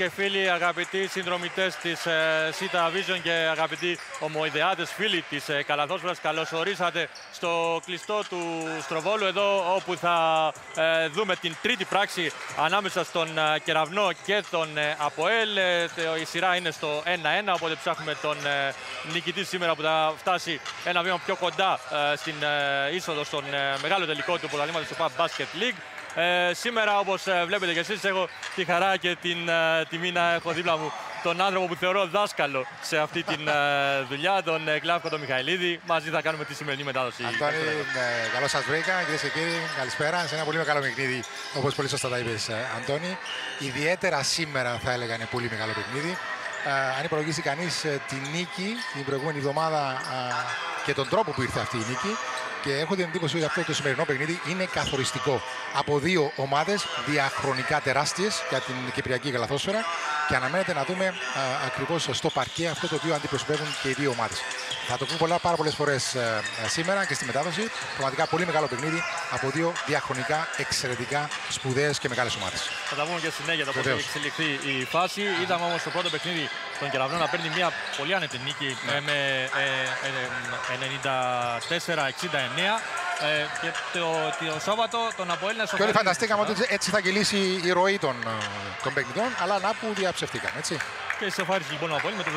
Φίλες και φίλοι, αγαπητοί συνδρομητές της ε, Sita Vision και αγαπητοί ομοειδεάτες φίλοι της ε, Καλαθόσφαιρας, καλώς ορίσατε στο κλειστό του Στροβόλου εδώ όπου θα ε, δούμε την τρίτη πράξη ανάμεσα στον ε, Κεραυνό και τον ε, Αποέλ. Ε, η σειρά είναι στο 1-1, οπότε ψάχνουμε τον ε, νικητή σήμερα που θα φτάσει ένα βήμα πιο κοντά στην είσοδο στον μεγάλο τελικό του πρωταθλήματος του Pub Basket League. Ε, σήμερα, όπως ε, βλέπετε και εσείς, έχω τη χαρά και την ε, τιμή να έχω δίπλα μου τον άνθρωπο που θεωρώ δάσκαλο σε αυτή τη ε, δουλειά, τον ε, Κλάβκο τον Μιχαηλίδη. Μαζί θα κάνουμε τη σημερινή μετάδοση. Αντώνη, ε, καλώς σας βρήκα, κυρίες και κύριοι. Καλησπέρα. Σε ένα πολύ μεγάλο παιχνίδι, όπως πολύ σωστά τα είπες, Αντώνη. Ιδιαίτερα σήμερα θα έλεγα είναι πολύ μεγάλο παιχνίδι. αν υπολογίσει κανείς τη νίκη την προηγούμενη εβδομάδα και τον τρόπο που ήρθε αυτή η νίκη, και έχω την εντύπωση ότι αυτό το σημερινό παιχνίδι είναι καθοριστικό. Από δύο ομάδες διαχρονικά τεράστιες για την Κυπριακή Καλαθόσφαιρα και αναμένεται να δούμε ακριβώς στο παρκέ αυτό το οποίο αντιπροσωπεύουν και οι δύο ομάδες. Θα το πούμε πολλά, πάρα πολλές φορές ε, σήμερα και στη μετάδοση. Πραγματικά πολύ μεγάλο παιχνίδι από δύο διαχρονικά εξαιρετικά σπουδαίες και μεγάλες ομάδες. Θα τα πούμε και συνέχεια το πώς έχει εξελιχθεί η φάση. Είδαμε όμως το πρώτο παιχνίδι τον Κεραυνό να παίρνει μια πολύ άνετη νίκη ναι. με ε, 94-69. Ε, και το, το Σάββατο τον Αποέλ Και όλοι φανταστήκαμε ότι έτσι θα κυλήσει η ροή των, ε, των παιχνιδών, αλλά να που διαψευτήκαν, έτσι. Και σοφάρισε λοιπόν ο Αποέλ με το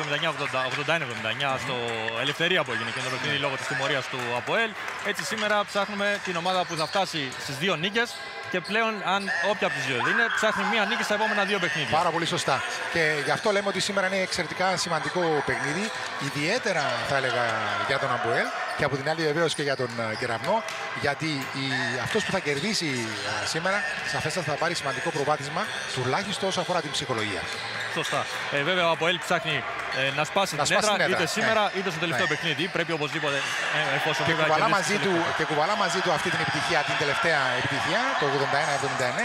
79-81-79 στο ελευθερία που έγινε και το παιχνίδι λόγω της τιμωρίας του Αποέλ. Έτσι σήμερα ψάχνουμε την ομάδα που θα φτάσει στις δύο νίκες και πλέον, αν όποια από τις δύο είναι, ψάχνει μία νίκη στα επόμενα δύο παιχνίδια. Πάρα πολύ σωστά. Και γι' αυτό λέμε ότι σήμερα είναι εξαιρετικά σημαντικό παιχνίδι. Ιδιαίτερα θα έλεγα για τον Αμπουέλ και από την άλλη βεβαίως και για τον ε, Κεραυνό. Γιατί αυτός που θα κερδίσει ε, σήμερα, σαφέστατα θα πάρει σημαντικό προβάδισμα, τουλάχιστον όσο αφορά την ψυχολογία. Σωστά. Ε, βέβαια ο Αποέλ ψάχνει ε, να σπάσει να την έδρα είτε σήμερα ναι. είτε στο τελευταίο ναι. παιχνίδι. Πρέπει οπωσδήποτε ε, εφόσον και κουβαλά, μαζί του, και κουβαλά μαζί του αυτή την επιτυχία, την τελευταία επιτυχία, το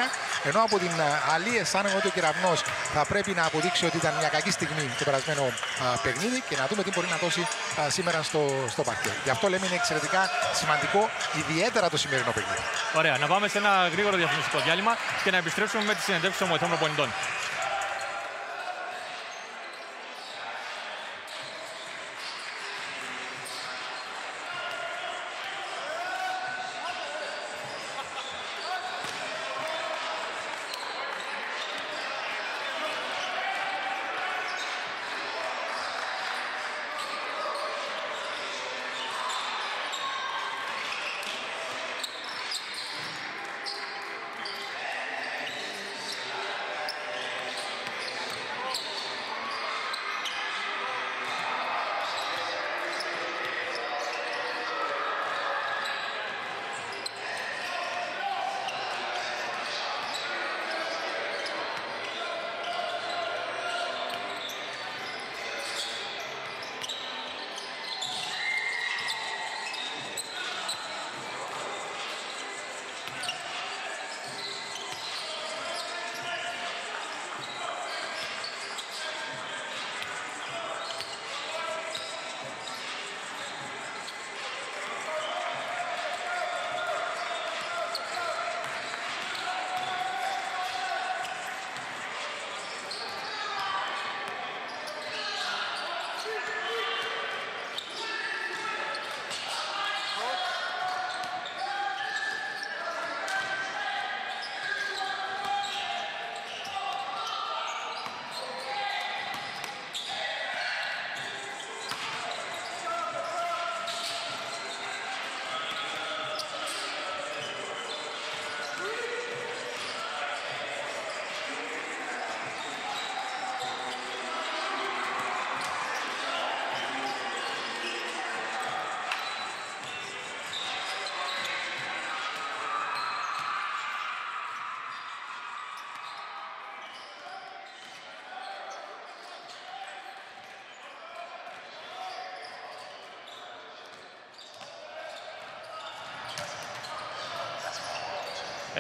81-79. Ενώ από την άλλη αισθάνομαι ότι ο Κεραυνός θα πρέπει να αποδείξει ότι ήταν μια κακή στιγμή το περασμένο α, παιχνίδι και να δούμε τι μπορεί να δώσει α, σήμερα στο, στο παρκέ. Γι' αυτό λέμε είναι εξαιρετικά σημαντικό, ιδιαίτερα το σημερινό παιχνίδι. Ωραία, να πάμε σε ένα γρήγορο διαφημιστικό διάλειμμα και να επιστρέψουμε με τις συνεντεύξεις των βοηθών προπονητών.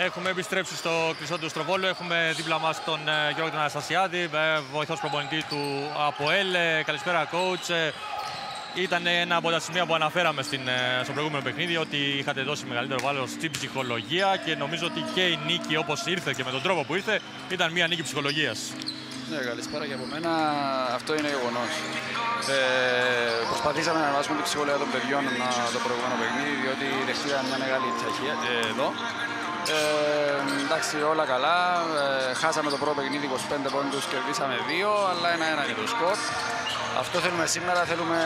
Έχουμε επιστρέψει στο κλειστό του Στροβόλου. Έχουμε δίπλα μας τον ε, Γιώργο τον Αναστασιάδη, ε, βοηθός προπονητής του ΑΠΟΕΛ. Ε, καλησπέρα, coach. Ήταν ένα από τα σημεία που αναφέραμε στην, στο προηγούμενο παιχνίδι ότι είχατε δώσει μεγαλύτερο βάλο στην ψυχολογία και νομίζω ότι και η νίκη όπως ήρθε και με τον τρόπο που ήρθε ήταν μια νίκη ψυχολογίας. Ναι, καλησπέρα και από μένα. Αυτό είναι γεγονός. Ε, προσπαθήσαμε να ανεβάσουμε την ψυχολογία των παιδιών το προηγούμενο παιχνίδι, διότι δεχτήκαμε μια μεγάλη τσαχία ε, εδώ. Ε, εντάξει, όλα καλά. Ε, χάσαμε το πρώτο παιχνίδι 25 πόντους, κερδίσαμε 2, αλλά ένα-ένα είναι το σκορ. Αυτό θέλουμε σήμερα. Θέλουμε,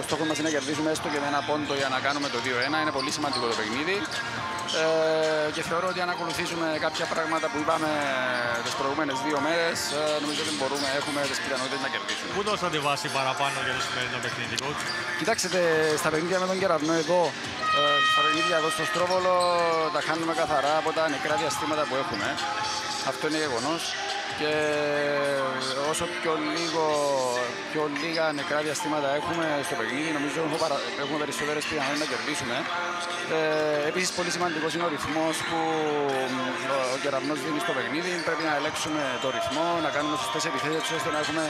ο στόχος μας είναι να κερδίσουμε έστω και με ένα πόντο για να κάνουμε το 2-1. Είναι πολύ σημαντικό το παιχνίδι. Ε, και θεωρώ ότι αν ακολουθήσουμε κάποια πράγματα που είπαμε τις προηγούμενες δύο μέρες, ε, νομίζω ότι μπορούμε, έχουμε τις πιθανότητες να κερδίσουμε. Πού δώσατε βάση παραπάνω για το σημερινό παιχνίδι, coach? Κοιτάξτε, στα παιχνίδια με τον Κεραυνό εδώ, ε, στα παιχνίδια εδώ στο Στρόβολο, τα κάνουμε καθαρά από τα νεκρά διαστήματα που έχουμε. Αυτό είναι γεγονός και όσο πιο, λίγο, πιο λίγα νεκρά διαστήματα έχουμε στο παιχνίδι, νομίζω έχουμε, έχουμε περισσότερες πιθανότητες να κερδίσουμε. Ε, Επίσης, πολύ σημαντικός είναι ο ρυθμός που ο κεραυνός δίνει στο παιχνίδι. Πρέπει να ελέγξουμε το ρυθμό, να κάνουμε σωστές επιθέσεις ώστε να, έχουμε,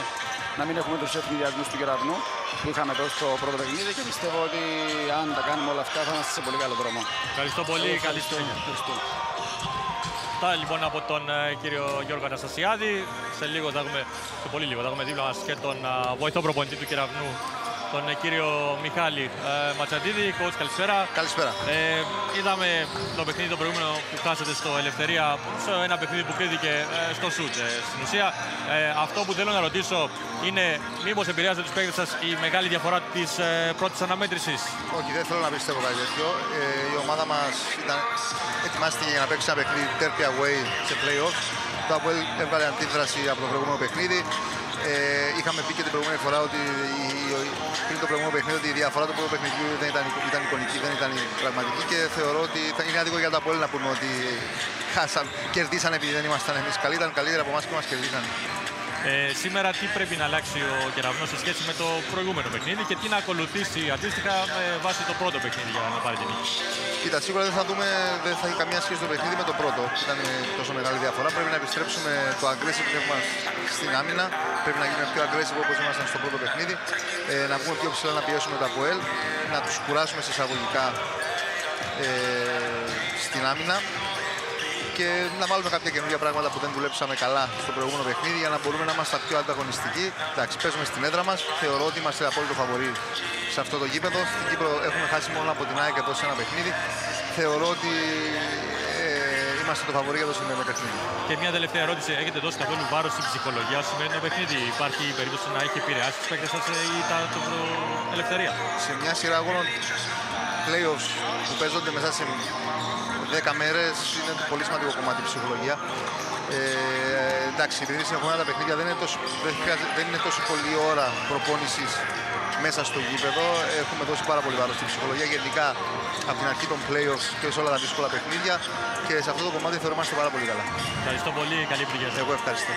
να μην έχουμε του ευνηδιασμού του κεραυνού που είχαμε εδώ στο πρώτο παιχνίδι και πιστεύω ότι αν τα κάνουμε όλα αυτά θα είμαστε σε πολύ καλό δρόμο. Ευχαριστώ πολύ. Καλή συνέχεια. Αυτά λοιπόν από τον ε, κύριο Γιώργο Αναστασιάδη. Σε λίγο θα έχουμε, σε πολύ λίγο θα έχουμε δίπλα μας και τον ε, βοηθό προπονητή του κεραυνού τον ε, κύριο Μιχάλη ε, Ματσαντίδη. Coach, καλησπέρα. Καλησπέρα. Ε, είδαμε το παιχνίδι το προηγούμενο που χάσατε στο Ελευθερία, σε ένα παιχνίδι που κρίθηκε ε, στο σουτ. Ε, στην ουσία, ε, αυτό που θέλω να ρωτήσω είναι μήπως επηρεάζεται τους παίκτες σας η μεγάλη διαφορά της ε, πρώτης αναμέτρησης; Όχι, δεν θέλω να πιστεύω κάτι τέτοιο. Ε, η ομάδα μας ήταν, ετοιμάστηκε για να παίξει ένα παιχνίδι Derby Away σε play-off. Το Αποέλ έβγαλε αντίδραση από το προηγούμενο παιχνίδι. Ε, είχαμε πει και την προηγούμενη φορά ότι η, η, πριν το προηγούμενο παιχνίδι ότι η διαφορά του πρώτου παιχνιδιού δεν ήταν, ήταν εικονική, δεν ήταν πραγματική και θεωρώ ότι θα είναι άδικο για τα πόλη να πούμε ότι χάσαν, κερδίσαν επειδή δεν ήμασταν εμείς καλοί, ήταν καλύτερα από εμάς και μας κερδίσαν. Ε, σήμερα τι πρέπει να αλλάξει ο Κεραυνός σε σχέση με το προηγούμενο παιχνίδι και τι να ακολουθήσει αντίστοιχα με βάση το πρώτο παιχνίδι για να πάρει την νίκη. Κοίτα, σίγουρα δεν θα δούμε, δεν θα έχει καμία σχέση το παιχνίδι με το πρώτο. Ήταν τόσο μεγάλη διαφορά. Πρέπει να επιστρέψουμε το aggressive πνεύμα στην άμυνα. Πρέπει να γίνουμε πιο aggressive όπως ήμασταν στο πρώτο παιχνίδι. Ε, να βγούμε πιο ψηλά να πιέσουμε τα ΑΠΟΕΛ. Να τους κουράσουμε σε εισαγωγικά ε, στην άμυνα και να βάλουμε κάποια καινούργια πράγματα που δεν δουλέψαμε καλά στο προηγούμενο παιχνίδι για να μπορούμε να είμαστε πιο ανταγωνιστικοί. Εντάξει, παίζουμε στην έδρα μας. Θεωρώ ότι είμαστε απόλυτο φαβορή σε αυτό το γήπεδο. Στην Κύπρο έχουμε χάσει μόνο από την ΑΕΚ εδώ σε ένα παιχνίδι. Θεωρώ ότι ε, είμαστε το φαβορή για το σημερινό παιχνίδι. Και μια τελευταία ερώτηση. Έχετε δώσει καθόλου βάρος στην ψυχολογία στο σημερινό παιχνίδι; Υπάρχει περίπτωση να έχει επηρεάσει τους παίκτες σας ή τα το, ελευθερία; Σε μια σειρά αγώνων playoffs που παίζονται μέσα σε 10 μέρες είναι πολύ σημαντικό κομμάτι η ψυχολογία. Ε, εντάξει, επειδή συνεχόμενα τα παιχνίδια δεν είναι, τόσο, δεν είναι τόσο πολλή ώρα προπόνησης μέσα στο γήπεδο. Έχουμε δώσει πάρα πολύ βάρος στην ψυχολογία γενικά από την αρχή των playoffs και σε όλα τα δύσκολα παιχνίδια. Και σε αυτό το κομμάτι θεωρούμαστε πάρα πολύ καλά. Ευχαριστώ πολύ. Καλή επιτυχία. Εγώ ευχαριστώ.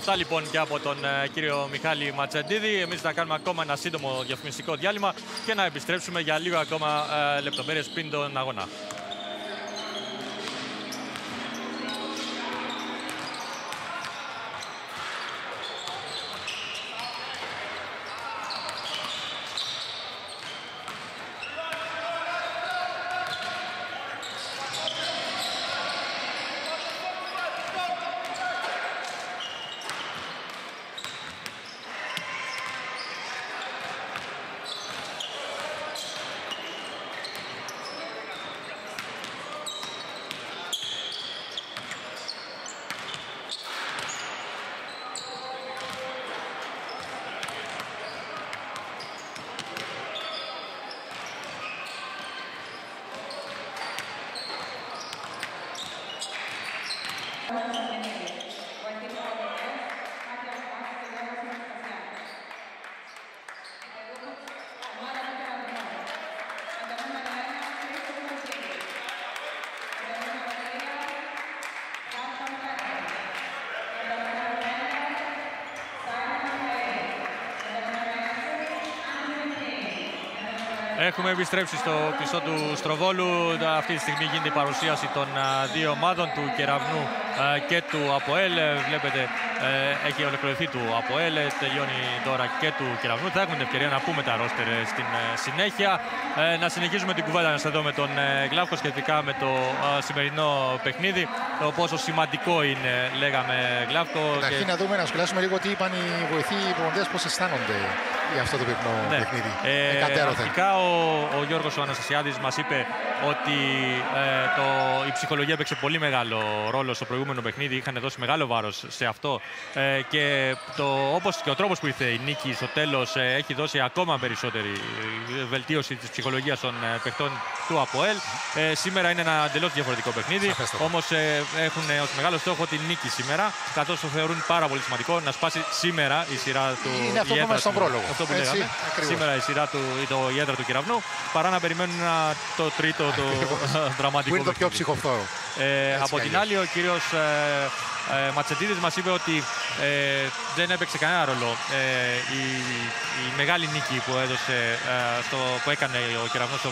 Αυτά λοιπόν και από τον ε, κύριο Μιχάλη Ματσεντίδη. Εμείς θα κάνουμε ακόμα ένα σύντομο διαφημιστικό διάλειμμα και να επιστρέψουμε για λίγο ακόμα ε, λεπτομέρειες πριν τον αγώνα. Έχουμε επιστρέψει στο κλειστό του Στροβόλου. Αυτή τη στιγμή γίνεται η παρουσίαση των δύο ομάδων, του Κεραυνού και του Αποέλ. Βλέπετε ε, έχει ολοκληρωθεί του ΑΠΟΕΛ, τελειώνει τώρα και του Κεραυνού. Θα έχουμε την ευκαιρία να πούμε τα ρόστερ στην συνέχεια. να συνεχίσουμε την κουβέντα μας εδώ με τον Γλάφκο σχετικά με το σημερινό παιχνίδι. Το πόσο σημαντικό είναι, λέγαμε Γλάφκο. Καταρχήν και... να δούμε, να σχολιάσουμε λίγο τι είπαν οι βοηθοί προπονητές, πώς αισθάνονται για αυτό το ναι. παιχνίδι. Ε, αρχικά ο, ο Γιώργος ο Αναστασιάδης μας είπε ότι ε, το, η ψυχολογία έπαιξε πολύ μεγάλο ρόλο στο προηγούμενο παιχνίδι. Είχαν δώσει μεγάλο βάρος σε αυτό. Ε, και, το, όπως και ο τρόπος που ήρθε η νίκη στο τέλος ε, έχει δώσει ακόμα περισσότερη ε, βελτίωση της ψυχολογίας των ε, παιχτών του ΑΠΟΕΛ. Ε, σήμερα είναι ένα εντελώς διαφορετικό παιχνίδι. Όμως ε, έχουν ως μεγάλο στόχο την νίκη σήμερα. Καθώς το θεωρούν πάρα πολύ σημαντικό να σπάσει σήμερα η σειρά του. Είναι αυτό που στο πρόλογο. Αυτό που λέγαμε. Σήμερα η σειρά του, το, η έδρα του κεραυνού. Παρά να περιμένουν ένα, το τρίτο το δραματικό. Που είναι το πιο ψυχοφθόρο. Ε, από την άλλη, ο κύριος ε, ε, Ματσετίδης μας είπε ότι ε, δεν έπαιξε κανένα ρόλο ε, η, η, μεγάλη νίκη που, έδωσε, ε, στο, που έκανε ο Κεραυνός στην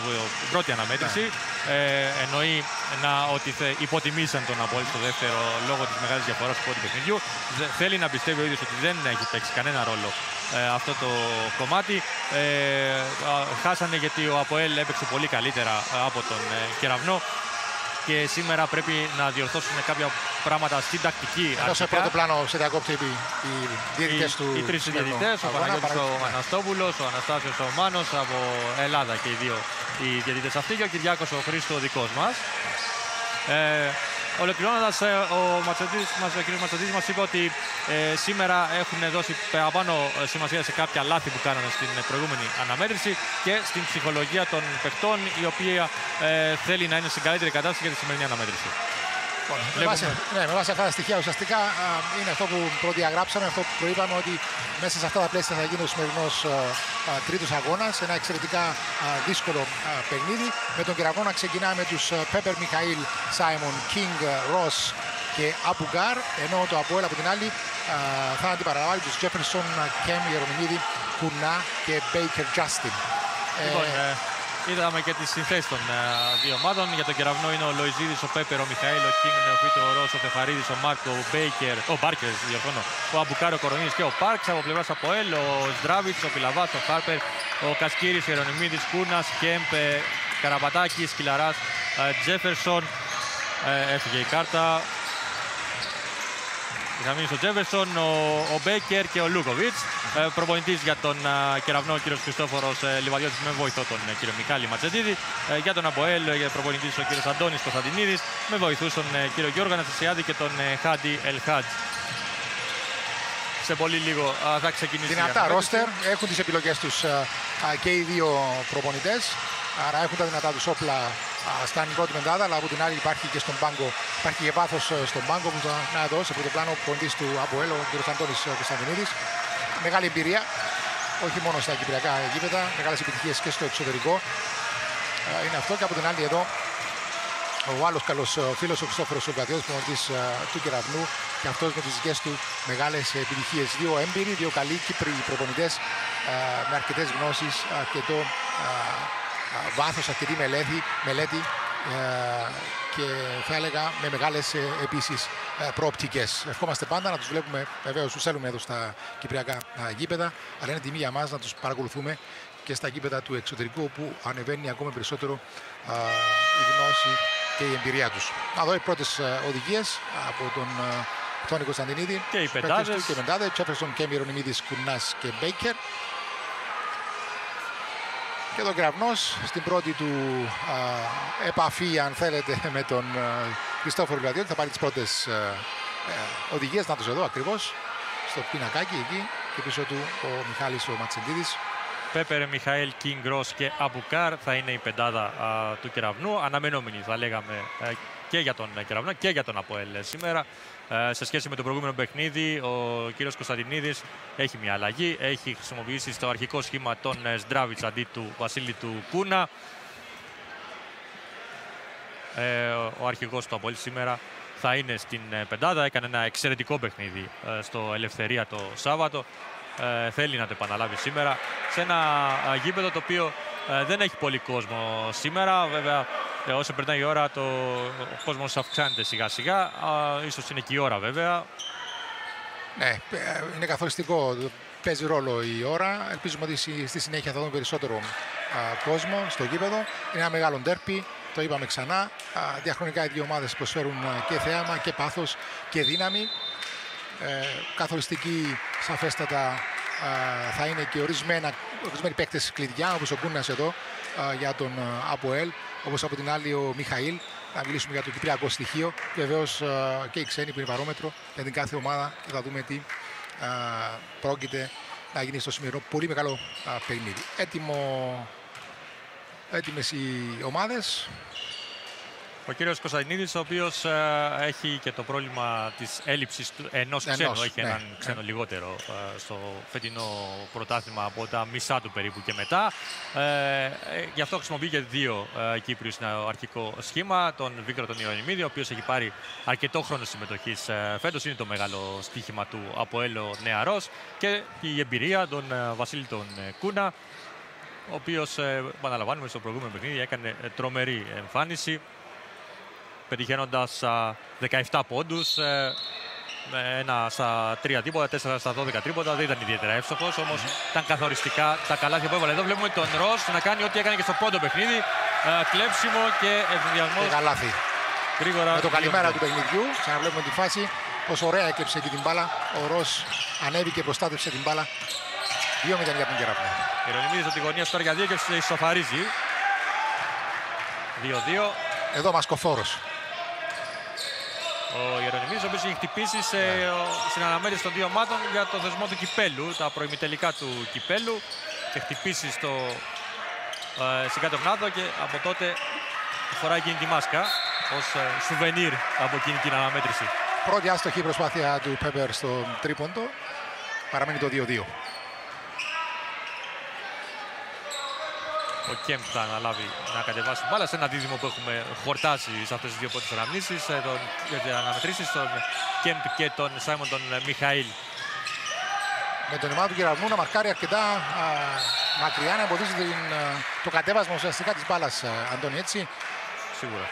πρώτη αναμέτρηση. Ναι. Ε, εννοεί να, ότι θε, υποτιμήσαν τον Απόλυ στο δεύτερο λόγω της μεγάλης διαφοράς του πρώτου παιχνιδιού. Θέλει να πιστεύει ο ίδιος ότι δεν έχει παίξει κανένα ρόλο ε, αυτό το κομμάτι. Ε, χάσανε γιατί ο Αποέλ έπαιξε πολύ καλύτερα από τον Κεραυνό και σήμερα πρέπει να διορθώσουν κάποια πράγματα στην τακτική. Ενώ σε πρώτο πλάνο σε διακόπτει οι, οι του. Οι τρεις διαιτητές, ο Παναγιώτης ο Αναστόπουλος, ο Αναστάσιος ο Μάνος από Ελλάδα και οι δύο οι διαιτητές αυτοί και ο Κυριάκος ο Χρήστος ο δικός μας. Ε, Ολοκληρώνοντας, ε, ο, Ματσοτής, ο κ. Ματσοτής μας είπε ότι ε, σήμερα έχουν δώσει παραπάνω ε, σημασία σε κάποια λάθη που κάνανε στην προηγούμενη αναμέτρηση και στην ψυχολογία των παιχτών, η οποία ε, θέλει να είναι στην καλύτερη κατάσταση για τη σημερινή αναμέτρηση. Λοιπόν, με, βάση, ναι, με βάση αυτά τα στοιχεία ουσιαστικά α, είναι αυτό που προδιαγράψαμε, αυτό που προείπαμε ότι μέσα σε αυτά τα πλαίσια θα γίνει ο σημερινός τρίτος αγώνας. Ένα εξαιρετικά α, δύσκολο α, παιχνίδι. Με τον Κεραυνό να ξεκινάμε με τους Πέπερ Μιχαήλ, Σάιμον, Κίνγκ, Ρος και Αμπουκάρ. Ενώ το Αποέλ από την άλλη θα αντιπαραλάβει τους Τζέφερσον, Κέμπ, Ιερομινίδη, Κουνά και Μπέικερ Τζάστιν. Λοιπόν, ε, Είδαμε και τις συνθέσεις των ε, δύο ομάδων. Για τον κεραυνό είναι ο Λοϊζίδης, ο Πέπερ, ο Μιχαήλ, ο Κίνγκ, ο Νεοφύτου, ο Ρώσο, ο Φεφαρίδης, ο Μάρκο, ο Μπέικερ, ο Μπάρκερς, διαφωνώ, ο Αμπουκάρο, ο Κορονίδης και ο Πάρξ από πλευράς Αποέλ, ο Σδράβιτς, ο Πιλαβά, ο Χάρπερ, ο Κασκύρης, ο Ιερομινίδη, Κούνας, Κέμπ, Καραμπατάκης, Σκυλαρά, Τζέφερσον. Ε, έφυγε η κάρτα. Θα μείνει στο Τζέφερσον, ο, ο Μπέκερ και ο Λούκοβιτς. Ε, Προπονητής για τον ε, κεραυνό, ο κύριος Χριστόφορος ε, Λιβαδιώτης, με βοηθό τον ε, κύριο Μιχάλη Ματζεντίδη. Ε, για τον Αποέλ, ε, προπονητής ο κύριος Αντώνης Κωνσταντινίδης, με βοηθούς τον ε, κύριο Γιώργο Αναστασιάδη και τον ε, Χάντι Ελχάτζ. Σε πολύ λίγο ε, θα ξεκινήσει. Δυνατά ρόστερ, έχουν τις επιλογές τους και οι δύο προπονητές. Άρα έχουν τα δυνατά τους όπλα στα πρώτη μεντάδα, αλλά από την άλλη υπάρχει και στον πάγκο, υπάρχει και βάθος ε, στον πάγκο που να εδώ σε πρώτο πλάνο ο του Αποέλ, ο κ. Αντώνης ε, Κωνσταντινίδης. Μεγάλη εμπειρία, όχι μόνο στα κυπριακά γήπεδα, μεγάλες επιτυχίες και στο εξωτερικό. Ε, είναι αυτό και από την άλλη εδώ ο άλλος καλός φίλος ο Χριστόφορος Ομπατιώτη, προπονητής του Κεραυνού και αυτός με τις δικές του μεγάλες επιτυχίες. Δύο έμπειροι, δύο καλοί Κύπροι προπονητές με αρκετές γνώσεις, αρκετό βάθος, αρκετή μελέτη, μελέτη ε, και θα έλεγα με μεγάλες ε, επίσης ε, προοπτικές. Ευχόμαστε πάντα να τους βλέπουμε, βεβαίως τους θέλουμε εδώ στα κυπριακά γήπεδα, αλλά είναι τιμή για μας να τους παρακολουθούμε και στα γήπεδα του εξωτερικού όπου ανεβαίνει ακόμα περισσότερο η γνώση και η εμπειρία τους. Να δω οι πρώτες οδηγίες από τον Τόνι Κωνσταντινίδη. Και οι πεντάδες. Και οι πεντάδες, Τσέφερσον, Κέμι, Κουνάς και Μπέικερ. Και τον Κραυνός στην πρώτη του α, επαφή, αν θέλετε, με τον Χριστόφορο Βλαδιώτη. Θα πάρει τις πρώτες α, ε, οδηγίες. Να τους εδώ ακριβώς, στο πινακάκι εκεί και πίσω του ο Μιχάλης ο Ματσεντίδης. Πέπερ, Μιχαήλ, Κίνγκ, Ρος και Αμπουκάρ θα είναι η πεντάδα α, του κεραυνού. Αναμενόμενη θα λέγαμε ε, και για τον κεραυνό και για τον Αποέλ σήμερα. Ε, σε σχέση με το προηγούμενο παιχνίδι, ο κύριος Κωνσταντινίδης έχει μια αλλαγή. Έχει χρησιμοποιήσει στο αρχικό σχήμα τον ε, Σντράβιτς αντί του Βασίλη του Κούνα. Ε, ο αρχηγός του Αποέλ σήμερα θα είναι στην πεντάδα. Έκανε ένα εξαιρετικό παιχνίδι στο Ελευθερία το Σάββατο. Θέλει να το επαναλάβει σήμερα σε ένα γήπεδο το οποίο δεν έχει πολύ κόσμο σήμερα. Βέβαια ε, όσο περνάει η ώρα, το, ο κόσμος αυξάνεται σιγά σιγά. ίσως είναι και η ώρα βέβαια. Ναι, ε, είναι καθοριστικό. Παίζει ρόλο η ώρα. Ελπίζουμε ότι στη συνέχεια θα δούμε περισσότερο α, κόσμο στο γήπεδο. Είναι ένα μεγάλο ντέρπι. Το είπαμε ξανά. Α, διαχρονικά οι δύο ομάδες προσφέρουν και θέαμα και πάθος και δύναμη. Ε, καθοριστική σαφέστατα θα είναι και ορισμένα, ορισμένοι παίκτες κλειδιά όπως ο Κούνας εδώ για τον Αποέλ όπως από την άλλη ο Μιχαήλ θα μιλήσουμε για το κυπριακό στοιχείο και βεβαίως και οι ξένοι που είναι παρόμετρο για την κάθε ομάδα και θα δούμε τι πρόκειται να γίνει στο σημερινό πολύ μεγάλο παιχνίδι. Έτοιμο, έτοιμες οι ομάδες; Ο κύριος Κωνσταντινίδης, ο οποίος ε, έχει και το πρόβλημα της έλλειψης ενός ξένου. Έχει ναι, έναν ναι. ξένο λιγότερο ε, στο φετινό πρωτάθλημα από τα μισά του περίπου και μετά. Ε, ε γι' αυτό χρησιμοποιεί και δύο ε, Κύπριους στο αρχικό σχήμα. Τον Βίκτρο τον Ιωαννημίδη, ο οποίος έχει πάρει αρκετό χρόνο συμμετοχής ε, φέτος. Είναι το μεγάλο στοίχημα του από Έλλο νεαρός. Και η εμπειρία τον Βασίλη τον Κούνα, ο οποίος, επαναλαμβάνουμε, στο προηγούμενο παιχνίδι έκανε τρομερή εμφάνιση πετυχαίνοντας 17 πόντους. Ε, με ένα στα 3 τίποτα, 4 στα 12 τρίποτα. Δεν ήταν ιδιαίτερα εύστοχος, όμως mm-hmm. ήταν καθοριστικά τα καλάθια που έβαλε. Εδώ βλέπουμε τον Ρος να κάνει ό,τι έκανε και στο πρώτο παιχνίδι. Ε, κλέψιμο και ευνηδιασμό. Και καλάθι. Γρήγορα. Με το καλημέρα του παιχνιδιού. Ξαναβλέπουμε τη φάση. Πόσο ωραία έκλεψε εκεί την μπάλα. Ο Ρος ανέβηκε και προστάτευσε την μπάλα. 2-0 για τον Κεραυνό. Ηρωνιμίδης από τη γωνία στο για 2 και ισοφαρίζει. 2-2. Εδώ Μασκοφόρος. Ο Ιερονιμίδης, ο οποίος έχει χτυπήσει σε, yeah. Ναι. στην αναμέτρηση των δύο ομάδων για το δεσμό του κυπέλου, τα προημιτελικά του κυπέλου και χτυπήσει στο, ε, στην κάτω και από τότε φοράει εκείνη τη μάσκα ως ε, σουβενίρ από εκείνη την αναμέτρηση. Πρώτη άστοχη προσπάθεια του Πέπερ στο τρίποντο. Παραμένει το 2-2. Ο Κέμπ θα αναλάβει να κατεβάσει μπάλα σε ένα δίδυμο που έχουμε χορτάσει σε αυτές τις δύο πρώτες αναμνήσεις, ε, τον, για τις αναμετρήσεις, τον Κέμπ και τον Σάιμον τον ε, Μιχαήλ. Με τον ομάδα του Κεραυνού να μαρκάρει αρκετά α, μακριά, να εμποδίζει την, το κατέβασμα ουσιαστικά της μπάλας, Αντώνη, έτσι; Σίγουρα.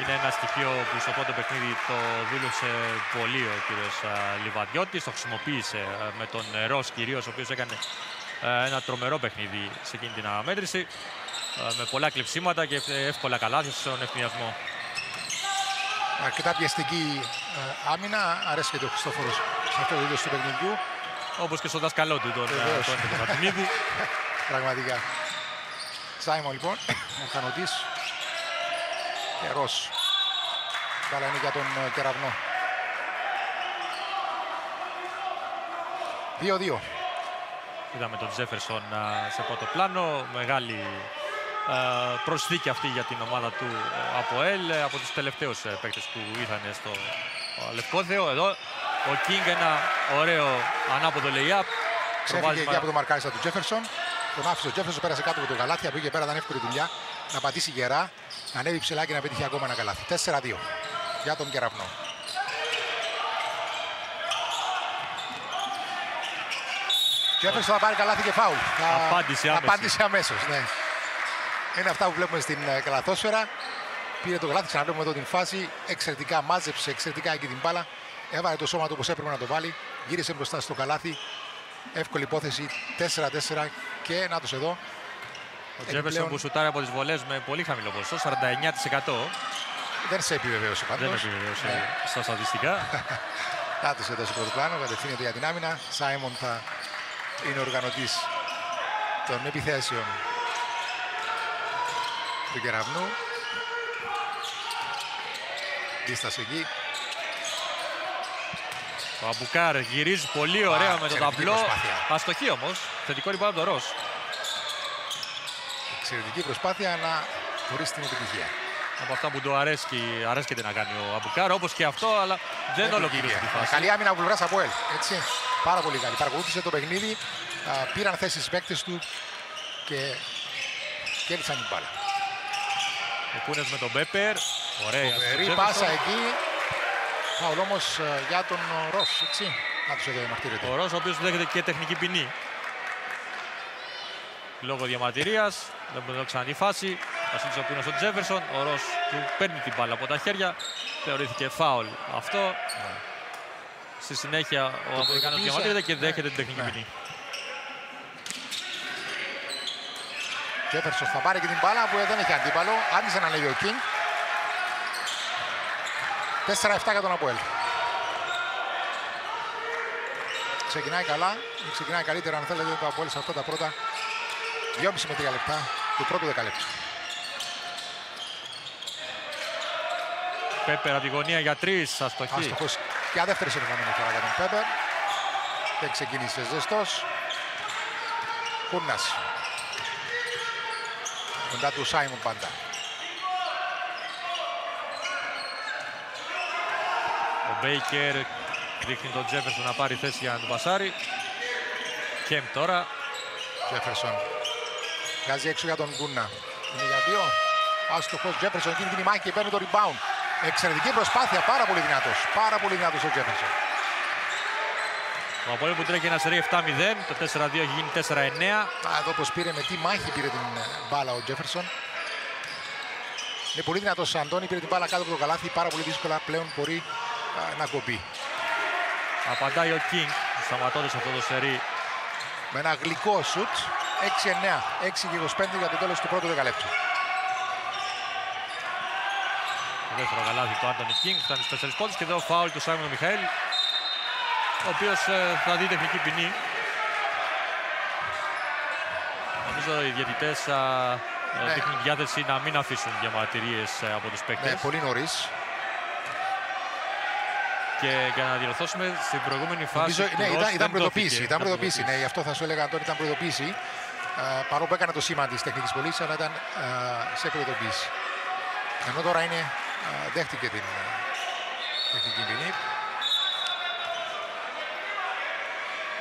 Είναι ένα στοιχείο που στο πρώτο παιχνίδι το δούλεψε πολύ ο κύριος Λιβαδιώτης, το χρησιμοποίησε με τον Ρος κυρίως, ο οποίος έκανε ε, ένα τρομερό παιχνίδι σε εκείνη την αναμέτρηση ε, με πολλά κλειψίματα και εύκολα καλάθια στον ευνηδιασμό. Αρκετά πιεστική ε, άμυνα. Αρέσει και το Χριστόφορος σε αυτό το είδος του παιχνιδιού. Όπως και στο δάσκαλό του, τον, τον Πραγματικά. Σάιμον λοιπόν, ο Χανοτής και Ρος. Καλά είναι για τον Κεραυνό. 2-2. Είδαμε τον Τζέφερσον σε πρώτο πλάνο. Μεγάλη προσθήκη αυτή για την ομάδα του από ΕΛ. Από τους τελευταίους ε, παίκτες που ήρθαν στο Λευκόθεο. Εδώ ο Κίνγκ ένα ωραίο ανάποδο lay-up. Ξέφυγε και από το μαρκάρισμα του Τζέφερσον. Τον άφησε ο Τζέφερσον, πέρασε κάτω από το καλάθι. Πήγε πέρα, ήταν εύκολη δουλειά. Να πατήσει γερά, να ανέβει ψηλά και να πετύχει ακόμα ένα καλάθι. 4-2 για τον Κεραυνό. Και θα πάρει καλάθι και φάουλ. Απάντησε άμεσο. Απάντησε αμέσως, ναι. Είναι αυτά που βλέπουμε στην ε, καλαθόσφαιρα. Πήρε το καλάθι, ξαναβλέπουμε εδώ την φάση. Εξαιρετικά μάζεψε, εξαιρετικά εκεί την μπάλα. Έβαλε το σώμα του όπως έπρεπε να το βάλει. Γύρισε μπροστά στο καλάθι. Εύκολη υπόθεση 4-4 και να τους εδώ. Ο Τζέφερσον που σουτάρει από τις βολές με πολύ χαμηλό ποσοστό, 49%. Δεν σε επιβεβαίωσε πάντως. Δεν επιβεβαίωσε ναι. στα στατιστικά. Κάτω εδώ στο πρώτο πλάνο, κατευθύνεται για την άμυνα. Σάιμον θα είναι ο οργανωτής των επιθέσεων του Κεραυνού. Δίστασε εκεί. Ο Αμπουκάρ γυρίζει πολύ ωραία με το ταμπλό. Αστοχεί όμως. Επιθετικό ριμπάουντ από το Ρος. Εξαιρετική προσπάθεια αλλά χωρίς την επιτυχία. Από αυτά που του αρέσκει, αρέσκεται να κάνει ο Αμπουκάρ, όπως και αυτό, αλλά δεν ολοκλήρωσε τη φάση. Καλή άμυνα από πλευράς Αποέλ Έτσι. Πάρα πολύ καλή. Παρακολούθησε το παιχνίδι, πήραν θέση οι παίκτες του και κέρδισαν την μπάλα. Ο Κούνες με τον Πέπερ. Ωραία. Φοβερή πάσα εκεί. Φαουλ όμως για τον Ρος, έτσι. Να τους εδώ διαμαρτύρεται. Ο Ρος, ο οποίος δέχεται και τεχνική ποινή. Λόγω διαμαρτυρίας. Δεν μπορεί να ξανά τη φάση. Βασίλης ο Κούνες στον Τζέφερσον. Ο Ρος του παίρνει την μπάλα από τα χέρια. Θεωρήθηκε φάουλ αυτό. Στη συνέχεια ο Αμερικάνος προειδοποίησε. διαμαρτύρεται και Ναι. δέχεται την τεχνική Ναι. ποινή. Τζέφερσον θα πάρει και την μπάλα που δεν έχει αντίπαλο. Άρχισε να ανέβει ο Κίνγκ. 4-7 για τον Αποέλ. Ξεκινάει καλά, ξεκινάει καλύτερα αν θέλετε το Αποέλ σε αυτά τα πρώτα 2,5 με 3 λεπτά του πρώτου δεκαλέπτου. Πέπερ από τη γωνία για τρεις, αστοχεί. Άστοχος και δεύτερη συνεχόμενη φορά για τον Πέπερ. Δεν ξεκίνησε ζεστός. Κούνας. Κοντά του Σάιμον πάντα. Ο Μπέικερ δείχνει τον Τζέφερσον να πάρει θέση για να τον πασάρει. Κέμπ τώρα. Τζέφερσον. Βγάζει έξω για τον Κούνα. Είναι για δύο. Άστοχος Τζέφερσον δίνει την μάχη και παίρνει το rebound. Εξαιρετική προσπάθεια, πάρα πολύ δυνατός. Πάρα πολύ δυνατός ο Τζέφερσον. Ο Αποέλ που τρέχει ένα σερί 7-0. Το 4-2 έχει γίνει 4-9. Α, εδώ πως πήρε, με τι μάχη πήρε την ε, μπάλα ο Τζέφερσον. Είναι πολύ δυνατός ο Αντώνη, πήρε την μπάλα κάτω από το καλάθι. Πάρα πολύ δύσκολα πλέον μπορεί α, να κοπεί. Απαντάει ο Κίνγκ, σταματώντας αυτό το σερί. Με ένα γλυκό σουτ. 6-9, 6 και 25 για το τέλος του πρώτου δεκαλέπτου. Το δεύτερο καλάθι του Άντωνι Κίνγκ, φτάνει στους 4 πόντους και εδώ φάουλ του Σάιμον Μιχαήλ, ο οποίος ε, θα δει τεχνική ποινή. Νομίζω οι διαιτητές α, ε, Ναι. δείχνουν διάθεση να μην αφήσουν διαμαρτυρίες ε, από τους παίκτες. Ναι, πολύ νωρίς. Και για να διορθώσουμε, στην προηγούμενη φάση Νομίζω, του ναι, Ρος ήταν, δεν ήταν προειδοποίηση. δόθηκε Ήταν κάποια προειδοποίηση. Ναι, γι' αυτό θα σου έλεγα Αντώνη, ήταν προειδοποίηση. Ε, παρόλο που έκανε το σήμα της τεχνικής πωλήσης, αλλά ήταν ε, σε προειδοποίηση. Ενώ τώρα είναι, ε, δέχτηκε την ε, τεχνική ποινή.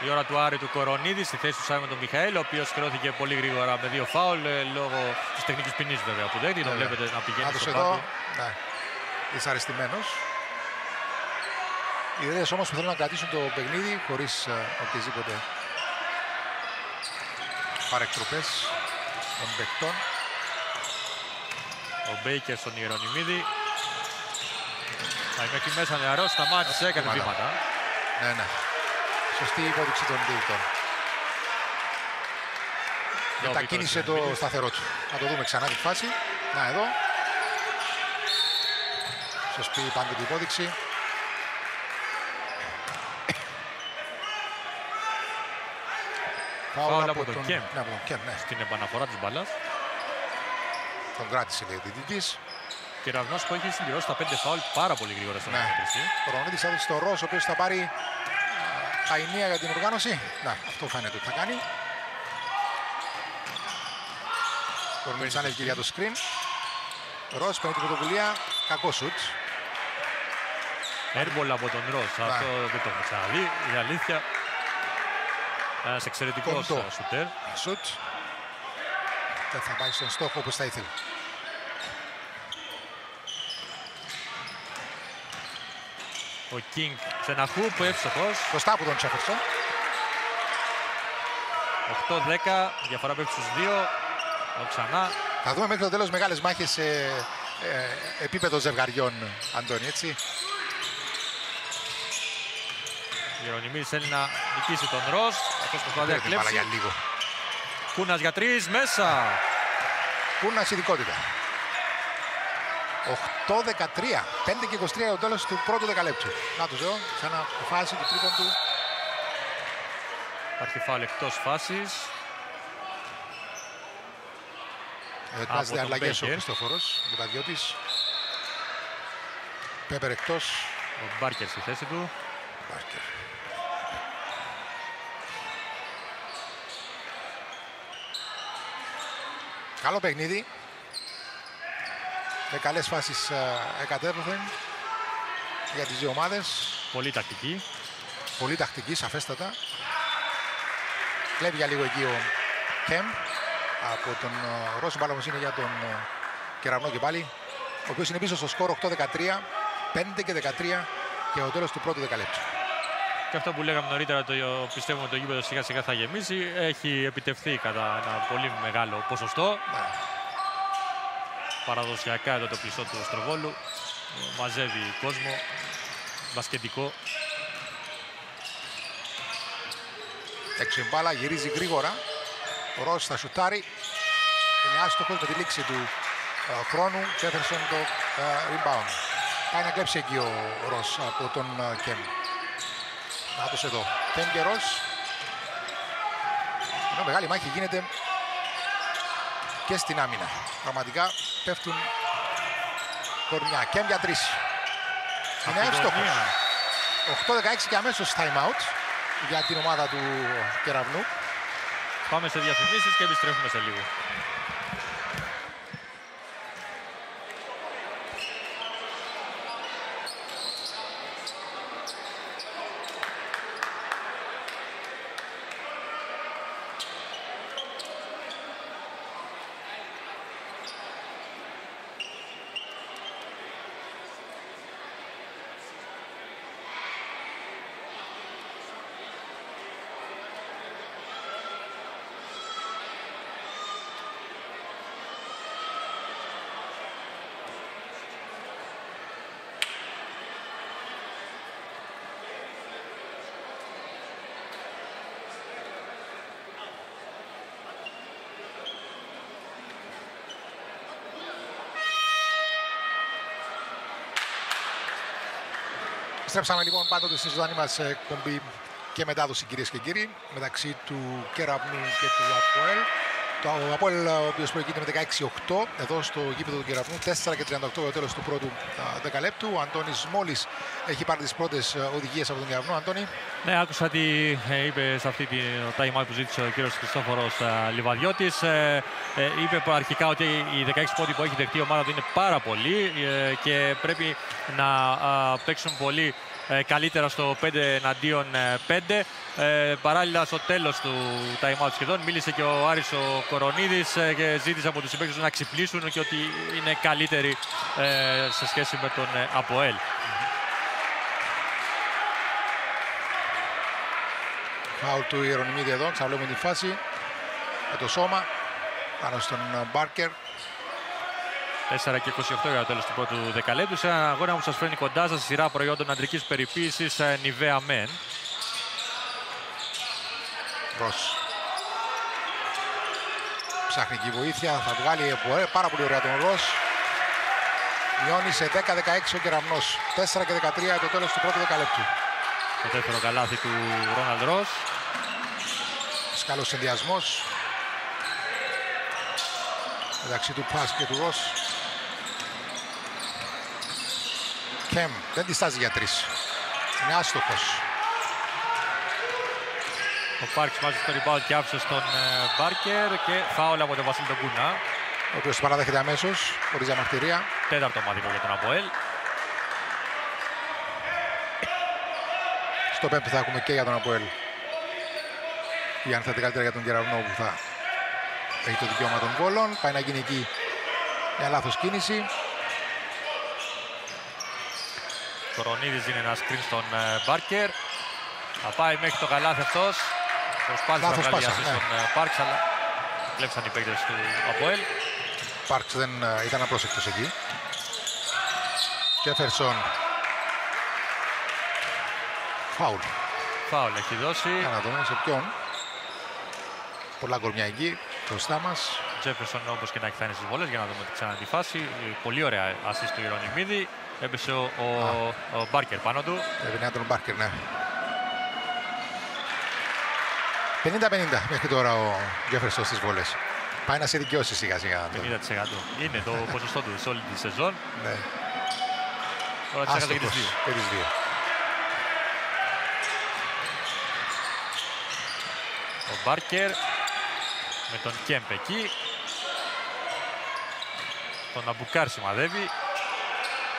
Η ώρα του Άρη του Κορονίδη στη θέση του Σάιμον τον Μιχαήλ, ο οποίος χρεώθηκε πολύ γρήγορα με δύο φάουλ ε, λόγω της τεχνικής ποινής βέβαια που δέχτηκε. Τον Βέβαια. βλέπετε να πηγαίνει Άντως στο εδώ, πάγκο. ναι, δυσαρεστημένος. Οι ιδέες όμως που θέλουν να κρατήσουν το παιχνίδι χωρίς ε, οποιασδήποτε παρεκτροπές των παιχτών. Ο Μπέικερ στον Ιερονιμίδη. Θα είμαι εκεί μέσα νεαρό, σταμάτησε, έκανε Βήματα. βήματα. Ναι, ναι. Σωστή υπόδειξη των διαιτητών. Εδώ Μετακίνησε ο το Ιερονιμίδης. σταθερό του. Να το δούμε ξανά τη φάση. Να εδώ. Σωστή πάντα την υπόδειξη. Φάουλ από τον Κέμ. Ναι, από τον Κέμ, ναι. Στην επαναφορά της μπαλά. Τον κράτησε λέει ο διαιτητής. Και Ραυνό που έχει συμπληρώσει τα 5 φάουλ πάρα πολύ γρήγορα στην Ναι. ανακριτή. Ο Ρονίδης έδωσε στο Ρος, ο οποίος θα πάρει α, τα ενία για την οργάνωση. Να, αυτό φαίνεται ότι θα κάνει. Ο Ρονίδης ανέβηκε για το screen. Ρος παίρνει την πρωτοβουλία. Κακό σουτ. Έρμπολ από τον Ρος. Αυτό δεν το έχουμε ξαναδεί. Η αλήθεια. Ένας εξαιρετικός Κοντό. σουτέρ. Σουτ. Δεν θα πάει στον στόχο όπως θα ήθελε. Ο Κίνγκ σε ένα χουπ, εύστοχο. Μπροστά από τον Τσέφερσον. 8-10, διαφορά πέφτει στους 2. Ο ξανά. Θα δούμε μέχρι το τέλος μεγάλες μάχες σε ε, επίπεδο ζευγαριών, Αντώνη, έτσι. Γερονιμίδης θέλει να νικήσει τον Ρος. Αυτός προσπαθεί να Πήρε την μπάλα για κλέψει. λίγο. Κούνας για 3, μέσα. Πούνα ειδικότητα. 8-13. 5 και 23 για το τέλος του πρώτου δεκαλέπτου. Να το ζω, σε ένα φάση του τρίτον του. Υπάρχει φάουλ εκτός φάσης. Ετοιμάζεται τον αλλαγές ο Μπέικερ. Χριστόφορος, ο Βουκαδιώτης. Πέπερ εκτός. Ο Μπάρκερ στη θέση του. Μπάρκερ. Καλό παιχνίδι. Με καλές φάσεις ε, εκατέρωθεν για τις δύο ομάδες. Πολύ τακτική. Πολύ τακτική, σαφέστατα. Κλέβει για λίγο εκεί ο Κέμ από τον ε, Ρώσο μπάλα όμως είναι για τον ε, Κεραυνό και πάλι. Ο οποίος είναι πίσω στο σκορ 8-13, 5 και 13 και ο τέλος του πρώτου δεκαλέπτου. Και αυτό που λέγαμε νωρίτερα, το πιστεύουμε ότι το γήπεδο σιγά σιγά θα γεμίσει. Έχει επιτευχθεί κατά ένα πολύ μεγάλο ποσοστό. Ναι. Παραδοσιακά εδώ το κλειστό του Στροβόλου. Μαζεύει κόσμο. Μπασκετικό. Έξω η μπάλα, γυρίζει γρήγορα. Ο Ρος θα σουτάρει. Είναι άστοχος με τη λήξη του ε, χρόνου. Τζέφερσον το ε, rebound. Πάει να κλέψει εκεί ο Ρος από τον ε, Κέμ. Νάτος εδώ. Κέμ και Ρος. Ενώ μεγάλη μάχη γίνεται και στην άμυνα. Πραγματικά πέφτουν κορμιά. Κέμ για τρεις. Είναι εύστοχος. 8-16 και αμέσως time out για την ομάδα του Κεραυνού. Πάμε σε διαφημίσεις και επιστρέφουμε σε λίγο. Επιστρέψαμε λοιπόν πάντοτε στη ζωντανή μας εκπομπή και μετάδοση κυρίες και κύριοι μεταξύ του Κεραυνού και του Αποέλ. Το Αποέλ ο οποίος προηγείται με 16-8 εδώ στο γήπεδο του Κεραυνού 4 και 38 το τέλος του πρώτου δεκαλέπτου. Ο Αντώνης μόλις έχει πάρει τις πρώτες οδηγίες από τον Κεραυνό. Αντώνη. Ναι, άκουσα τι ε, είπε σε αυτή τη time που ζήτησε ο κύριος Χριστόφορος Λιβαδιώτης. Ε, ε, είπε αρχικά ότι οι 16 πόντοι που έχει δεχτεί η ομάδα του είναι πάρα πολλοί και πρέπει να παίξουν πολύ καλύτερα στο 5 εναντίον 5. Ε, παράλληλα στο τέλος του time out σχεδόν μίλησε και ο Άρης ο Κορονίδης και ζήτησε από τους συμπαίκτες να ξυπνήσουν και ότι είναι καλύτεροι σε σχέση με τον Αποέλ. Φάουλ του Ιερονιμίδη εδώ, ξαναβλέπουμε τη φάση με το σώμα πάνω στον Μπάρκερ. 4 και 28 για το τέλος του πρώτου δεκαλέπτου. Σε ένα αγώνα που σας φέρνει κοντά σας σειρά προϊόντων αντρικής περιποίησης Nivea Men. Ρος. Ψάχνει και βοήθεια, θα βγάλει πάρα πολύ ωραία τον Ρος. Μειώνει σε 10-16 ο Κεραμνός. 4 και 13 για το τέλος του πρώτου δεκαλέπτου. Το δεύτερο καλάθι του Ρόναλντ Ρος. Καλός συνδυασμός μεταξύ του Πας και του Ρος. Κέμ δεν τη στάζει για τρεις. Είναι άστοχος. Ο Πάρκς μάζει στο rebound και άφησε στον Μπάρκερ και φάουλ από τον Βασίλη τον Κούνα. Ο οποίος παραδέχεται αμέσως, χωρίς διαμαρτυρία. Τέταρτο μαδικό για τον Αποέλ. Στο πέμπτο θα έχουμε και για τον Αποέλ. Ή αν θέλετε καλύτερα για τον Κεραυνό που θα έχει το δικαίωμα των βόλων. Πάει να γίνει εκεί μια λάθος κίνηση. Κορονίδης δίνει ένα screen στον Μπάρκερ. Θα πάει μέχρι το καλάθι αυτός. Προσπάθησε να βγάλει στον ναι. Πάρξ, αλλά κλέψαν οι παίκτες του Αποέλ. Πάρξ δεν ήταν απρόσεκτος εκεί. Κέφερσον Φάουλ. Φάουλ έχει δώσει. Για να δούμε σε ποιον. Πολλά κορμιά εκεί μπροστά μας. Τζέφερσον όπως και να έχει φτάνει στις βολές για να δούμε ξανά τη φάση. Πολύ ωραία assist του Ιερονιμίδη. Έπεσε ο, ο, ο Μπάρκερ πάνω του. Έπαιρνε τον Μπάρκερ, ναι. 50-50 μέχρι τώρα ο Τζέφερσον στις βολέ. Πάει να σε δικαιώσει σιγά σιγά. 50% είναι το ποσοστό του σε όλη τη σεζόν. Ναι. Τώρα τις έκανε και τις δύο. Ο Μπάρκερ με τον Κέμπ εκεί. Τον Αμπουκάρ σημαδεύει.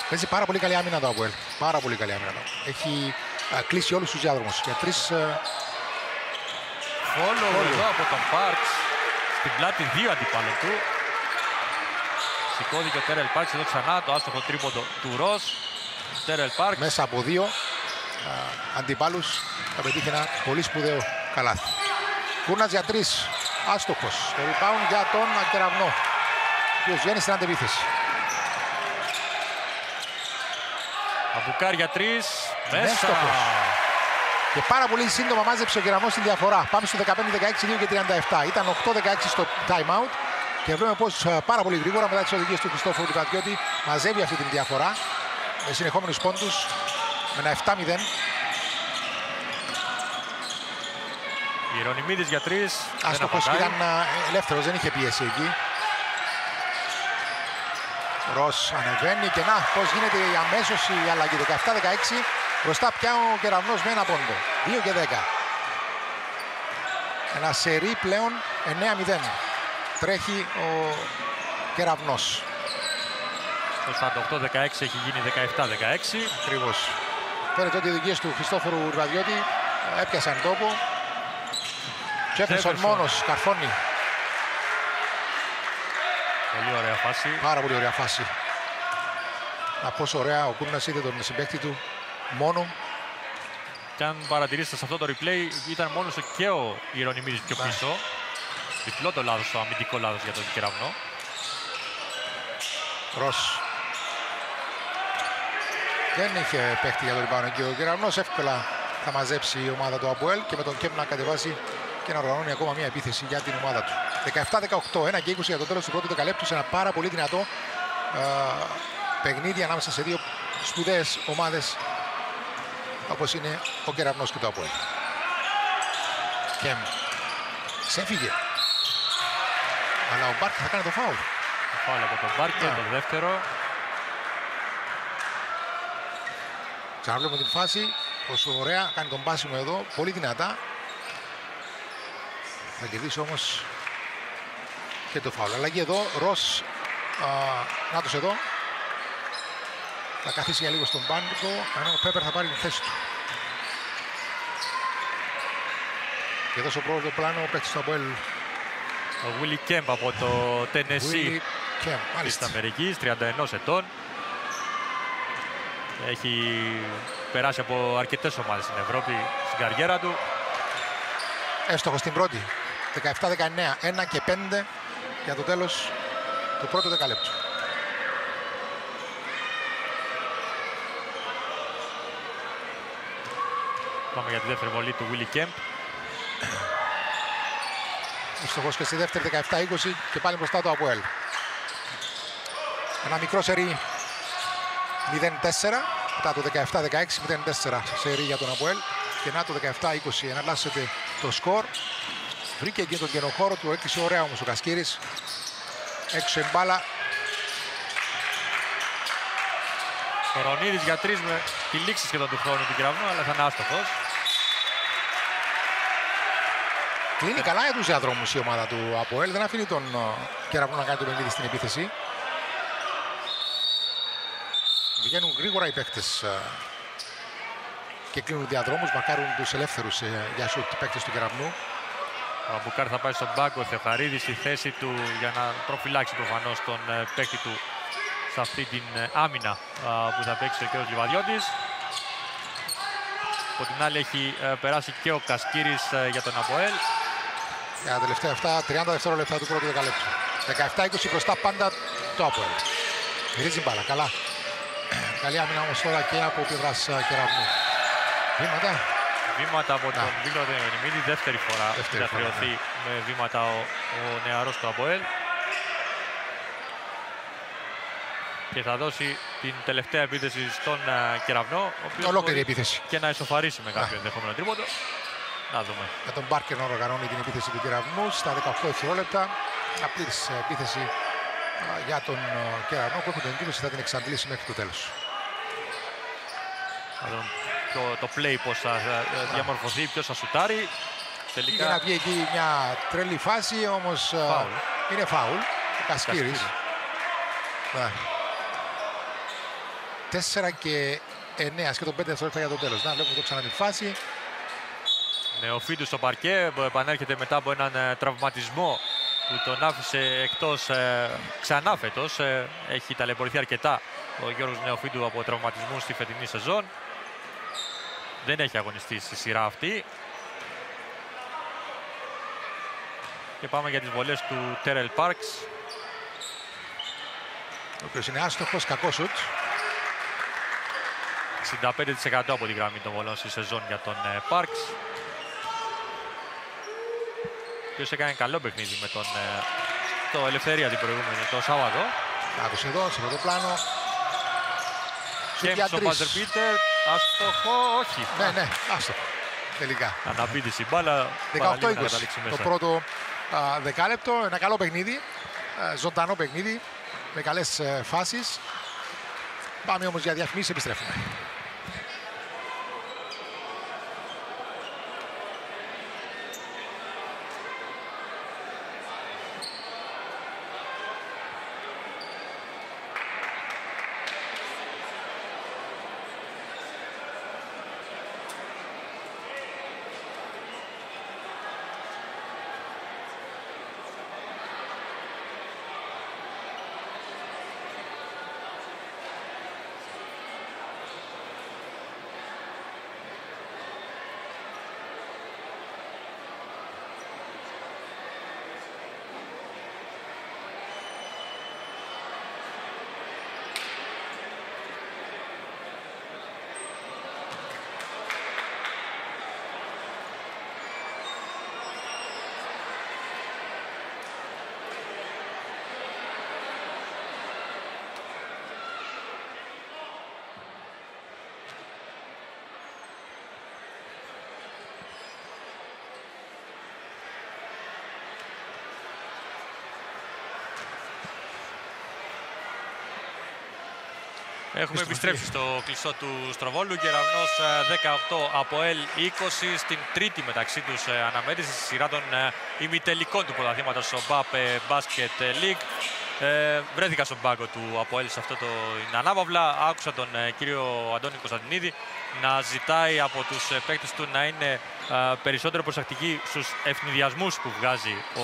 Παίζει πάρα πολύ καλή άμυνα το Αποέλ. Πάρα πολύ καλή άμυνα. Έχει α, κλείσει όλους τους διάδρομους. Για τρεις... Follow εδώ από τον Πάρξ. Στην πλάτη δύο αντιπάλων του. Σηκώθηκε ο Τέρελ Πάρξ εδώ ξανά. Το άστοχο τρίποντο του Ρος. Τέρελ Πάρξ. Μέσα από δύο α, αντιπάλους θα πετύχει ένα πολύ σπουδαίο καλάθι. Κούνας για τρεις. Άστοχος. Το rebound για τον α, Κεραυνό. Ο οποίος βγαίνει στην αντεπίθεση. Αμπουκάρ για τρεις. Μέσα. Και πάρα πολύ σύντομα μάζεψε ο Κεραμνός την διαφορά. Πάμε στο 15-16, 2 και 37. Ήταν 8-16 στο time out. Και βλέπουμε πω πάρα πολύ γρήγορα μετά τις οδηγίες του Χριστόφου Ριβατιώτη μαζεύει αυτή την διαφορά με συνεχόμενους πόντους με ένα 7-0. Ιερονιμίδης για τρεις. Άστοχος ήταν ελεύθερος, δεν είχε πίεση εκεί. Ρος ανεβαίνει και να πώς γίνεται αμέσω η αλλαγή. 17-16 μπροστά πια ο κεραυνός με ένα πόντο. 2 και 10. Ένα σερί πλέον 9-0. Τρέχει ο κεραυνός. Το 8-16 έχει γίνει 17-16. Ακριβώς. Φαίνεται ότι οι οδηγίες του Χριστόφορου Ραδιώτη έπιασαν τόπο. Τζέφερσον μόνος, καρφώνει. Πολύ ωραία φάση. Πάρα πολύ ωραία φάση. Να πόσο ωραία ο Κούρνας είδε τον συμπέκτη του μόνο. Και αν παρατηρήσετε σε αυτό το replay, ήταν μόνος και ο Ιερονιμίδης πιο ναι. πίσω. Διπλό το λάθος, το αμυντικό λάθος για τον κεραυνό. Ρος. Δεν είχε παίχτη για τον rebound εκεί. Ο κεραυνός εύκολα θα μαζέψει η ομάδα του Αποέλ και με τον Κέμ να κατεβάσει και να οργανώνει ακόμα μια επίθεση για την ομάδα του. 17-18, 1 και 20 για το τέλος του πρώτου δεκαλέπτου σε ένα πάρα πολύ δυνατό ε, παιχνίδι ανάμεσα σε δύο σπουδαίες ομάδες όπως είναι ο Κεραυνός και το Αποέλ. Κέμ. Ξέφυγε. Αλλά ο Μπάρκ θα κάνει το φάουλ. Το φάουλ από τον Μπάρκ, yeah. το δεύτερο. Ξαναβλέπουμε την φάση. Πόσο ωραία κάνει τον πάσιμο εδώ. Πολύ δυνατά. Θα κερδίσει όμως και το φάουλ. Αλλαγή εδώ. Ρος. Νάτος εδώ. Θα καθίσει για λίγο στον πάγκο. Ενώ ο Πέπερ θα πάρει τη θέση του. Και εδώ στο πρώτο πλάνο ο παίκτης του Αποέλ ο Willy Κέμπ από το Tennessee της Αμερικής, 31 ετών. Έχει περάσει από αρκετές ομάδες στην Ευρώπη στην καριέρα του. Έστοχος στην πρώτη. 17-19, 1 και 5 για το τέλος του πρώτου δεκαλέπτου. Πάμε για τη δεύτερη βολή του Willy Kemp. Στοχός και στη δεύτερη 17-20 και πάλι μπροστά το Αποέλ. Ένα μικρό σερί 0-4 μετά το 17-16 0-4 σερί για τον Αποέλ και να το 17-20 εναλλάσσεται το σκορ. Βρήκε και τον καινοχώρο του, έκλεισε ωραία όμως ο Κασκύρης. Έξω εμπάλα. Ο Ρονίδης για τρεις με τη λήξη σχεδόν του χρόνου του κεραυνού, αλλά θα είναι άστοχος. Κλείνει καλά για τους διαδρόμους η ομάδα του Αποέλ. Δεν αφήνει τον ε, Κεραυνό να κάνει το παιχνίδι στην επίθεση. Βγαίνουν γρήγορα οι παίκτες ε, και κλείνουν διαδρόμους. Μαρκάρουν τους ελεύθερους ε, για σουτ παίκτες του Κεραυνού. Ο Αμπουκάρ θα πάει στον πάγκο. Θεοχαρίδη στη θέση του για να προφυλάξει προφανώς τον παίκτη του σε αυτή την άμυνα που θα παίξει ο κ. Λιβαδιώτης. Από την άλλη έχει περάσει και ο Κασκύρης για τον Αποέλ. Για τα τελευταία αυτά 30 δευτερόλεπτα του πρώτου δεκαλέπτου. 17-20 μπροστά πάντα το Αποέλ. Γυρίζει μπάλα, καλά. Καλή άμυνα όμως τώρα και από πλευράς κεραυνού. Βήματα. Βήματα από τον Βίκτορ Νεμίδη, δεύτερη φορά δεύτερη θα χρεωθεί ναι. με βήματα ο, ο νεαρός του Αποέλ. Και θα δώσει την τελευταία επίθεση στον uh, Κεραυνό. Ο Ολόκληρη επίθεση. Και να ισοφαρίσει με κάποιο ενδεχόμενο τρίποντο. Να δούμε. Για τον Μπάρκερ να οργανώνει την επίθεση του Κεραυνού στα 18 δευτερόλεπτα. Απλή επίθεση για τον Κεραυνό που έχει την εντύπωση θα την εξαντλήσει μέχρι το τέλος. Το, το play πώς θα διαμορφωθεί, ποιος θα σουτάρει. Τελικά... Για να βγει εκεί μια τρελή φάση, όμως φάουλ. είναι φάουλ. Ο Κασκύρης. Ναι. 4 και 9, σχεδόν 5 δευτερόλεπτα για το τέλος. Να βλέπουμε το ξανά τη φάση. Νεοφίτου στο παρκέ που επανέρχεται μετά από έναν ε, τραυματισμό που τον άφησε εκτός ε, ξανά φέτος. Ε, έχει ταλαιπωρηθεί αρκετά ο Γιώργος Νεοφίτου από τραυματισμούς στη φετινή σεζόν. Δεν έχει αγωνιστεί στη σειρά αυτή. Και πάμε για τις βολές του Τέρελ Πάρξ. Ο οποίος είναι άστοχος, κακό σουτ. 65% από τη γραμμή των βολών στη σεζόν για τον Πάρξ. Ο έκανε καλό παιχνίδι με τον το Ελευθερία την προηγούμενη, το Σάββατο. Άκουσε εδώ, σε αυτό το πλάνο. Και ο Μπάζερ Πίτερ, άστοχο, όχι. Ναι, ναι, άστοχο. Τελικά. Αναπήδηση μπάλα. 18-20 το πρώτο α, δεκάλεπτο. Ένα καλό παιχνίδι. Α, ζωντανό παιχνίδι. Με καλές ε, φάσεις. Πάμε όμως για διαφημίσεις, επιστρέφουμε. Έχουμε επιστρέψει στο κλειστό του Στροβόλου. Κεραυνός 18 από L 20 στην τρίτη μεταξύ τους ε, αναμέτρηση στη σειρά των ε, ημιτελικών του πρωταθλήματος στο BAP Basket League. Ε, βρέθηκα στον πάγκο του από σε αυτό το ανάπαυλα. Άκουσα τον ε, κύριο Αντώνη Κωνσταντινίδη να ζητάει από τους ε, παίκτες του να είναι ε, περισσότερο προσεκτικοί στους ευνηδιασμούς που βγάζει ο,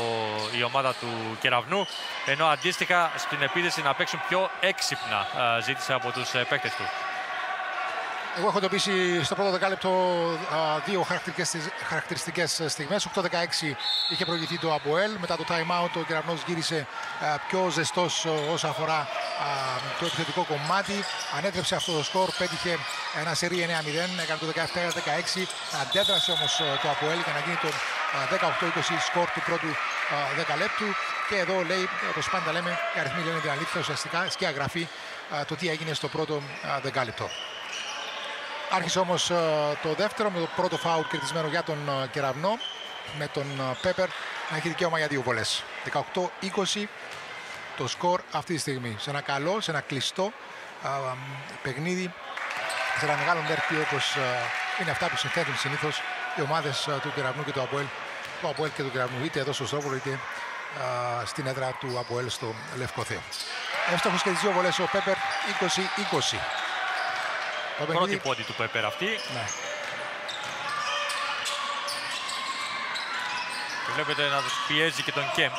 η ομάδα του Κεραυνού ενώ αντίστοιχα στην επίδεση να παίξουν πιο έξυπνα ζήτησε από τους παίκτες του. Εγώ έχω εντοπίσει στο πρώτο δεκάλεπτο δύο χαρακτηριστικές στιγμές. 8-16 είχε προηγηθεί το Αποέλ. Μετά το time out ο Κεραυνός γύρισε πιο ζεστός όσον αφορά το επιθετικό κομμάτι. Ανέτρεψε αυτό το σκορ, πέτυχε ένα σερί 9-0, έκανε το 17-16. Αντέδρασε όμως το Αποέλ για να γίνει το 18-20 σκορ του πρώτου δεκαλέπτου. Και εδώ λέει, όπως πάντα λέμε, οι αριθμοί λένε την αλήθεια ουσιαστικά, σκιαγραφή το τι έγινε στο πρώτο δεκάλεπτο. Άρχισε όμως ε, το δεύτερο με το πρώτο φάουλ κερδισμένο για τον ε, Κεραυνό με τον ε, Πέπερ να έχει δικαίωμα για δύο βολές. 18-20 το σκορ αυτή τη στιγμή. Σε ένα καλό, σε ένα κλειστό παιχνίδι, σε ένα μεγάλο ντέρπι όπως είναι αυτά που συνθέτουν συνήθως οι ομάδες του Κεραυνού και του Αποέλ, του Αποέλ και του Κεραυνού, είτε εδώ στο Στρόβολο είτε στην έδρα του Αποέλ στο Λευκοθέο. Εύστοχος και τις δύο βολές ο Πέπερ 20-20. Πρώτη πόντι του Πέπερ αυτή. Ναι. Και βλέπετε να τους πιέζει και τον Κέμπ.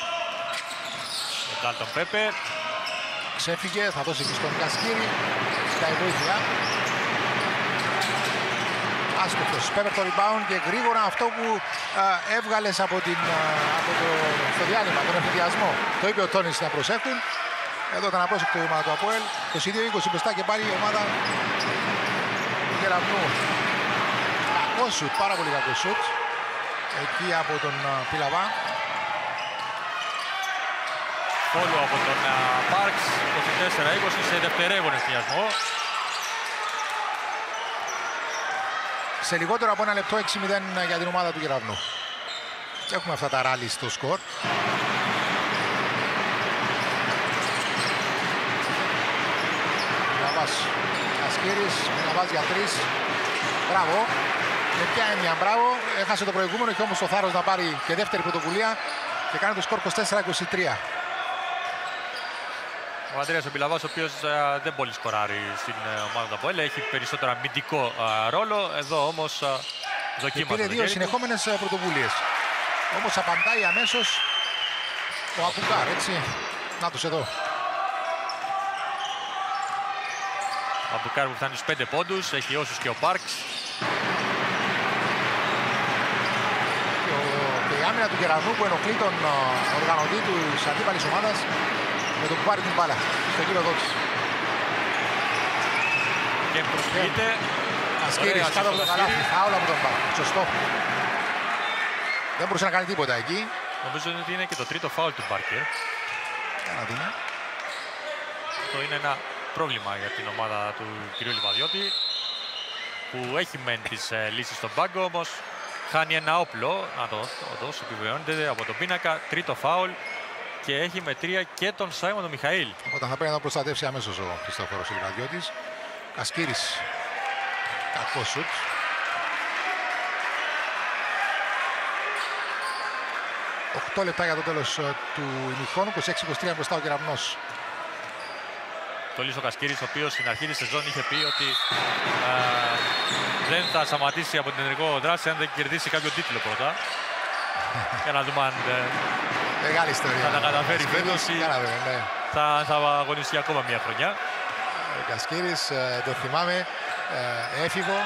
Μετά τον Πέπερ. Ξέφυγε, θα δώσει και στον Κασκύρη. Σκάει βοήθεια. Άσχετος. Πέπερ το rebound και γρήγορα αυτό που α, έβγαλες από, την, α, από το, στο διάλειμμα, τον εφηδιασμό. Το είπε ο Τόνις να προσέχουν. Εδώ ήταν απρόσεκτο η ομάδα του Αποέλ. 22-20 μπροστά και πάλι η ομάδα κεραυνού. Κακό σουτ, πάρα πολύ κακό σουτ. Εκεί από τον Πιλαβά. Φόλο από τον Πάρξ, 24-20 σε δευτερεύον εστιασμό. Σε λιγότερο από ένα λεπτό 6-0 για την ομάδα του Κεραυνού. Έχουμε αυτά τα ράλι στο σκορ. Πιλαβάς Ασκύρης, βάζει για τρεις. Μπράβο. Με ποια έννοια, μπράβο. Έχασε το προηγούμενο, και όμως το θάρρος να πάρει και δεύτερη πρωτοβουλία και κάνει το σκορ 24-23. Ο Αντρέας Μπιλαβάς, ο οποίος ε, δεν πολύ σκοράρει στην ε, ομάδα του Αποέλ, έχει περισσότερο αμυντικό ε, ρόλο. Εδώ όμως ε, δοκίμασε. Πήρε δύο συνεχόμενες πρωτοβουλίες. Όμως απαντάει αμέσως ο Απουκάρ, έτσι. Να τους εδώ. Από που φτάνει στους 5 πόντους, έχει όσους και ο Πάρξ. Και η άμυνα του Κερανού που ενοχλεί τον οργανωτή της αντίπαλης ομάδας με το που πάρει την μπάλα στο γύρο του. Και προσποιείται. Ασκήρης Ωραία, κάτω από το Ασκήρης. καλάθι. Φάουλ από τον Μπακ. Σωστό. Δεν μπορούσε να κάνει τίποτα εκεί. Νομίζω ότι είναι και το τρίτο φάουλ του Μπάρκερ. Για να δούμε. Αυτό είναι ένα πρόβλημα για την ομάδα του κ. Λιβαδιώτη που έχει μεν τις ε, λύσεις στον πάγκο όμως χάνει ένα όπλο, να το, το δώσει, επιβεβαιώνεται από τον πίνακα, τρίτο φάουλ και έχει με τρία και τον Σάιμον τον Μιχαήλ. Όταν θα πρέπει να τον προστατεύσει αμέσως ο Χριστόφορος Ηλβαδιώτη. Κασκύρης. Κακός σουτ. Οκτώ λεπτά για το τέλος του ημιχρόνου. 26-23 μπροστά ο κεραυνό. Το Λίσο Κασκύρης, ο οποίος στην αρχή της σεζόν είχε πει ότι α, δεν θα σταματήσει από την ενεργό δράση αν δεν κερδίσει κάποιο τίτλο πρώτα. Για να δούμε αν ε, Μεγάλη ιστορία. Θα τα καταφέρει Κασκύρης, φέτος ή- Κάναμε, ναι. θα, θα αγωνιστεί ακόμα μια χρονιά. Κασκύρης, το θυμάμαι, ε, έφηβο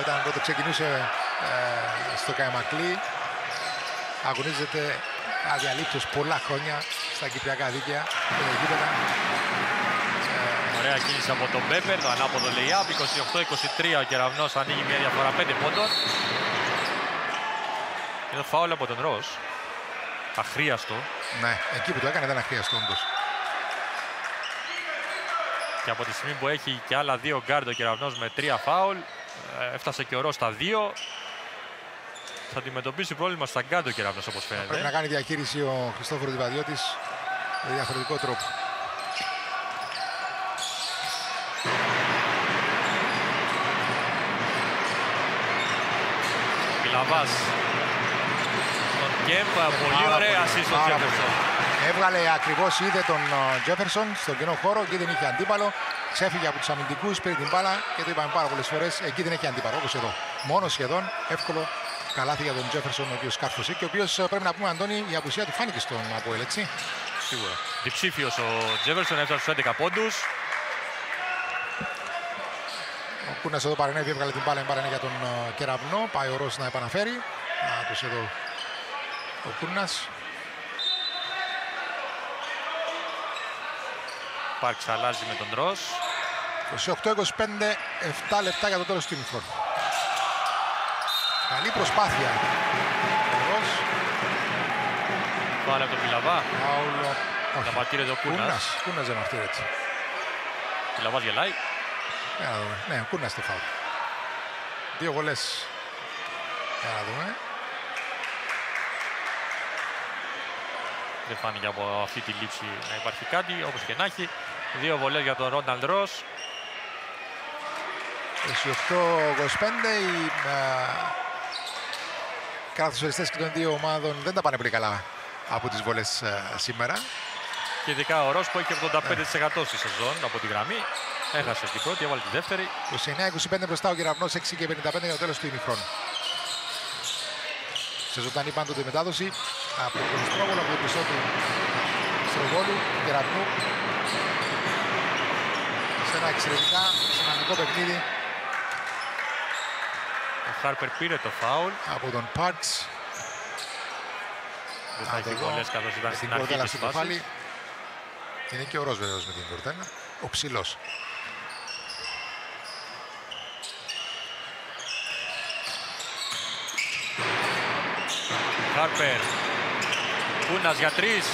όταν πρώτο ξεκινούσε ε, στο Καϊμακλή. Αγωνίζεται αδιαλείπτως πολλά χρόνια στα κυπριακά δίκαια και γήπεδα. Ωραία κίνηση από τον Πέπερ, το ανάποδο layup. 28-23 ο Κεραυνός ανοίγει μια διαφορά 5 πόντων. Είναι φάουλ από τον Ρος. Αχρείαστο. Ναι, εκεί που το έκανε ήταν αχρείαστο όντως. Και από τη στιγμή που έχει και άλλα δύο γκάρντ ο Κεραυνός με τρία φάουλ, ε, έφτασε και ο Ρος στα δύο. Θα αντιμετωπίσει πρόβλημα στα γκάρντ ο Κεραυνός όπως Πρέπει να φαίνεται. κάνει διαχείριση ο Χριστόφορος Λιβαδιώτης με διαφορετικό τρόπο. Μιλαβάς. Τον Κέμπ, πολύ Πάρα ωραία πολύ, assist ο πάρα Τζέφερσον. Έβγαλε ακριβώς, είδε τον Τζέφερσον στον κοινό χώρο, εκεί δεν είχε αντίπαλο. Ξέφυγε από τους αμυντικούς, πήρε την μπάλα και το είπαμε πάρα πολλές φορές. Εκεί δεν έχει αντίπαλο, όπως εδώ. Μόνος σχεδόν εύκολο καλάθι για τον Τζέφερσον, ο οποίος κάρφωσε και ο οποίος πρέπει να πούμε, Αντώνη, η απουσία του φάνηκε στον Αποέλ, έτσι. Σίγουρα. Διψήφιος ο Τζέφερσον έφτασε στους 11 πόντους. Ο Κούνα εδώ παρενέβη, έβγαλε την μπάλα, η μπάλα είναι για τον ε, Κεραυνό. Πάει ο Ρώση να επαναφέρει. Να τους εδώ ο Κούνας. Πάρξ αλλάζει με τον Ρος. 28-25, 7 λεπτά για το τέλος του ημιχρόνου. Καλή προσπάθεια. Ο Ρος, Πάλι από τον Πιλαβά. Πάουλο. Όχι. Σταματήρεται ο Κούνας. Κούνας. Κούνας δεν αυτή έτσι. Πιλαβάς γελάει. Για να δούμε. Ναι, ο Κούνας το φάουλ. Δύο βολές. Για να δούμε. Δεν φάνηκε από αυτή τη λήψη να υπάρχει κάτι, όπως και να έχει. Δύο βολές για τον Ρόναλντ Ρος. 28-25 οι καθοσοριστές και των δύο ομάδων δεν τα πάνε πολύ καλά από τις βολές ε, σήμερα. Και ειδικά ο Ρος που έχει 85% στη σεζόν από τη γραμμή. Έχασε την πρώτη, έβαλε τη δεύτερη. 29-25 μπροστά ο Κεραυνός, 6 και 55 για το τέλος του ημιχρόνου. Σε ζωντανή πάντοτε μετάδοση από τον Στρόβολο, από το πισό του Στροβόλου, Κεραυνού. Σε ένα εξαιρετικά σημαντικό παιχνίδι Ο Χάρπερ πήρε το φάουλ. από τον Πάρτς. Δεν θα Α, το έχει εδώ, βολές καθώς ήταν με στην την αρχή κορδέλα της στο φάσης. κεφάλι. Είναι και ο Ρος βεβαίως με την κορδέλα. Ο ψηλός. Χάρπερ. Κούνας για τρεις.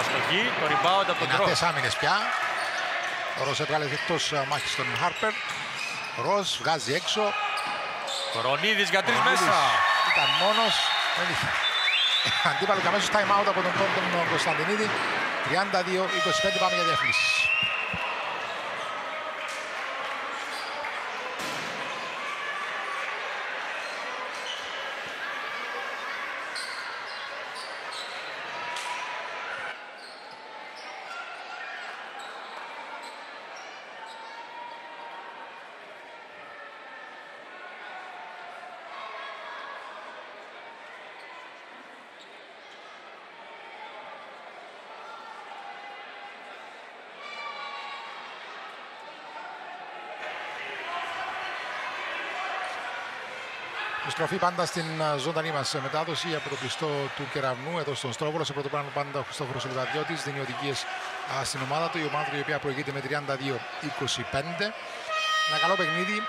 Αστοχή. Το rebound από τον Ρος. Δυνατές άμυνες πια. Ο Ρος έβγαλε εκτός ε, μάχης τον Χάρπερ. Ο Ρος βγάζει έξω. Κορονίδης για τρεις Κορνίδης μέσα. Ήταν μόνος. Δεν είχε. Αντίπαλος και αμέσως time out από τον Κόρτον Κωνσταντινίδη. 32-25 πάμε για διαφημίσεις. Επιστροφή πάντα στην α, ζωντανή μας μετάδοση από το πιστό του Κεραυνού εδώ στον Στρόβολο. Σε πρώτο πλάνο πάντα ο Χριστόφορος Ελβαδιώτη δίνει οδηγίες στην ομάδα του. Η ομάδα του η οποία προηγείται με 32-25. Ένα καλό παιχνίδι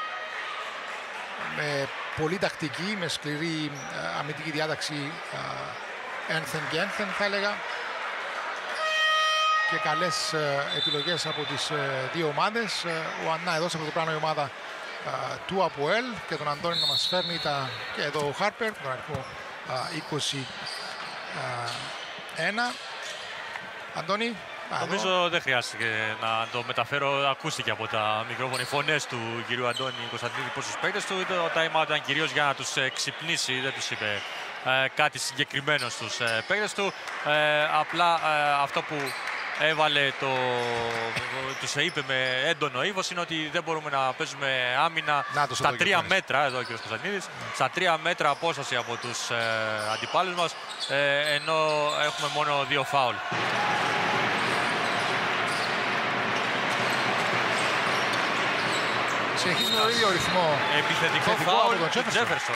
με πολύ τακτική, με σκληρή ε, αμυντική διάταξη ε, ένθεν και ένθεν θα έλεγα και καλές ε, επιλογές από τις δύο ομάδες. Ο Ανά εδώ σε αυτό το πλάνο η ομάδα του Αποέλ και τον Αντώνη να μας φέρνει τα, και εδώ ο Χάρπερ, τον αριθμό 21. Αντώνη, Νομίζω δεν χρειάστηκε να το μεταφέρω. Ακούστηκε από τα μικρόφωνα οι φωνές του κυρίου Αντώνη Κωνσταντίνη προ του παίκτες του. Το time out ήταν κυρίως για να τους ξυπνήσει, δεν τους είπε ε, κάτι συγκεκριμένο στους ε, παίκτες του. Ε, απλά αυτό που έβαλε το, τους είπε με έντονο ύφος είναι ότι δεν μπορούμε να παίζουμε άμυνα στα τρία μέτρα. Εδώ ο κ. Κωνσταντινίδη, στα τρία μέτρα απόσταση από τους ε, αντιπάλους μας, ενώ έχουμε μόνο δύο φάουλ. Συνεχίζει με τον ίδιο ρυθμό. Επιθετικό φάουλ του Τζέφερσον.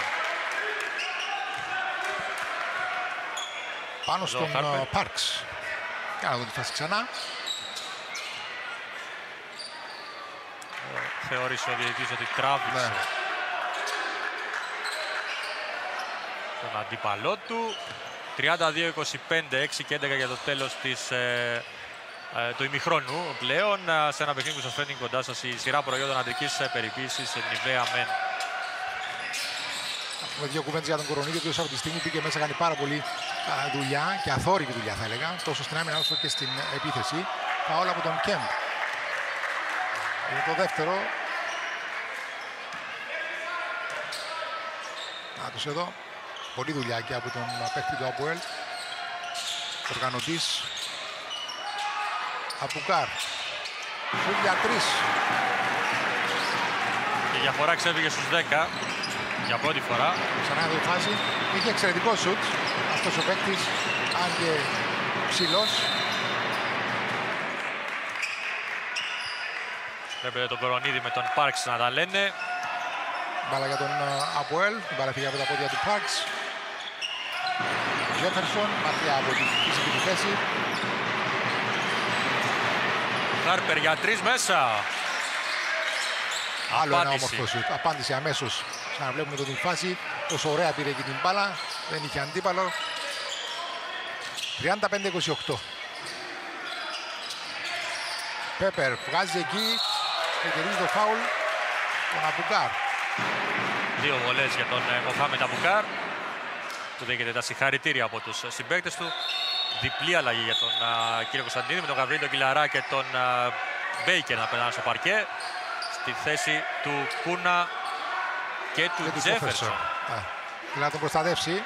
Πάνω στον Πάρξ. Κάνα δω τη φάση ξανά. Θεώρησε ο διαιτητής ότι τράβηξε ναι. τον αντίπαλό του. 32-25, 6 και 11 για το τέλος της ε, ε, του ημιχρόνου πλέον ε, σε ένα παιχνίδι που σας φέρνει κοντά σας η σειρά προϊόντων αντρικής ε, περιποίησης Νιβέα Μεν. Με δύο κουβέντες για τον Κορονίδη, ο οποίος από τη στιγμή πήγε μέσα, κάνει πάρα πολύ δουλειά και αθόρυβη δουλειά θα έλεγα, τόσο στην άμυνα όσο και στην επίθεση. Τα όλα από τον Κέμπ. Για το δεύτερο. Να τους εδώ. Πολύ δουλειά και από τον παίκτη του Αποέλ. Οργανωτής Απουκάρ. Σουτ για τρεις. Η διαφορά ξέφυγε στους 10 για πρώτη φορά. Ξανά εδώ η φάση. Είχε εξαιρετικό σουτ αυτός ο παίκτης, αν και ψηλός. Βλέπετε τον Κορονίδη με τον Πάρξ να τα λένε. Μπάλα για τον Αποέλ, η μπάλα φύγει από τα πόδια του Πάρξ. Τζέφερσον, μακριά από τη φυσική του θέση. Χάρπερ για τρεις μέσα. Άλλο ένα όμορφο σουτ. Απάντησε αμέσως. Ξαναβλέπουμε εδώ την φάση. Πόσο ωραία πήρε και την μπάλα. Δεν είχε αντίπαλο. 35-28. Πέπερ βγάζει εκεί και κερδίζει το φάουλ τον Αμπουκάρ. Δύο βολές για τον ε, Μοχάμετ Αμπουκάρ που δέχεται τα συγχαρητήρια από τους συμπαίκτες του διπλή αλλαγή για τον uh, κύριο Κωνσταντίνη με τον Γαβρίλη, τον Κιλαρά και τον uh, Μπέικερ να περνάνε στο παρκέ στη θέση του Κούνα και του και Τζέφερσον. Θέλει να τον προστατεύσει.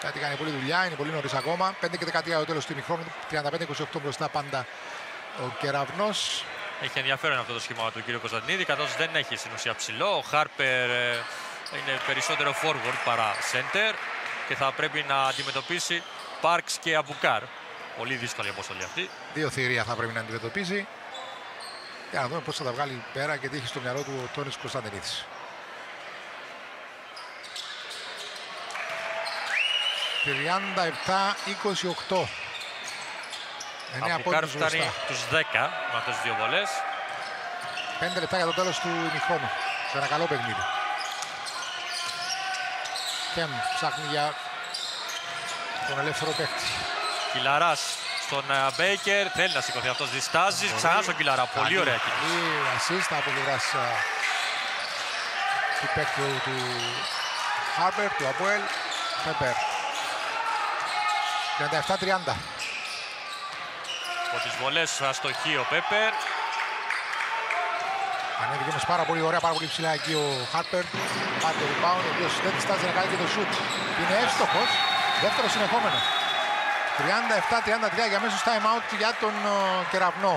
Κάτι κάνει πολλή δουλειά, είναι πολύ νωρίς ακόμα. 5 και 13 το τέλος του ημιχρόνου. 35-28 μπροστά πάντα ο κεραυνός. Έχει ενδιαφέρον αυτό το σχήμα του κύριο Κωνσταντινίδη, καθώς δεν έχει στην ουσία ψηλό. Ο Χάρπερ ε, είναι περισσότερο forward παρά center και θα πρέπει να αντιμετωπίσει Πάρξ και Αμπουκάρ. Πολύ δύσκολη αποστολή αυτή. Δύο θηρία θα πρέπει να αντιμετωπίσει. Για να δούμε πώς θα τα βγάλει πέρα και τι έχει στο μυαλό του ο Τόνι Κωνσταντινίδης. «37-28». 9 Αμπουκάρ φτάνει τους 10 με αυτές τις δύο βολές. 5 λεπτά για το τέλος του ημιχρόνου. Σε ένα καλό παιχνίδι. Κέμ ψάχνει για τον ελεύθερο παίκτη. Κιλαράς στον Μπέικερ, θέλει να σηκωθεί αυτός, διστάζει, ξανά στον Κιλαρά, πολύ ωραία κίνηση. Η ασίστα από πλευράς του παίκτη του Χάρπερ, του Αποέλ, Πέπερ. 37-30. Από τις βολές αστοχή ο Πέπερ. Ανέβηκε όμως πάρα πολύ ωραία, πάρα πολύ ψηλά εκεί ο Χάρπερ. Πάρει το rebound, ο οποίος δεν διστάζει να κάνει και το shoot. Είναι εύστοχος. Δεύτερο συνεχόμενο. 37-33 για μέσο time out για τον uh, Κεραυνό.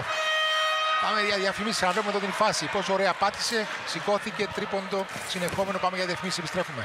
Πάμε για διαφημίσεις, να βλέπουμε εδώ την φάση. Πόσο ωραία πάτησε, σηκώθηκε, τρίποντο συνεχόμενο. Πάμε για διαφημίσεις, επιστρέφουμε.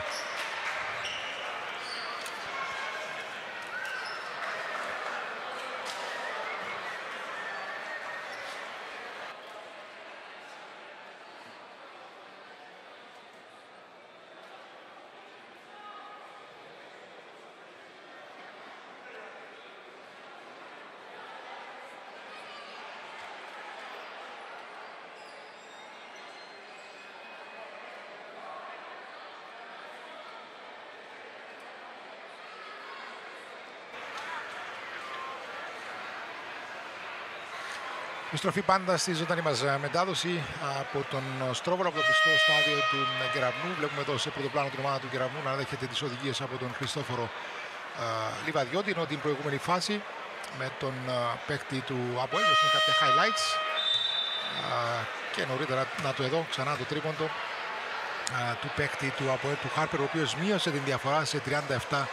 Επιστροφή πάντα στη ζωντανή μας μετάδοση από τον Στρόβολο, από το πιστό στάδιο του Κεραυνού. Βλέπουμε εδώ σε πρώτο πλάνο την ομάδα του Κεραυνού να δέχεται τις οδηγίες από τον Χριστόφορο Λιβαδιώτη. Ενώ την προηγούμενη φάση με τον παίκτη του Αποέλ, με κάποια highlights. Και νωρίτερα, να το εδώ, ξανά το τρίποντο του παίκτη του Αποέλ του Χάρπερ, ο οποίος μείωσε την διαφορά σε 37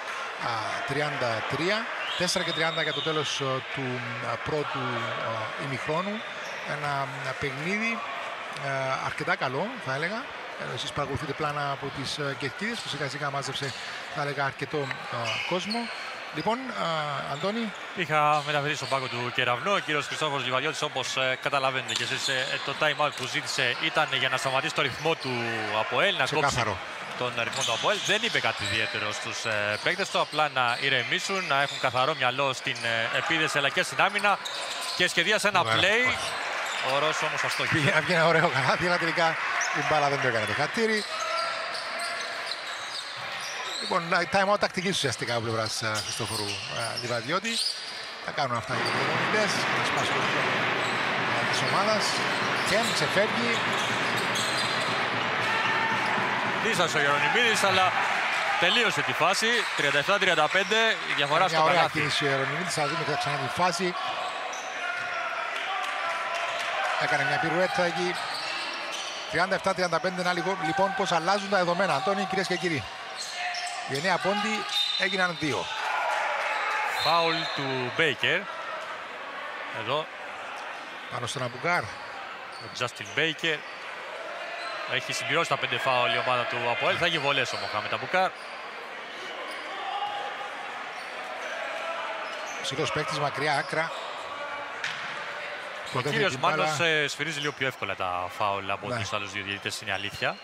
33. 4 και 30 για το τέλος του πρώτου ημιχρόνου. Ένα παιχνίδι αρκετά καλό θα έλεγα. Ε, εσείς παρακολουθείτε πλάνα από τις κερκίδες που σιγά σιγά μάζεψε θα έλεγα αρκετό κόσμο. Λοιπόν, Αντώνη. Είχα μεταφερθεί στον πάγκο του Κεραυνού. Ο κύριος Χριστόφορος Λιβαδιώτη, όπως ε, καταλαβαίνετε και εσείς, ε, το time out που ζήτησε ήταν για να σταματήσει το ρυθμό του από να κόψει τον αριθμό του Αποέλ. Δεν είπε κάτι ιδιαίτερο στους ε, παίκτες του. Απλά να ηρεμήσουν, να έχουν καθαρό μυαλό στην ε, επίδεση αλλά και στην άμυνα. Και σχεδίασε ένα play. Ο Ρώσος όμως αστόχησε. Πήγε να βγει ένα ωραίο καλάθι, αλλά τελικά η μπάλα δεν το έκανε το χατήρι. Λοιπόν, time out τακτική ουσιαστικά από πλευράς ε, Χριστόφορου Λιβαδιώτη. Θα κάνουν αυτά οι προπονητές. Θα σπάσουν το της ομάδας. Κέμ ξεφεύγει. Δίσασε ο Γερονιμίδης, αλλά τελείωσε τη φάση. 37-35, η διαφορά στο καλάθι. Μια κίνηση ο Γερονιμίδης, θα δούμε ξανά τη φάση. Έκανε μια πυρουέτα εκεί. 37-35 λίγο. Λοιπόν, πώς αλλάζουν τα δεδομένα. Αντώνη, κυρίες και κύριοι. Οι 9 πόντοι έγιναν 2. Φάουλ του Μπέικερ. Εδώ. Πάνω στον Αμπουκάρ. Ο Τζάστιν Μπέικερ. Έχει συμπληρώσει τα πέντε φάουλ η ομάδα του Αποέλ. Θα έχει βολές ο Μοχάμετ Αμπουκάρ. Ψηλός παίκτης, μακριά άκρα. Ο κύριος Μάνος ε, σφυρίζει λίγο πιο εύκολα τα φάουλ από ναι. τους άλλους δύο διαιτητές, είναι αλήθεια.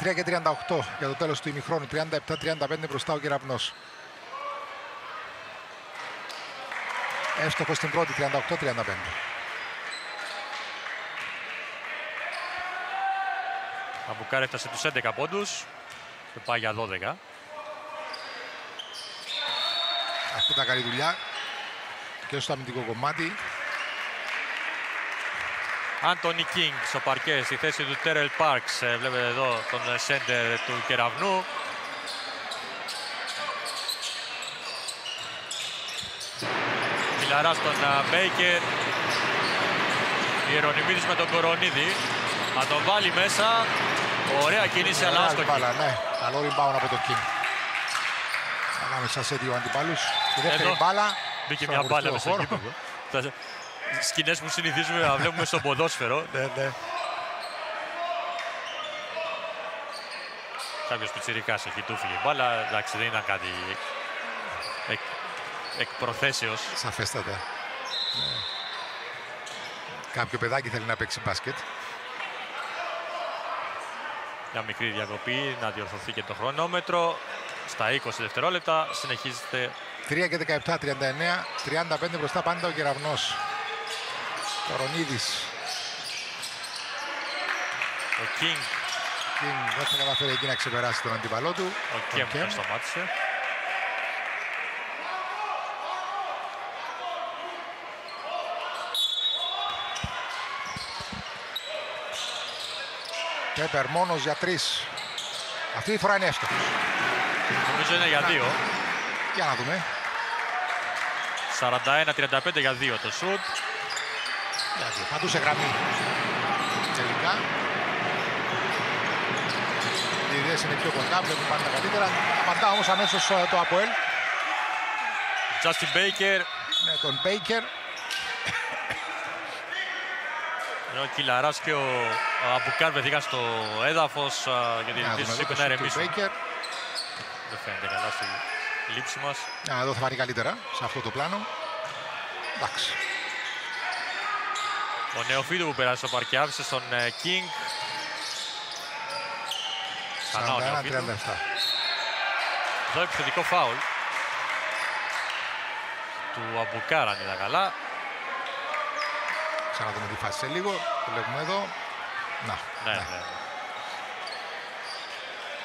3 και 38 για το τέλος του ημιχρόνου. 37-35 μπροστά ο Κεραυνός. Εύστοχος στην πρώτη, 38-35. Αμπουκάρ έφτασε τους 11 πόντους και πάει για 12. Αυτή τα καλή δουλειά και στο αμυντικό κομμάτι. Άντωνι Κίνγκ στο παρκές στη θέση του Τέρελ Πάρξ. Ε, βλέπετε εδώ τον σέντερ του Κεραυνού. Φιλαρά στον Μπέικερ. Ιερονιμίδης με τον Κορονίδη. Θα τον βάλει μέσα. Ωραία κίνηση, αλλά άστοχη. Μπάλα, ναι. Καλό rebound από το King. Ανάμεσα σε δύο αντιπάλους. Η δεύτερη μπάλα. Μπήκε μια μπάλα μέσα εκεί. Σκηνές που συνηθίζουμε να βλέπουμε στο ποδόσφαιρο. ναι, ναι. Κάποιος πιτσιρικάς έχει τούφυγε μπάλα. Εντάξει, δεν ήταν κάτι εκ, εκ προθέσεως. Σαφέστατα. Ναι. Κάποιο παιδάκι θέλει να παίξει μπάσκετ. Μια μικρή διακοπή, να διορθωθεί και το χρονόμετρο. Στα 20 δευτερόλεπτα συνεχίζεται. 3 και 17, 39, 35 μπροστά πάντα ο Κεραυνός. Κορονίδης. Ο Κίνγκ. Κίνγκ δεν θα καταφέρει εκεί να ξεπεράσει τον αντιπαλό του. Ο Κέμ σταμάτησε. Πέπερ μόνος για τρεις. Αυτή τη φορά είναι εύστοχος. Νομίζω είναι για δύο. Για να δούμε. 41-35 για δύο το σουτ. Παντού σε γραμμή. Τελικά. Οι ιδέες είναι πιο κοντά, βλέπουν πάνε τα καλύτερα. Απαντά όμως αμέσως ε, το Αποέλ. Justin Baker. Με τον Baker. Ενώ ο Κιλαράς και ο Αμπουκάρ βρεθήκαν στο έδαφος για την διευθύνση είπε να ηρεμήσουν. Δεν φαίνεται καλά στη λήψη μας. Να, εδώ θα πάρει καλύτερα σε αυτό το πλάνο. Εντάξει. Ο Νεοφύτου που περάσει στο παρκέ άφησε στον Κίνγκ. Ξανά ο Νεοφύτου. Εδώ επιθετικό φάουλ. Του Αμπουκάρ αν είδα καλά. Ξαναδούμε τη φάση σε λίγο. Το βλέπουμε εδώ. Να. Ναι, ναι. ναι.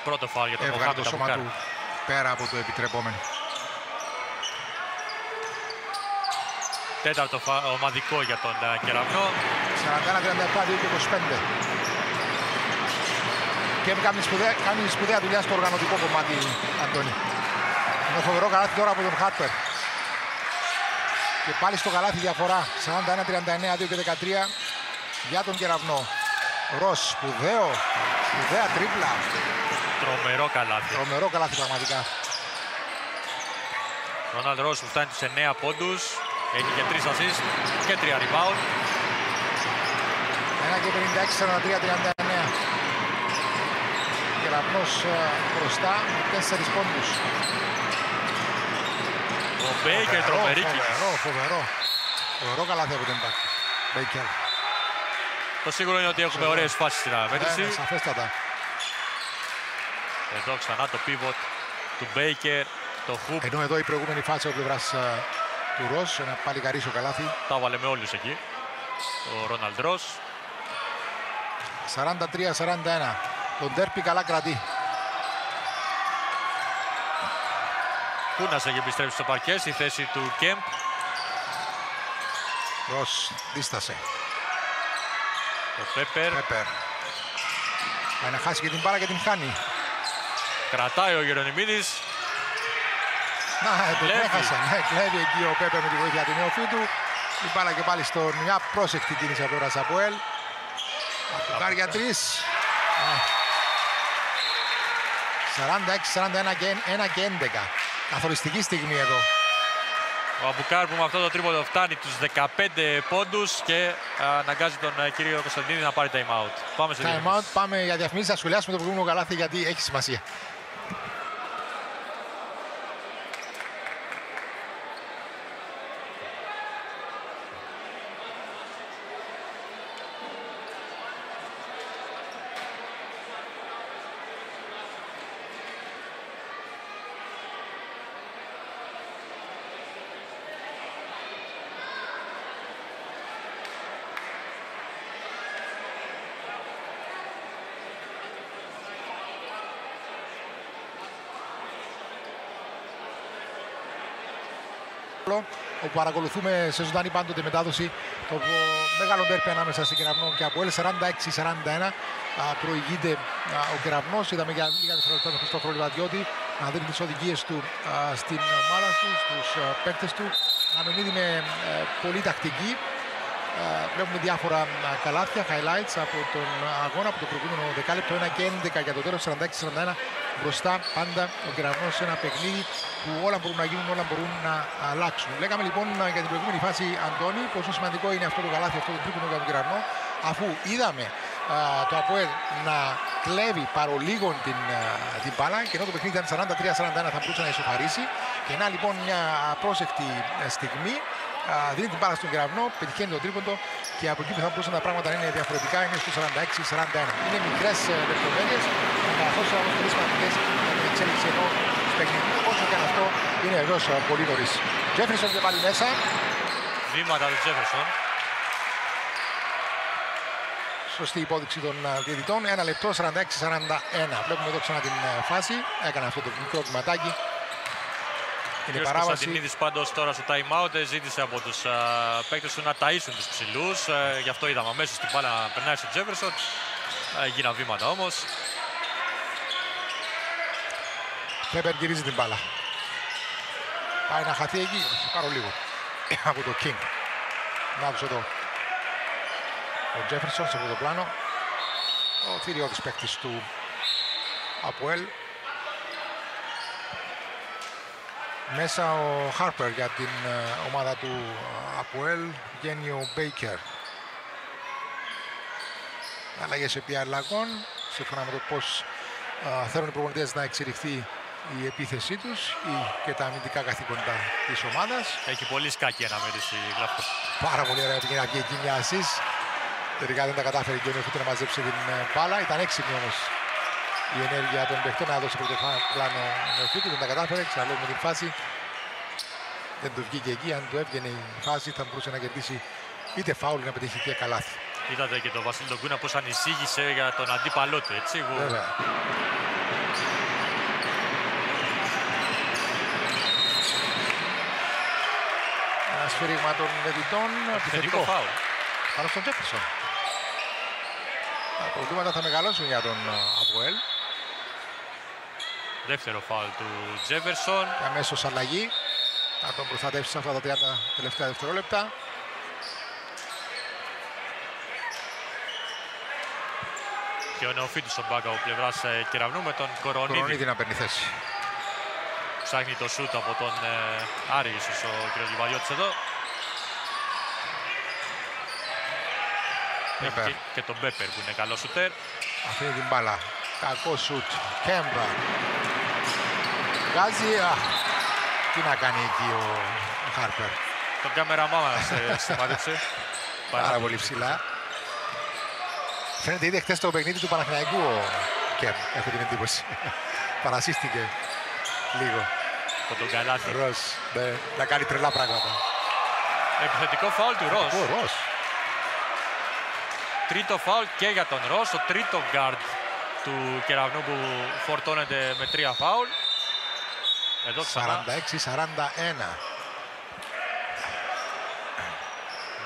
Πρώτο φάουλ για τον Έβγαλε το σώμα του πέρα από το επιτρεπόμενο. Τέταρτο ομαδικό για τον Κεραυνό. 41-37, 2 και 25. Και κάνει σπουδαία, κάνει σπουδαία δουλειά στο οργανωτικό κομμάτι, Αντώνη. Είναι φοβερό καλάθι τώρα από τον Χάτπερ. Και πάλι στο καλάθι διαφορά. 41-39, 2 και 13 για τον Κεραυνό. Ρος, σπουδαίο, σπουδαία τρίπλα. Τρομερό καλάθι. Τρομερό καλάθι πραγματικά. Ρόναλντ Ρος που φτάνει τους 9 πόντους. Έχει και 3 assist και 3 rebound. 1 και 56-43-39. Κεραυνός ε, μπροστά με 4 πόντους. Ο Μπέικερ τρομερή Φοβερό, φοβερό. Φοβερό καλάθι από τον Μπέικερ. Το σίγουρο είναι ότι έχουμε ωραίες φάσεις στην αναμέτρηση. Ναι, ναι, σαφέστατα. Εδώ ξανά το pivot του Μπέικερ, το hook. Ενώ εδώ η προηγούμενη φάση από πλευράς του Ρος, ένα παλικαρίσιο καλάθι. Τα 'βαλε με όλους εκεί. Ο Ρόναλντ Ρος. 43-41. Τον Τέρπι καλά κρατεί. Κούνας έχει επιστρέψει στο παρκέ στη θέση του Κέμπ. Ρος δίστασε. Ο Πέπερ. Πέπερ. Πάει να χάσει και την μπάλα και την χάνει. Κρατάει ο Γερονιμίδης. Να, τον Κλέβει. έχασε. Ναι, κλέβει εκεί ο Πέπερ με τη βοήθεια του νεοφύτου. του. Η μπάλα και πάλι στο μια απρόσεκτη κίνηση από τον Ρος. Αποέλ. Αμπουκάρ για τρεις. Ναι. 46-41 και 1 και 11. Καθοριστική στιγμή εδώ. Ο Αμπουκάρ που με αυτό το τρίποντο φτάνει τους 15 πόντους και αναγκάζει τον ε, κύριο Κωνσταντινίδη να πάρει time out. Πάμε σε Time out. διαφημίσεις. Πάμε για διαφημίσεις. Θα σχολιάσουμε το προηγούμενο καλάθι γιατί έχει σημασία. Όπου παρακολουθούμε σε ζωντανή πάντοτε μετάδοση το μεγάλο τέρπι ανάμεσα στην Κεραυνό και από 46-41 προηγείται α, ο Κεραυνός. Είδαμε για λίγα δευτερόλεπτα τον Χριστόφορο Λιβαδιώτη να δίνει τις οδηγίες του α, στην ομάδα του, στους α, παίκτες του. Αμενίδη με ε, πολύ τακτική. Ε, Βλέπουμε διάφορα α, καλάθια, highlights από τον αγώνα, από το προηγούμενο δεκάλεπτο 1 και 11 για το τέλος 46-41 μπροστά πάντα ο Κεραυνός σε ένα παιχνίδι που όλα μπορούν να γίνουν, όλα μπορούν να αλλάξουν. Λέγαμε λοιπόν για την προηγούμενη φάση, Αντώνη, πόσο σημαντικό είναι αυτό το καλάθι, αυτό το τρίπονο για τον Κεραυνό, αφού είδαμε α, το ΑΠΟΕΛ να κλέβει παρολίγων την, α, την μπάλα και ενώ το παιχνίδι ήταν 43-41 θα μπορούσε να ισοφαρίσει. Και να λοιπόν μια απρόσεκτη ε, στιγμή α, δίνει την μπάλα στον Κεραυνό, πετυχαίνει το τρίποντο και από εκεί που θα μπορούσαν τα πράγματα να είναι διαφορετικά είναι στο 46-41. Είναι μικρές λεπτομέρειες, καθώ όμω πολύ σημαντικές για την εξέλιξη ενό παιχνιδιού. Όσο και αν αυτό είναι βεβαίω πολύ νωρίς. Τζέφρισον και πάλι μέσα. Βήματα του Τζέφερσον. Σωστή υπόδειξη των α, διαιτητών. Ένα λεπτό 46-41. Βλέπουμε εδώ ξανά την α, φάση. Έκανε αυτό το μικρό βηματάκι. Ο Είναι κ. παράβαση. Κωνσταντινίδης πάντως τώρα στο time out ε, ζήτησε από τους α, παίκτες του να ταΐσουν τους ψηλούς. Ε, γι' αυτό είδαμε αμέσως την μπάλα να περνάει στον Τζέφερσον. Ε, Έγιναν βήματα όμως. Πέπερ γυρίζει την μπάλα. Πάει να χαθεί εκεί. Όχι, Πάρω λίγο. από το King. Να τους εδώ. Ο Τζέφερσον σε αυτό το πλάνο. Ο θηριώδης παίκτης του Αποέλ. Μέσα ο Χάρπερ για την ε, ομάδα του ε, Αποέλ. Βγαίνει ο Μπέικερ. Αλλαγές επί αλλαγών. Σύμφωνα με το πώς ε, θέλουν οι προπονητές να εξελιχθεί η επίθεσή τους ή και τα αμυντικά καθήκοντα της ομάδας. Έχει πολύ σκάκι αναμέτρηση η Γλαύκο. Πάρα πολύ ωραία πήγε να βγει εκεί μια assist. Τελικά δεν τα κατάφερε και ο Νεοφύτου να μαζέψει την ε, μπάλα. Ήταν έξυπνη όμως η ενέργεια των παιχτών να δώσει πρώτο πλάνο ο Νεοφύτου. Δεν τα κατάφερε. Ξαναλέγουμε την φάση. Δεν του βγήκε εκεί. Αν του έβγαινε η φάση θα μπορούσε να κερδίσει είτε φάουλ ή να πετύχει και καλάθι. Είδατε και τον Βασίλη τον Κούνα πώς ανησύγησε για τον αντίπαλό του, έτσι. που Βέβαια. Ένας σφύριγμα των Λεβιτών. Επιθετικό φάουλ. Πάνω στον Τζέφερσον. Τα προβλήματα θα μεγαλώσουν για τον Αποέλ. Δεύτερο φάουλ του Τζέφερσον. Και αμέσως αλλαγή. Θα τον προστατεύσει σε αυτά τα 30 τελευταία δευτερόλεπτα. Και ο νεοφύτης στον μπάγκα ο πλευράς ε, Κεραυνού με τον Κορονίδη. Κορονίδη να παίρνει θέση. Ψάχνει το σούτ από τον ε, Άρη ίσως ο κ. Λιβαδιώτης εδώ. Έχει Μπέπερ. και, και τον Μπέπερ που είναι καλός σουτέρ. Αφήνει την μπάλα. Κακό σουτ. Κέμπρα. Βγάζει. Α, τι να κάνει εκεί ο, ο Χάρπερ. Τον κάμεραμά μας ε, σταμάτησε. Πάρα πολύ ψηλά. Φαίνεται ήδη χθες το παιχνίδι του Παναθηναϊκού ο Κέμ. Έχω την εντύπωση. Παρασύστηκε λίγο. Από τον Καλάθι. Ρος. Ναι, να κάνει τρελά πράγματα. Επιθετικό φάουλ του Ρος. Ο Ρος. Τρίτο φάουλ και για τον Ρος. Το τρίτο γκάρντ του Κεραυνού που φορτώνεται με τρία φάουλ. Εδώ ξανά 46-41.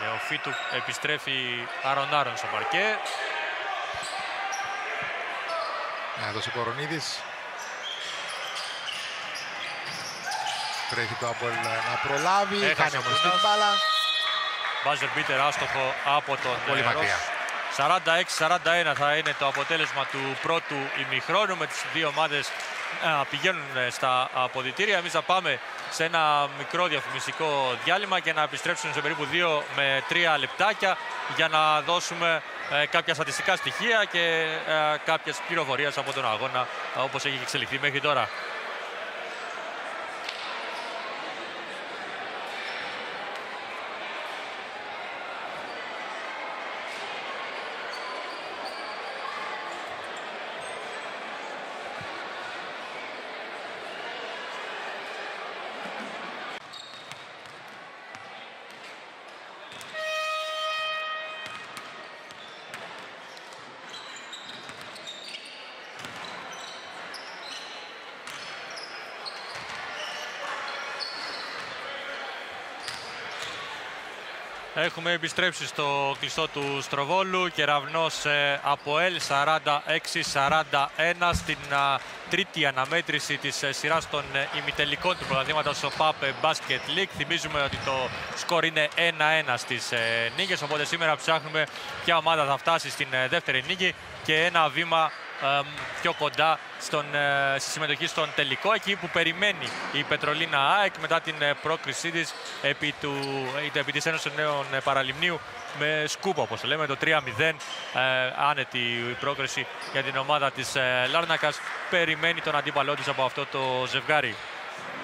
Νεοφύτου επιστρέφει άρον άρον στο παρκέ. Να δώσει ο Γερονιμίδης. Τρέχει το Απόελ να προλάβει. Έχασε Κάνει ο όμως την Μπουνάς. μπάλα. Μπάζερ μπίτερ άστοχο από τον Πολύ ε, μακριά. Ρος. 46-41 θα είναι το αποτέλεσμα του πρώτου ημιχρόνου με τις δύο ομάδες να πηγαίνουν ε, στα αποδητήρια. Εμείς θα πάμε σε ένα μικρό διαφημιστικό διάλειμμα και να επιστρέψουν σε περίπου 2 με 3 λεπτάκια για να δώσουμε ε, κάποια στατιστικά στοιχεία και ε, κάποιες πληροφορίες από τον αγώνα ε, όπως έχει εξελιχθεί μέχρι τώρα. Έχουμε επιστρέψει στο κλειστό του Στροβόλου. Κεραυνός ε, από ΕΛ 46-41 στην α, τρίτη αναμέτρηση της ε, σειράς των ε, ημιτελικών του πρωταθλήματος ΟΠΑΠ Basket League. Θυμίζουμε ότι το σκορ είναι 1-1 στις ε, νίκες, οπότε σήμερα ψάχνουμε ποια ομάδα θα φτάσει στην ε, δεύτερη νίκη και ένα βήμα ε, πιο κοντά στον, ε, στη συμμετοχή στον τελικό, εκεί που περιμένει η Πετρολίνα ΑΕΚ μετά την ε, πρόκρισή της επί, του, είτε επί της Ένωσης Νέων ε, Παραλιμνίου με σκούπα, όπως το λέμε, το 3-0, ε, άνετη η πρόκριση για την ομάδα της ε, Λάρνακας. Περιμένει τον αντίπαλό της από αυτό το ζευγάρι.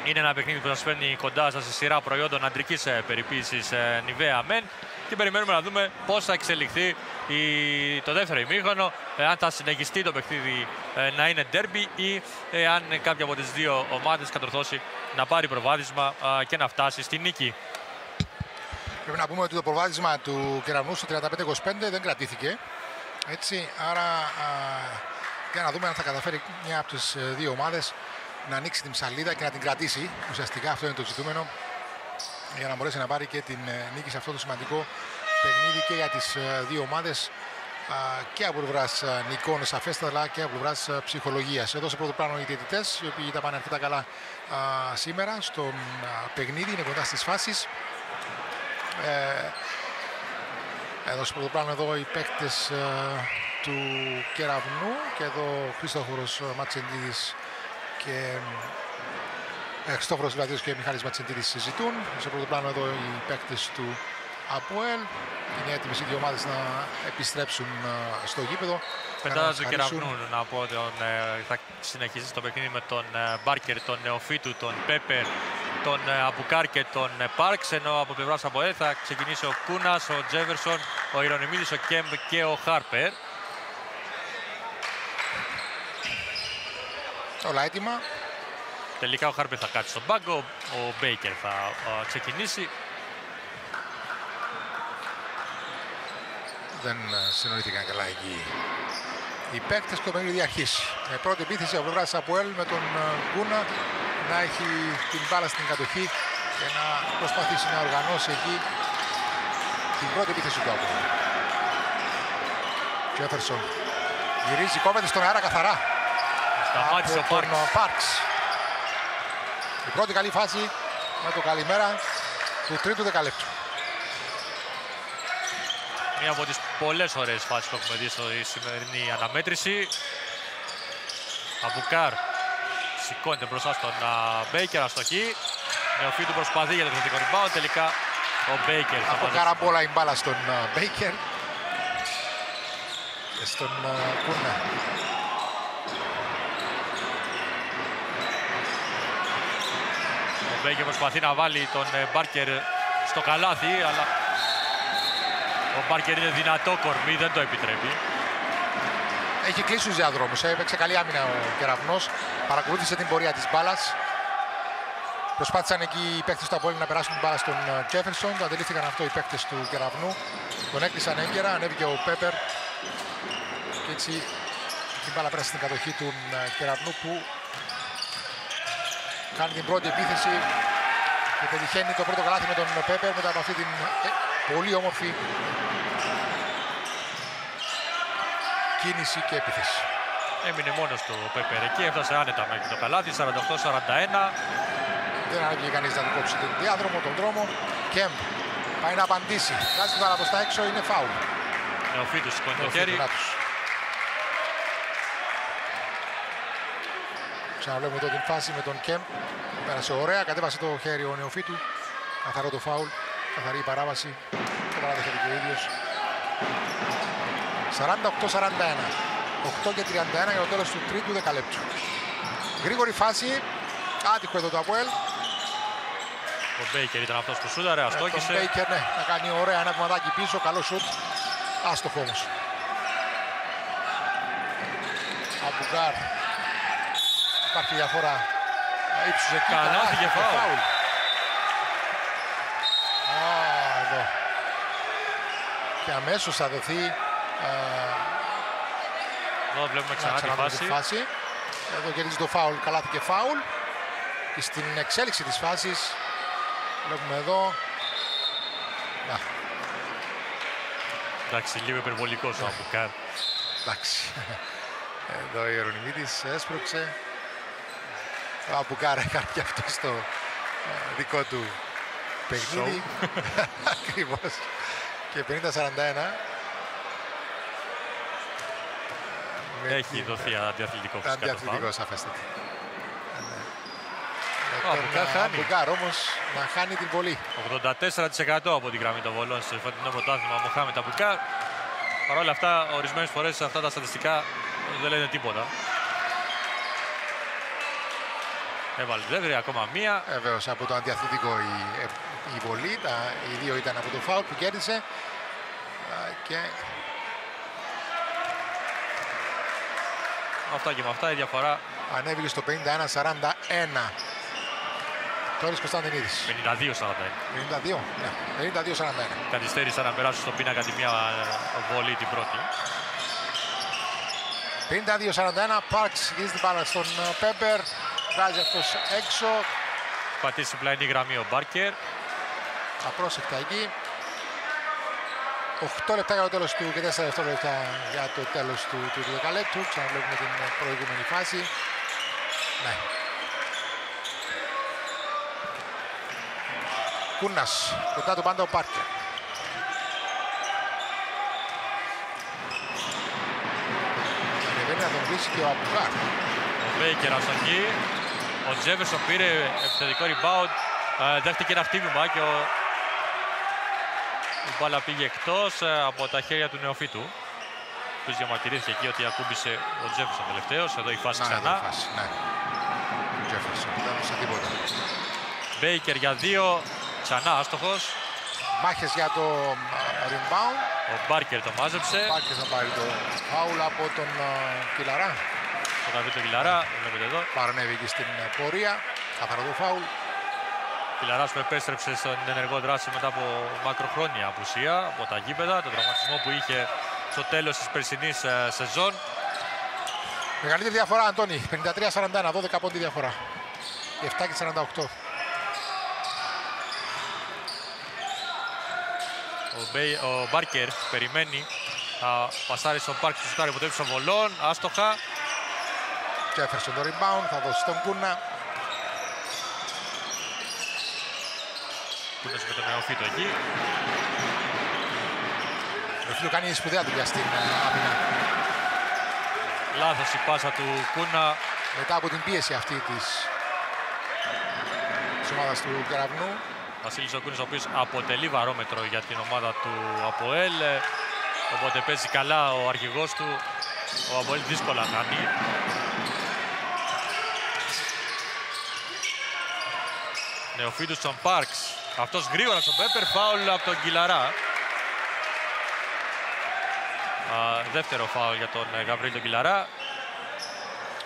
Είναι ένα παιχνίδι που σας φέρνει κοντά σας σε σειρά προϊόντων αντρικής ε, περιποίησης ε, Nivea Men και περιμένουμε να δούμε πώς θα εξελιχθεί η, το δεύτερο ημίχρονο, ε, αν θα συνεχιστεί το παιχνίδι ε, να είναι ντέρμπι ή ε, αν κάποια από τις δύο ομάδες κατορθώσει να πάρει προβάδισμα α, και να φτάσει στη νίκη. Πρέπει να πούμε ότι το προβάδισμα του Κεραυνού στο 35-25 δεν κρατήθηκε. Έτσι, άρα α, για να δούμε αν θα καταφέρει μια από τις ε, δύο ομάδες να ανοίξει την ψαλίδα και να την κρατήσει. Ουσιαστικά αυτό είναι το ζητούμενο για να μπορέσει να πάρει και την ε, νίκη σε αυτό το σημαντικό παιχνίδι και για τις ε, δύο ομάδες α, και από πλευράς νικών σαφέστατα αλλά και από πλευράς ψυχολογίας. Εδώ σε πρώτο πλάνο οι διαιτητές, οι οποίοι τα πάνε αρκετά καλά α, σήμερα στον α, παιχνίδι, είναι κοντά στις φάσεις. Ε, εδώ στο πρώτο πλάνο εδώ οι παίκτες ε, του Κεραυνού και εδώ ο Χρήστοχωρος Ματσεντίδης και ε, Χριστόφορος Βλαδίος και Μιχάλης Ματσεντίδης συζητούν. Στο πρώτο πλάνο εδώ οι παίκτες του Αποέλ. Είναι έτοιμες οι δύο ομάδες να επιστρέψουν ε, στο γήπεδο. Πεντάδα του Να Κεραυνού ευχαριστούν. να πω ότι ε, θα συνεχίσει το παιχνίδι με τον ε, Μπάρκερ, τον Νεοφίτου, τον Πέπερ, τον ε, Αμπουκάρ και τον ε, Πάρξ ενώ από πλευράς Αποέλ θα ξεκινήσει ο Κούνας, ο Τζέφερσον, ο Γερονιμίδης, ο Κέμπ και ο Χάρπερ. Όλα έτοιμα. Τελικά ο Χάρπερ θα κάτσει στον πάγκο, ο Μπέικερ θα α, ξεκινήσει. Δεν ε, συνεννοήθηκαν καλά εκεί οι παίκτες και το παιχνίδι αρχίζει. Με πρώτη επίθεση από πλευράς της Αποέλ με τον ε, Γκούνα να έχει την μπάλα στην κατοχή και να προσπαθήσει να οργανώσει εκεί την πρώτη επίθεση του από. Τζέφερσον γυρίζει, κόβεται στον αέρα καθαρά. Σταμάτησε ο από τον Πάρξ. Πάρξ. Η πρώτη καλή φάση με το καλημέρα του τρίτου δεκαλέπτου. Μία από τις πολλές ωραίες φάσεις που έχουμε δει στη σημερινή αναμέτρηση. Αμπουκάρ σηκώνεται μπροστά στον Μπέικερ, αστοχεί. Νεοφύτου προσπαθεί για το επιθετικό rebound, τελικά ο Μπέικερ θα Από μαζέψει. καραμπόλα η μπάλα στον Μπέικερ και στον Κούνα. Ο Μπέικερ προσπαθεί να βάλει τον ε, Μπάρκερ στο καλάθι, αλλά ο Μπάρκερ είναι δυνατό κορμί, δεν το επιτρέπει. Έχει κλείσει τους διαδρόμους, ε. έπαιξε καλή άμυνα ο Κεραυνός, παρακολούθησε την πορεία της μπάλας. Προσπάθησαν εκεί οι παίκτες του Απόλλη να περάσουν την μπάλα στον ε, Τζέφερσον, το αντιλήφθηκαν αυτό οι παίκτες του Κεραυνού. Τον έκλεισαν έγκαιρα, ανέβηκε ο Πέπερ και έτσι την μπάλα πέρασε στην κατοχή του ε, Κεραυνού που κάνει την πρώτη επίθεση και πετυχαίνει το πρώτο καλάθι με τον Πέπερ μετά από αυτή την ε, πολύ όμορφη κίνηση και επίθεση. Έμεινε μόνος του ο Πέπερ εκεί, έφτασε άνετα μέχρι το καλάθι, 48-41. Δεν ανάγκη κανείς να του κόψει τον διάδρομο, τον δρόμο. Κέμπ πάει να απαντήσει. Βγάζει τον άλλα προς τα έξω, είναι φάουλ. Νεοφίτου σηκώνει το Νεοφύτου, χέρι. να Ξαναβλέπουμε εδώ την φάση με τον Κέμπ. Πέρασε ωραία, κατέβασε το χέρι ο Νεοφύτου. Καθαρό το φάουλ, καθαρή η παράβαση. Το παραδέχεται και ο ίδιος. 48-41. 8 και 31 για το τέλος του τρίτου δεκαλέπτου. Γρήγορη φάση. Άτυχο εδώ το Αποέλ. Ο Μπέικερ ήταν αυτός που σούταρε, Τον αστόχησε. Μπέικερ, ναι, να κάνει ωραία ένα βηματάκι πίσω, καλό σουτ. Άστοχο όμως. Αμπουγκάρ. Υπάρχει διαφορά ύψους εκεί. Καλάθι και φάουλ. Α, εδώ. Και αμέσως θα δοθεί α, Εδώ βλέπουμε να ξανά τη ξαναδούμε φάση. τη φάση. Εδώ κερδίζει το φάουλ, καλάθι και φάουλ. Και στην εξέλιξη της φάσης βλέπουμε εδώ. Να, Εντάξει, λίγο υπερβολικός ο Αμπουκάρ. Εντάξει. Εδώ Ιερωνυμίδης έσπρωξε. Ο Αμπουκάρα έκανε και αυτό στο ε, δικό του παιχνίδι. Ακριβώς. Και 50-41. Με Έχει την- δοθεί αντιαθλητικό φυσικά το Αντιαθλητικό, φάουλ. σαφέστατα. Ο Αμπουκάρ χάνει. Αμπουκάρ όμως να χάνει την πολύ. 84% από την γραμμή των βολών στο φετινό πρωτάθλημα Μοχάμετ Αμπουκάρ. Παρ' όλα αυτά, ορισμένες φορές αυτά τα στατιστικά δεν λένε τίποτα. Έβαλε τη δεύτερη, ακόμα μία. Βεβαίως από το αντιαθλητικό η, ε, η βολή. Τα, οι δύο ήταν από το φάουλ που κέρδισε. Α, Και Αυτά και με αυτά η διαφορά ανέβηκε στο 51-41. Τόρις Κωνσταντινίδης. 52-41. 52, ναι. 52-41. Καθυστέρησαν να περάσουν στον πίνακα τη μία ε, βολή την πρώτη. 52-41. Πάρξ γυρίζει την μπάλα στον ε, Πέμπερ. Βγάζει αυτός έξω. Πατήσει πλαϊνή γραμμή ο Μπάρκερ. Απρόσεκτα εκεί. 8 λεπτά για το τέλος του και 4 δευτερόλεπτα για το τέλος του, του, του δεκαλέπτου. Ξαναβλέπουμε την ε, προηγούμενη φάση. Ναι. Κούνας. Κοντά του πάντα ο Πάρκερ. Ανεβαίνει να τον βρίσκει και ο Αμπουκάρ. Ο Μπέικερ αστοχεί. Ο Τζέφερσον πήρε επιθετικό rebound. Ε, δέχτηκε ένα χτύπημα και ο... η μπάλα πήγε εκτός ε, από τα χέρια του νεοφύτου. Τους διαμαρτυρήθηκε εκεί ότι ακούμπησε ο Τζέφερσον τελευταίος. Εδώ η φάση Να, εδώ ξανά. η φάση, ναι. Τζέφερσον, δεν σε τίποτα. Μπέικερ για δύο. Ξανά άστοχος. Μάχες για το ε, rebound. Ο Μπάρκερ το μάζεψε. Πάρκερ να πάρει το φάουλ από τον ε, Κιλαρά τον Βίτο Κιλαρά. Στην πορεία. Καθαρό το φάουλ. Κιλαράς που επέστρεψε στον ενεργό δράση μετά από μακροχρόνια απουσία από τα γήπεδα, τον τραυματισμό που είχε στο τέλος της περσινής ε, σεζόν. Μεγαλύτερη διαφορά, Αντώνη. 53-41, 12 πόντι διαφορά. 7 48. Ο, Μπέι, ο Μπάρκερ περιμένει. να πασάρει στον Πάρκ του Σουτάρι που τρέψει ο Βολόν. Άστοχα. Και έφερε το rebound, θα δώσει τον Κούνα. Κούνας με τον Νεοφύτο εκεί. Ο Φίλου κάνει σπουδαία δουλειά στην ε, άμυνα. Λάθος η πάσα του Κούνα. Μετά από την πίεση αυτή της, της ομάδας του Κεραυνού. Βασίλης ο Κούνης, ο οποίος αποτελεί βαρόμετρο για την ομάδα του ΑΠΟΕΛ. Ε, Οπότε παίζει καλά ο αρχηγός του. Ο ΑΠΟΕΛ δύσκολα χάνει. Νεοφύτου στον Πάρξ. Αυτός γρήγορα στον Πέπερ, φάουλ από τον Κιλαρά. Α, δεύτερο φάουλ για τον ε, Γαβρίλ τον Κιλαρά.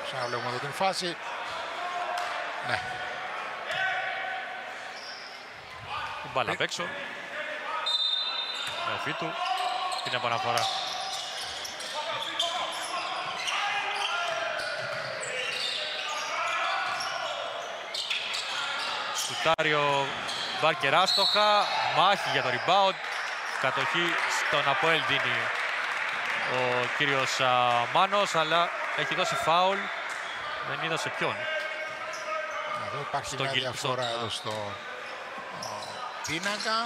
Ξαναβλέπουμε εδώ την φάση. Ναι, Την μπάλα απ' έξω. Νεοφύτου. Την επαναφορά. Σουτάρει ο Μπάρκερ άστοχα. Μάχη για το rebound. Κατοχή στον Αποέλ δίνει ο κύριος α, Μάνος, αλλά έχει δώσει φάουλ. Δεν είδα σε ποιον. εδώ υπάρχει Στον μια Κιλ- διαφορά στον- εδώ στο ο, πίνακα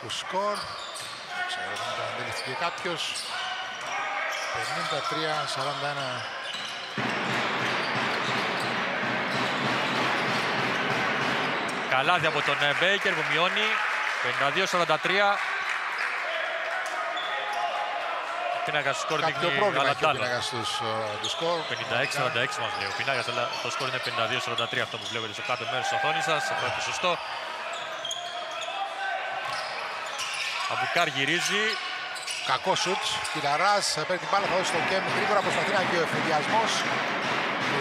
του σκορ. Δεν ξέρω, δεν το αντιληφθήκε κάποιος. 53-41 Καλάθι από τον ε, Μπέικερ που μειώνει. 52-43. Πίνακα του σκορ Κάποιο δείχνει πρόβλημα έχει ο Γαλαντάλο. πίνακας τους, ε, του σκορ. 56-46 μας λέει ο πίνακας, αλλά το σκορ είναι 52-43 αυτό που βλέπετε στο κάτω μέρος της οθόνης σας. Αυτό είναι το σωστό. Αμπουκάρ γυρίζει. Κακό σουτ. Κιλαράς ε, παίρνει την μπάλα, θα δώσει στο Κέμ. Γρήγορα προσπαθεί να βγει ο εφηδιασμός.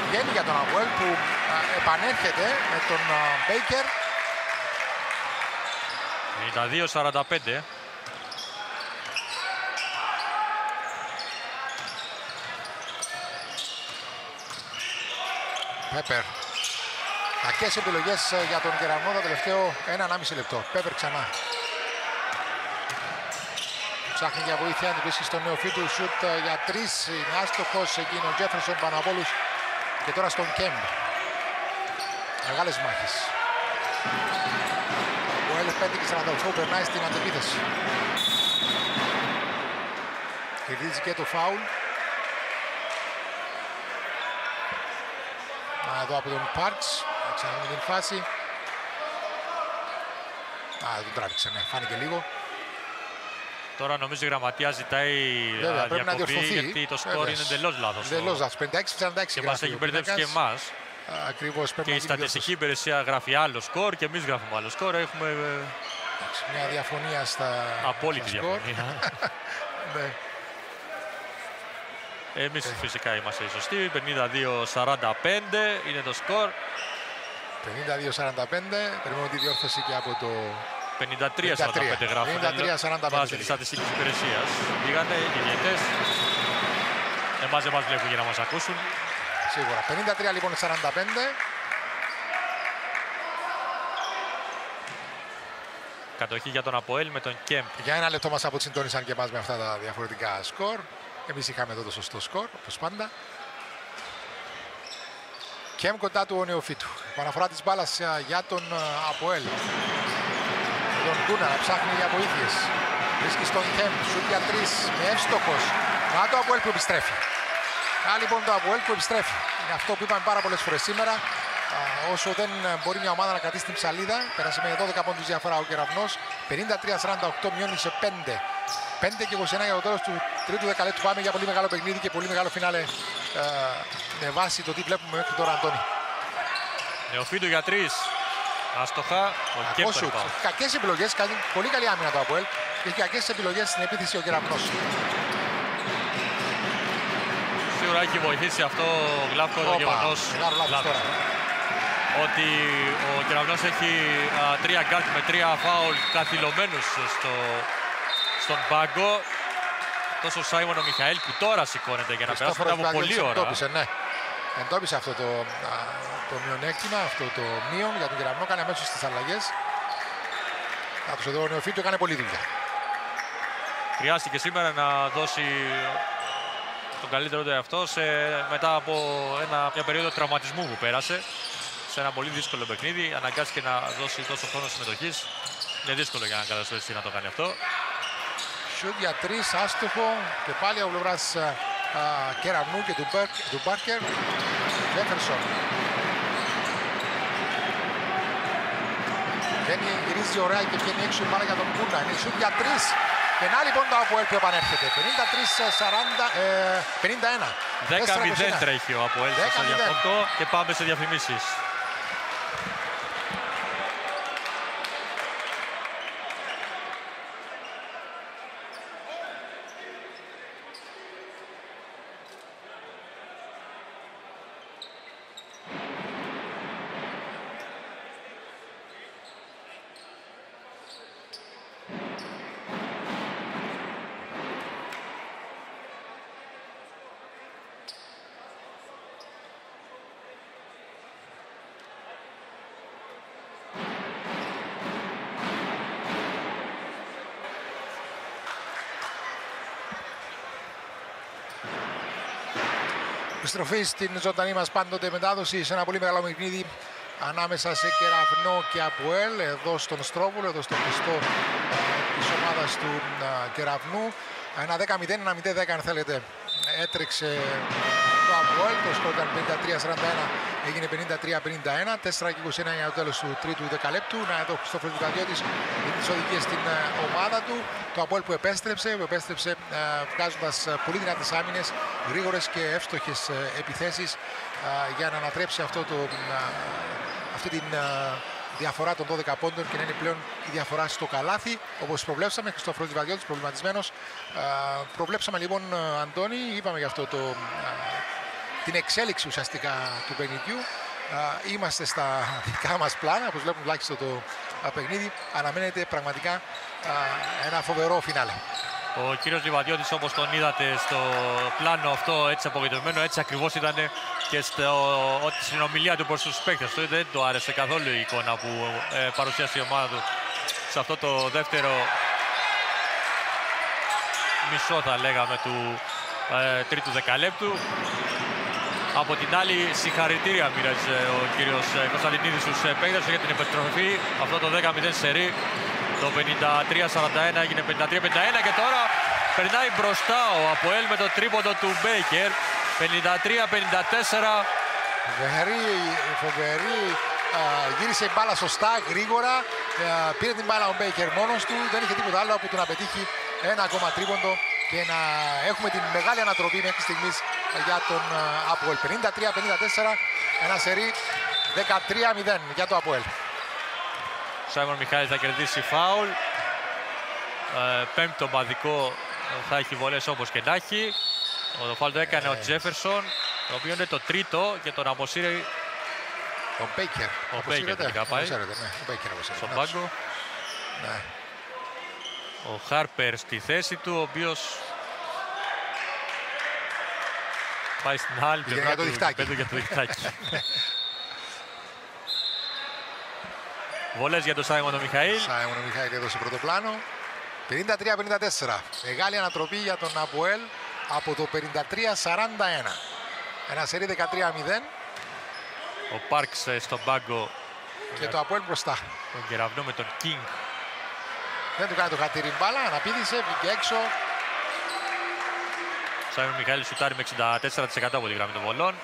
Βγαίνει για τον Αβουέλ που α, επανέρχεται με τον α, Μπέικερ. 52-45. Πέπερ. Κακές επιλογές ε, για τον Κεραμνό το τελευταίο 1-1,5 λεπτό. Πέπερ ξανά. Ψάχνει για βοήθεια, την βρίσκει στο νεοφύτου σουτ ε, για τρεις. Είναι άστοχος, εκεί είναι ο Τζέφερσον Παναβόλους και τώρα στον Κέμπ. Μεγάλες μάχες. Ο Έλλης 5 και 48 περνάει στην αντεπίθεση. Κερδίζει και το φάουλ. Α, εδώ από τον Πάρξ. Να ξαναδούμε την φάση. Α, τον τράβηξε, ναι. Φάνηκε λίγο. Τώρα νομίζω η γραμματεία ζητάει Βέβαια, α, πρέπει να διακοπή διορθωθεί. γιατί το σκορ Βέβαια. είναι εντελώς λάθος. Εντελώς λάθος. 56-46 Και μας έχει μπερδέψει και εμάς. Ακριβώς πρέπει Και να η γίνει στατιστική υπηρεσία γράφει άλλο σκορ και εμείς γράφουμε άλλο σκορ. Έχουμε ε, διόρθωση. Μια διαφωνία στα απόλυτη στα σκορ. διαφωνία. Ναι. Εμείς φυσικά είμαστε οι σωστοί. 52-45 είναι το σκορ. 52-45. Περιμένουμε τη διόρθωση και από το 53-45 γράφουν. 53-45 Βάσει τη τελικά. στατιστικής υπηρεσίας. Πήγανε οι διαιτητές. Εμάς δεν μας βλέπουν για να μας ακούσουν. Σίγουρα. 53 λοιπόν 45. Κατοχή για τον Αποέλ με τον Κέμπ. Για ένα λεπτό μας αποτσυντώνησαν και εμάς με αυτά τα διαφορετικά σκορ. Εμείς είχαμε εδώ το σωστό σκορ, όπως πάντα. Κέμ κοντά του ο Νεοφύτου. Επαναφορά της μπάλας α, για τον α, Αποέλ. Τον Κούνα να ψάχνει για βοήθειες. Βρίσκει στον Κέμ, σουτ για τρεις, με εύστοχος. Να το Αποέλ που επιστρέφει. Να λοιπόν το Αποέλ που επιστρέφει. Είναι αυτό που είπαμε πάρα πολλές φορές σήμερα. Α, όσο δεν ε, μπορεί μια ομάδα να κρατήσει την ψαλίδα, πέρασε με 12 πόντους διαφορά ο Κεραυνός. 53-48 μειώνει σε 5. 5 και 21 για το τέλος του τρίτου δεκαλέπτου. Πάμε για πολύ μεγάλο παιχνίδι και πολύ μεγάλο φινάλε ε, με βάση το τι βλέπουμε μέχρι τώρα, Αντώνη. Νεοφύτου για τρεις. Άστοχα. Ο Κακός Κέμπ σουτς. rebound. Κακές επιλογές, κάνει πολύ καλή άμυνα το Αποέλ. Και έχει κακές επιλογές στην επίθεση ο Κεραυνός. Σίγουρα έχει βοηθήσει αυτό ο Γλάφκο το Όπα, γεγονός μεγάλο λάθος τώρα. ότι ο Κεραυνός έχει α, τρία γκάρτ με τρία φάουλ καθυλωμένους στο, στον πάγκο. Τόσο ο Σάιμον ο Μιχαήλ που τώρα σηκώνεται για να περάσει. Χριστόφορος μετά από Μπράγιος πολλή ώρα. Εντόπισε, ναι. Εντόπισε αυτό το, α, το μειονέκτημα, αυτό το μείον για τον Κεραυνό. Κάνει αμέσως τις αλλαγές. Να εδώ ο Νεοφύτου έκανε πολύ δουλειά. Χρειάστηκε σήμερα να δώσει τον καλύτερο του εαυτό σε, μετά από ένα, μια περίοδο τραυματισμού που πέρασε σε ένα πολύ δύσκολο παιχνίδι. Αναγκάστηκε να δώσει τόσο χρόνο συμμετοχής. Είναι δύσκολο για να καταστρέψει να το κάνει αυτό. Σουτ για τρεις, άστοχο και πάλι από πλευράς Κεραμνού και του, Μπέρκ, του Μπάρκερ. Τζέφερσον. Βγαίνει, γυρίζει ωραία και βγαίνει έξω η μπάλα για τον Κούνα. Είναι σουτ για τρεις. Πενά λοιπόν το Αποέλ που επανέρχεται. 53-40, 51. 10-0 τρέχει ο Αποέλ στο διακόπτο και πάμε σε διαφημίσεις. Επιστροφή στην ζωντανή μας πάντοτε μετάδοση σε ένα πολύ μεγάλο παιχνίδι ανάμεσα σε Κεραυνό και Αποέλ εδώ στον Στρόβουλο, εδώ στο πιστό ε, της ομάδας του ε, Κεραυνού. Ένα 10-0, ένα 0-10 αν θέλετε έτρεξε το Αποέλ, το σκορ ήταν 53-41 Έγινε 53-51, 4 και 21 για το τέλος του τρίτου δεκαλέπτου. Να εδώ ο Χριστόφος Δικαδιώτης με τις οδηγίες στην ε, ομάδα του. Το Απόελ που επέστρεψε, που επέστρεψε ε, βγάζοντας ε, πολύ δυνατές άμυνες, γρήγορες και εύστοχες επιθέσεις για να ανατρέψει αυτό το, αυτή την διαφορά των 12 πόντων και να είναι πλέον η διαφορά στο καλάθι. Όπως προβλέψαμε, Χριστόφρο Δικαδιώτης προβληματισμένος. Προβλέψαμε λοιπόν, Αντώνη, είπαμε για αυτό το την εξέλιξη ουσιαστικά του παιχνιδιού. Είμαστε στα δικά μας πλάνα, όπως βλέπουμε τουλάχιστον το παιχνίδι. Αναμένεται πραγματικά ένα φοβερό φινάλε. Ο κύριος Λιβαδιώτης όπως τον είδατε στο πλάνο αυτό έτσι απογοητευμένο, έτσι ακριβώς ήταν και στο, στην ομιλία του προς τους παίκτες του. Δεν του άρεσε καθόλου η εικόνα που ε, παρουσίασε η ομάδα του σε αυτό το δεύτερο μισό θα λέγαμε του ε, τρίτου δεκαλέπτου. Από την άλλη, συγχαρητήρια μοίραζε ο κύριος ε, Κωνσταντινίδης στους ε, παίκτες για την επιστροφή. Αυτό το 10-0 σερί. Το 53-41 έγινε 53-51 και τώρα περνάει μπροστά ο Αποέλ με το τρίποντο του Μπέικερ. 53-54. Φοβερή, φοβερή. γύρισε η μπάλα σωστά, γρήγορα. πήρε την μπάλα ο Μπέικερ μόνος του. Δεν είχε τίποτα άλλο από το να πετύχει ένα ακόμα τρίποντο και να έχουμε την μεγάλη ανατροπή μέχρι στιγμής για τον ε, Αποέλ. 53-54, ένα σερί 13-0 για το Αποέλ. Σάιμον Μιχάλης θα κερδίσει φάουλ. Ε, πέμπτο ομαδικό θα έχει βολές όπως και να έχει. Ο φάουλ το έκανε ο ε. Τζέφερσον, το οποίο είναι το τρίτο και τον αποσύρει ο Μπέικερ. Ο Μπέικερ τελικά πάει. Ναι, ο Μπέικερ Στον πάγκο. Ναι. Ο Χάρπερ στη θέση του, ο οποίος πάει στην άλλη πλευρά για το διχτάκι. για το διχτάκι. Βολές για τον Σάιμον Μιχαήλ. Σάιμον Μιχαήλ εδώ σε πρώτο πλάνο. 53-54. Μεγάλη ανατροπή για τον Αποέλ από το 53-41. Ένα σερί 13-0. Ο Πάρξ στον πάγκο. Και το Αποέλ μπροστά. Τον κεραυνό με τον Κίνγκ. Δεν του κάνει το χατήρι μπάλα, αναπήδησε, βγήκε έξω. Σάιμον Μιχαήλ σουτάρει με 64% από τη γραμμή των βολών.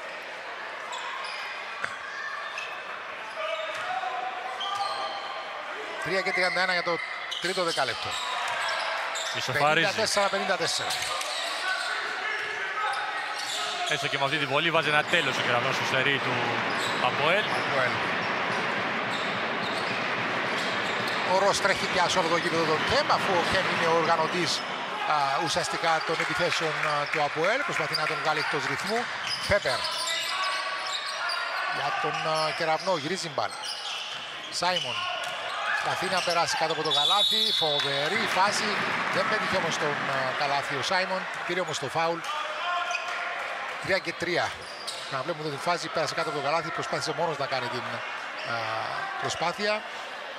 Τρία και 31 για το τρίτο δεκάλεπτο. Ισοφαρίζει. 54-54. Έστω και με αυτή τη βολή βάζει ένα τέλος ο κεραυνός στο σερί του Αποέλ. Ο Ρος τρέχει πια σε όλο το γήπεδο του Κέμ αφού ο Κέμ είναι ο οργανωτής ουσιαστικά των επιθέσεων του Αποέλ. Προσπαθεί να τον βγάλει εκτός ρυθμού. Πέπερ. Για τον Κεραυνό γυρίζει μπάλα. Σάιμον. Προσπαθεί να περάσει κάτω από το καλάθι. Φοβερή φάση. Δεν πέτυχε όμως τον καλάθι ο Σάιμον. Πήρε όμως το φάουλ. 3 και 3. Να βλέπουμε ότι τη φάση πέρασε κάτω από το καλάθι. Προσπάθησε μόνος να κάνει την προσπάθεια.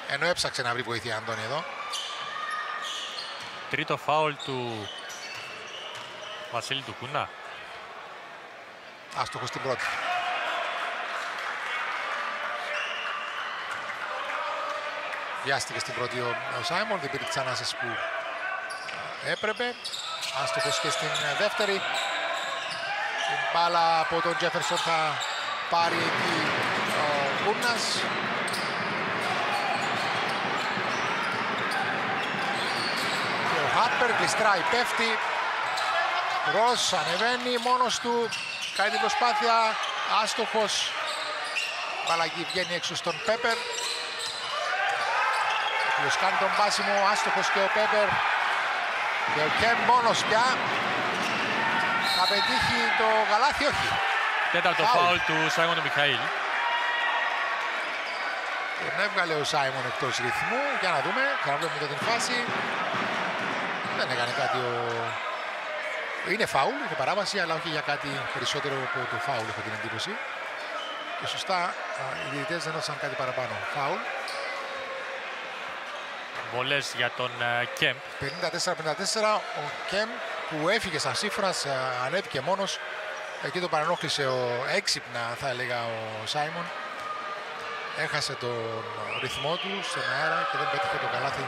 Ενώ έψαξε να βρει βοήθεια Αντώνη εδώ. Τρίτο φάουλ του Βασίλη του Κούνα. Άστοχος στην πρώτη. Βιάστηκε στην πρώτη ο, ο Σάιμον, δεν πήρε τις ανάσες που έπρεπε. Άστοχος και στην δεύτερη. Την μπάλα από τον Τζέφερσον θα πάρει εκεί ο Κούνας. Και ο Χάρπερ γλιστράει, πέφτει. Ρος ανεβαίνει μόνος του, κάνει την προσπάθεια, άστοχος. Μπαλαγή βγαίνει έξω στον Πέπερ. Ο κάνει τον πάσιμο, άστοχος και ο Πέπερ. Και ο Κέμ μόνος πια. Θα πετύχει το γαλάθι, όχι. Τέταρτο Φάουλ. φάουλ του Σάιμον του Μιχαήλ. Τον έβγαλε ο Σάιμον εκτός ρυθμού. Για να δούμε, ξαναβλέπουμε εδώ την φάση. Δεν έκανε κάτι ο... Είναι φάουλ, είναι παράβαση, αλλά όχι για κάτι περισσότερο από το φάουλ, έχω την εντύπωση. Και σωστά, α, οι διαιτητές δεν έδωσαν κάτι παραπάνω. Φάουλ. Βολές για τον ε, Κέμπ. 54-54, ο Κέμ που έφυγε σαν σύμφωνας, α, ανέβηκε μόνος. Εκεί το παρενόχλησε ο έξυπνα, θα έλεγα, ο Σάιμον. Έχασε τον ρυθμό του στον αέρα και δεν πέτυχε το καλάθι α,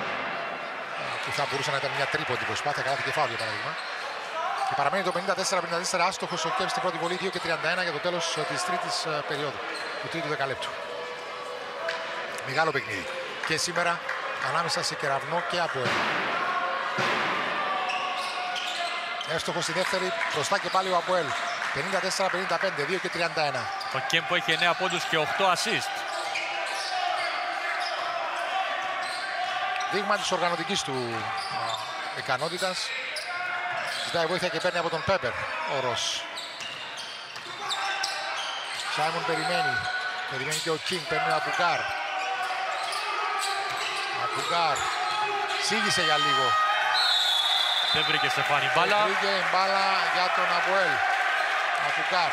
που θα μπορούσε να ήταν μια τρίποντη προσπάθεια, καλάθι και φάουλ για παράδειγμα. Και παραμένει το 54-54 άστοχος ο Κέμ στην πρώτη βολή 2 και 31 για το τέλος ε, της τρίτης ε, περίοδου, του τρίτου δεκαλέπτου. Μεγάλο παιχνίδι. Και σήμερα ανάμεσα σε κεραυνό και από ένα. Εύστοχο στη δεύτερη, μπροστά και πάλι ο Αποέλ. 54-55, 2 και 31. Ο Κέμπ που έχει 9 πόντους και 8 assist. Δείγμα της οργανωτικής του α, ικανότητας. Ζητάει βοήθεια και παίρνει από τον Πέπερ ο Ρος. Σάιμον περιμένει. Περιμένει και ο Κίνγκ, παίρνει ο Αμπουκάρ. Αμπουκάρ. Σίγησε για λίγο. Δεν βρήκε στεφάνι μπάλα. Βρήκε η μπάλα για τον Αποέλ. Αμπουκάρ.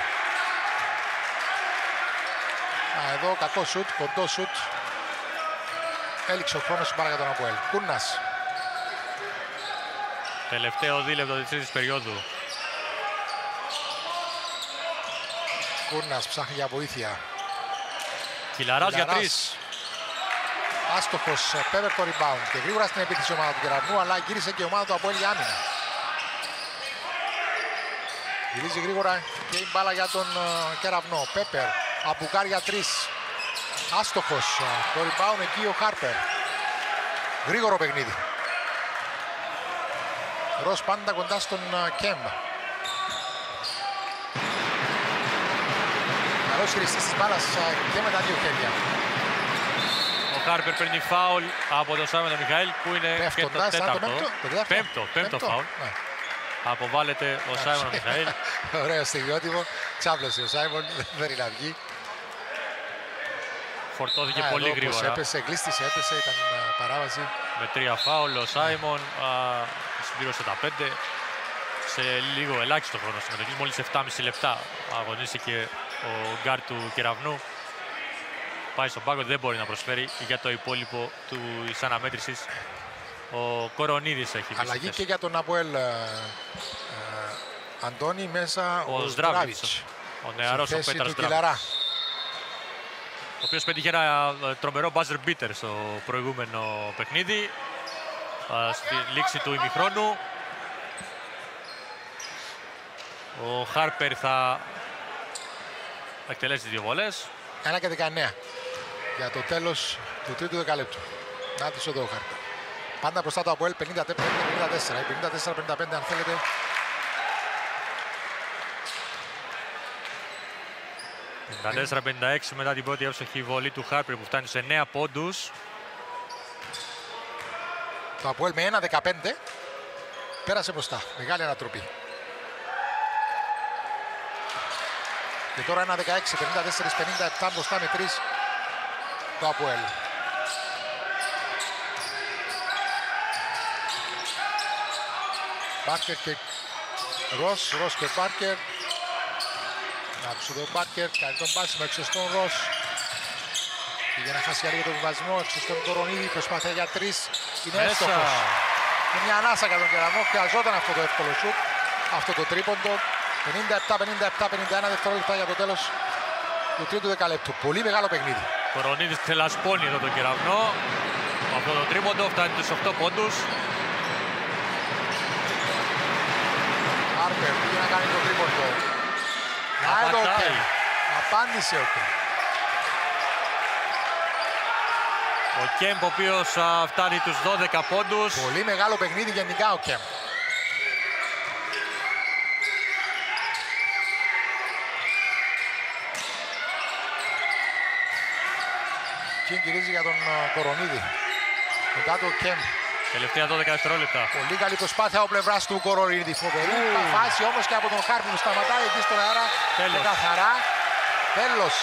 Α, εδώ κακό σουτ, κοντό σουτ. Έληξε ο χρόνος η μπάλα για τον Αποέλ. Κούρνας. Τελευταίο δίλεπτο της τρίτης περίοδου. Κούρνας ψάχνει για βοήθεια. Κιλαράς για Κιλαράς. τρεις. Άστοχος ε, Πέπερ το rebound και γρήγορα στην επίθεση η ομάδα του Κεραυνού αλλά γύρισε και η ομάδα του Αποέλ για άμυνα. Γυρίζει γρήγορα και η μπάλα για τον ε, Κεραυνό. Πέπερ, Αμπουκάρ για τρεις. Άστοχος, ε, το rebound εκεί ο Χάρπερ. Γρήγορο παιχνίδι. Ρος πάντα κοντά στον ε, Κέμ. Καλός χειριστής της μπάλας ε, και με τα δύο χέρια. Ο Χάρπερ παίρνει φάουλ από τον Σάιμον τον Μιχαήλ που είναι και το Πέφτοντας, σαν το τέταρτο. πέμπτο, το τέταρτο. Πέμπτο, πέμπτο φάουλ. Ναι. Αποβάλλεται ο Σάιμον Μιχαήλ. Ωραίο στιγμιότυπο. Ξάπλωσε ο Σάιμον, δεν θέλει να βγει. Φορτώθηκε Α, πολύ εδώ όπως γρήγορα. Έπεσε, κλείστησε, έπεσε, ήταν α, παράβαση. Με τρία φάουλ ο Σάιμον α, συμπλήρωσε τα πέντε. Σε λίγο ελάχιστο χρόνο συμμετοχή, μόλις 7,5 λεπτά αγωνίστηκε ο γκάρ του Κεραυνού. Πάει στον πάγκο, δεν μπορεί να προσφέρει για το υπόλοιπο του της αναμέτρησης. Ο Κορονίδης έχει μπει στη Αλλαγή θέση. και για τον Αποέλ. ε, ε, Αντώνη μέσα Ο ο Σδράβιτς, Σδράβιτς. Ο Στη νεαρός ο θέση Πέτρας του Ντράβιτς. Κιλαρά. ο οποίος πέτυχε ένα ε, τρομερό buzzer beater στο προηγούμενο παιχνίδι α, στη λήξη του ημιχρόνου. Ο Χάρπερ θα εκτελέσει τις δύο βολές. 1 και 19 για το τέλος του τρίτου δεκαλέπτου. Να της εδώ ο Χάρπερ. Πάντα μπροστά το Αποέλ 54-54. 54-55 αν θέλετε. Τα 4-56 μετά την πρώτη εύστοχη βολή του Χάρπερ που φτάνει σε 9 πόντους. Το Αποέλ με 1-15 πέρασε μπροστά. Μεγάλη ανατροπή. Και τώρα 1-16, 54-57 μπροστά με 3 το Αποέλ. Μπάρκερ και Ρος, Ρος και Μπάρκερ. Να τους εδώ ο Μπάρκερ, κάνει τον πάση με έξω στον Ρος. Για να χάσει για τον βιβασμό, στον Κορονίδη, προσπάθεια για τρεις, είναι Μέσα. έστοχος. Είναι μια ανάσα για τον Κεραυνό, χρειαζόταν αυτό το εύκολο σουτ, αυτό το τρίποντο. 57-57-51 δευτερόλεπτα για το τέλος του τρίτου δεκαλέπτου. Πολύ μεγάλο παιχνίδι. Κορονίδης ξελασπώνει εδώ τον κεραυνό. Με αυτό το τρίποντο φτάνει τους 8 πόντους. Άρπερ πήγε να κάνει το τρίποντο. Να εδώ ο Απαντάει. Κέμ. Απάντησε ο Κέμ. Ο Κέμπ ο οποίος α, φτάνει τους 12 πόντους. Πολύ μεγάλο παιχνίδι γενικά ο Κέμ. Και γυρίζει για τον ε, Κορονίδη; Μετά το Κέμ. Τελευταία 12 δευτερόλεπτα. Πολύ καλή προσπάθεια από πλευράς του Κορονίδη. Φοβερή φάση όμως και από τον Χάρπη που σταματάει εκεί στον αέρα. Τέλος. Και καθαρά. Τέλος.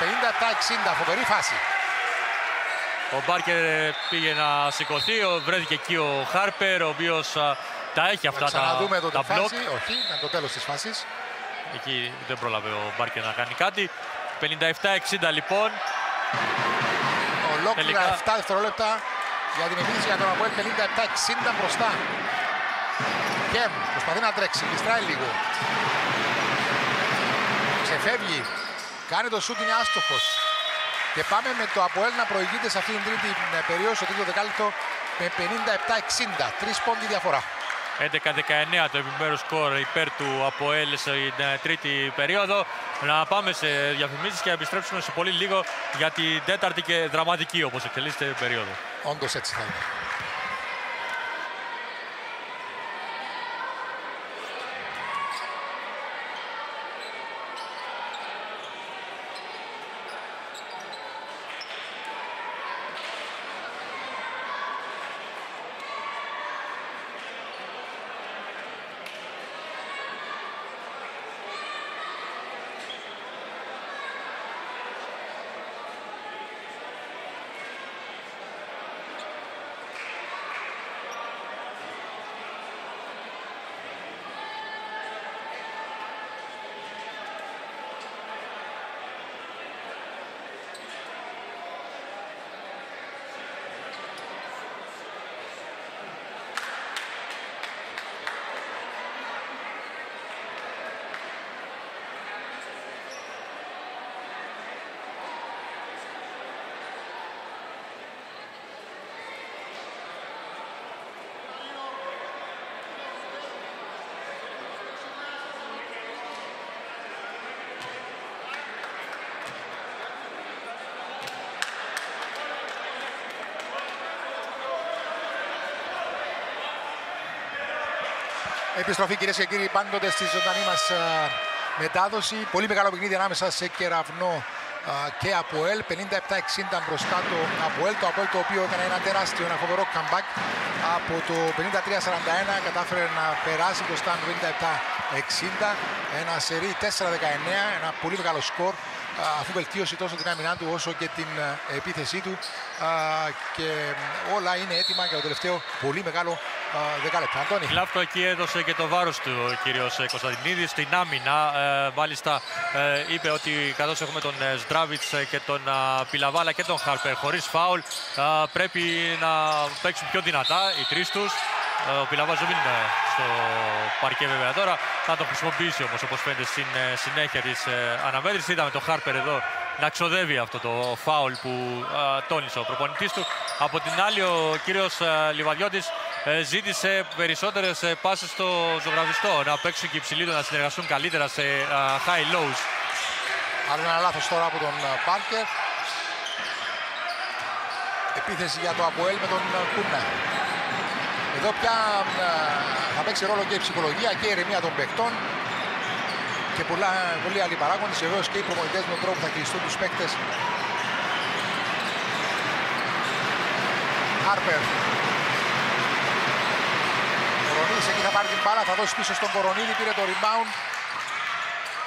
57-60. Φοβερή φάση. Ο Μπάρκερ ε, πήγε να σηκωθεί, ο- βρέθηκε εκεί ο Χάρπερ, ο οποίος α, τα έχει Θα αυτά τα, ξαναδούμε εδώ τα τη μπλοκ. φάση. Όχι, ήταν το τέλος της φάσης. Εκεί δεν πρόλαβε ο Μπάρκερ να κάνει κάτι. 57-60 λοιπόν. Ολόκληρα Τελικά. 7 δευτερόλεπτα για την επίθεση για τον Αποέλ 57-60 μπροστά. Κέμ προσπαθεί να τρέξει, γλιστράει λίγο. Ξεφεύγει. Κάνει το σούτ, είναι άστοχος. Και πάμε με το Αποέλ να προηγείται σε αυτή την τρίτη ε, περίοδο, στο τρίτο δεκάλεπτο, με 57-60. Τρεις πόντι διαφορά. 11-19 το επιμέρους σκορ υπέρ του ΑΠΟΕΛ στην ε, τρίτη περίοδο. Να πάμε σε διαφημίσεις και να επιστρέψουμε σε πολύ λίγο για την τέταρτη και δραματική όπως εξελίσσεται περίοδο. Όντως έτσι θα είναι. Επιστροφή κυρίες και κύριοι, πάντοτε στη ζωντανή μας μετάδοση. Πολύ μεγάλο παιχνίδι ανάμεσα σε κεραυνό α, και Αποέλ. 57-60 μπροστά το Αποέλ. Το Αποέλ το οποίο έκανε ένα τεράστιο, ένα φοβερό comeback από το 53-41. Κατάφερε να περάσει μπροστά με 57-60. Ένα σερί 4-19. Ένα πολύ μεγάλο σκορ α, αφού βελτίωσε τόσο την άμυνά του όσο και την α, επίθεσή του. Α, και μ, όλα είναι έτοιμα για το τελευταίο πολύ μεγάλο α, δεκάλεπτο. Αντώνη. Κλάφτο εκεί έδωσε και το βάρος του ο κύριος ε, Κωνσταντινίδης στην άμυνα. Ε, μάλιστα ε, είπε ότι καθώς έχουμε τον ε, Σντράβιτς ε, και τον α, Πιλαβάλα και τον Χάρπερ χωρίς φάουλ α, πρέπει να παίξουν πιο δυνατά οι τρεις τους. Ε, Ο Πιλαβάλας δεν είναι στο παρκέ βέβαια τώρα. Θα το χρησιμοποιήσει όμως όπως φαίνεται στην ε, συνέχεια της ε, αναμέτρησης. Είδαμε τον Χάρπερ εδώ να ξοδεύει αυτό το φάουλ που α, τόνισε ο προπονητής του. Από την άλλη ο κύριος α, Λιβαδιώτης ε, ζήτησε περισσότερες ε, πάσες στο ζωγραφιστό να παίξουν και οι υψηλοί του να συνεργαστούν καλύτερα σε α, high lows. Άλλο ένα λάθος τώρα από τον ε, Πάρκερ. Επίθεση για το Αποέλ με τον ε, Κούνα. Εδώ πια ε, θα παίξει ρόλο και η ψυχολογία και η ηρεμία των παιχτών και πολλά, πολλοί άλλοι παράγοντες. Βεβαίως και οι προπονητές με τον τρόπο που θα κλειστούν τους παίκτες. Χάρπερ. Κορονίδης εκεί θα πάρει την μπάλα, θα δώσει πίσω στον Κορονίδη, πήρε το rebound.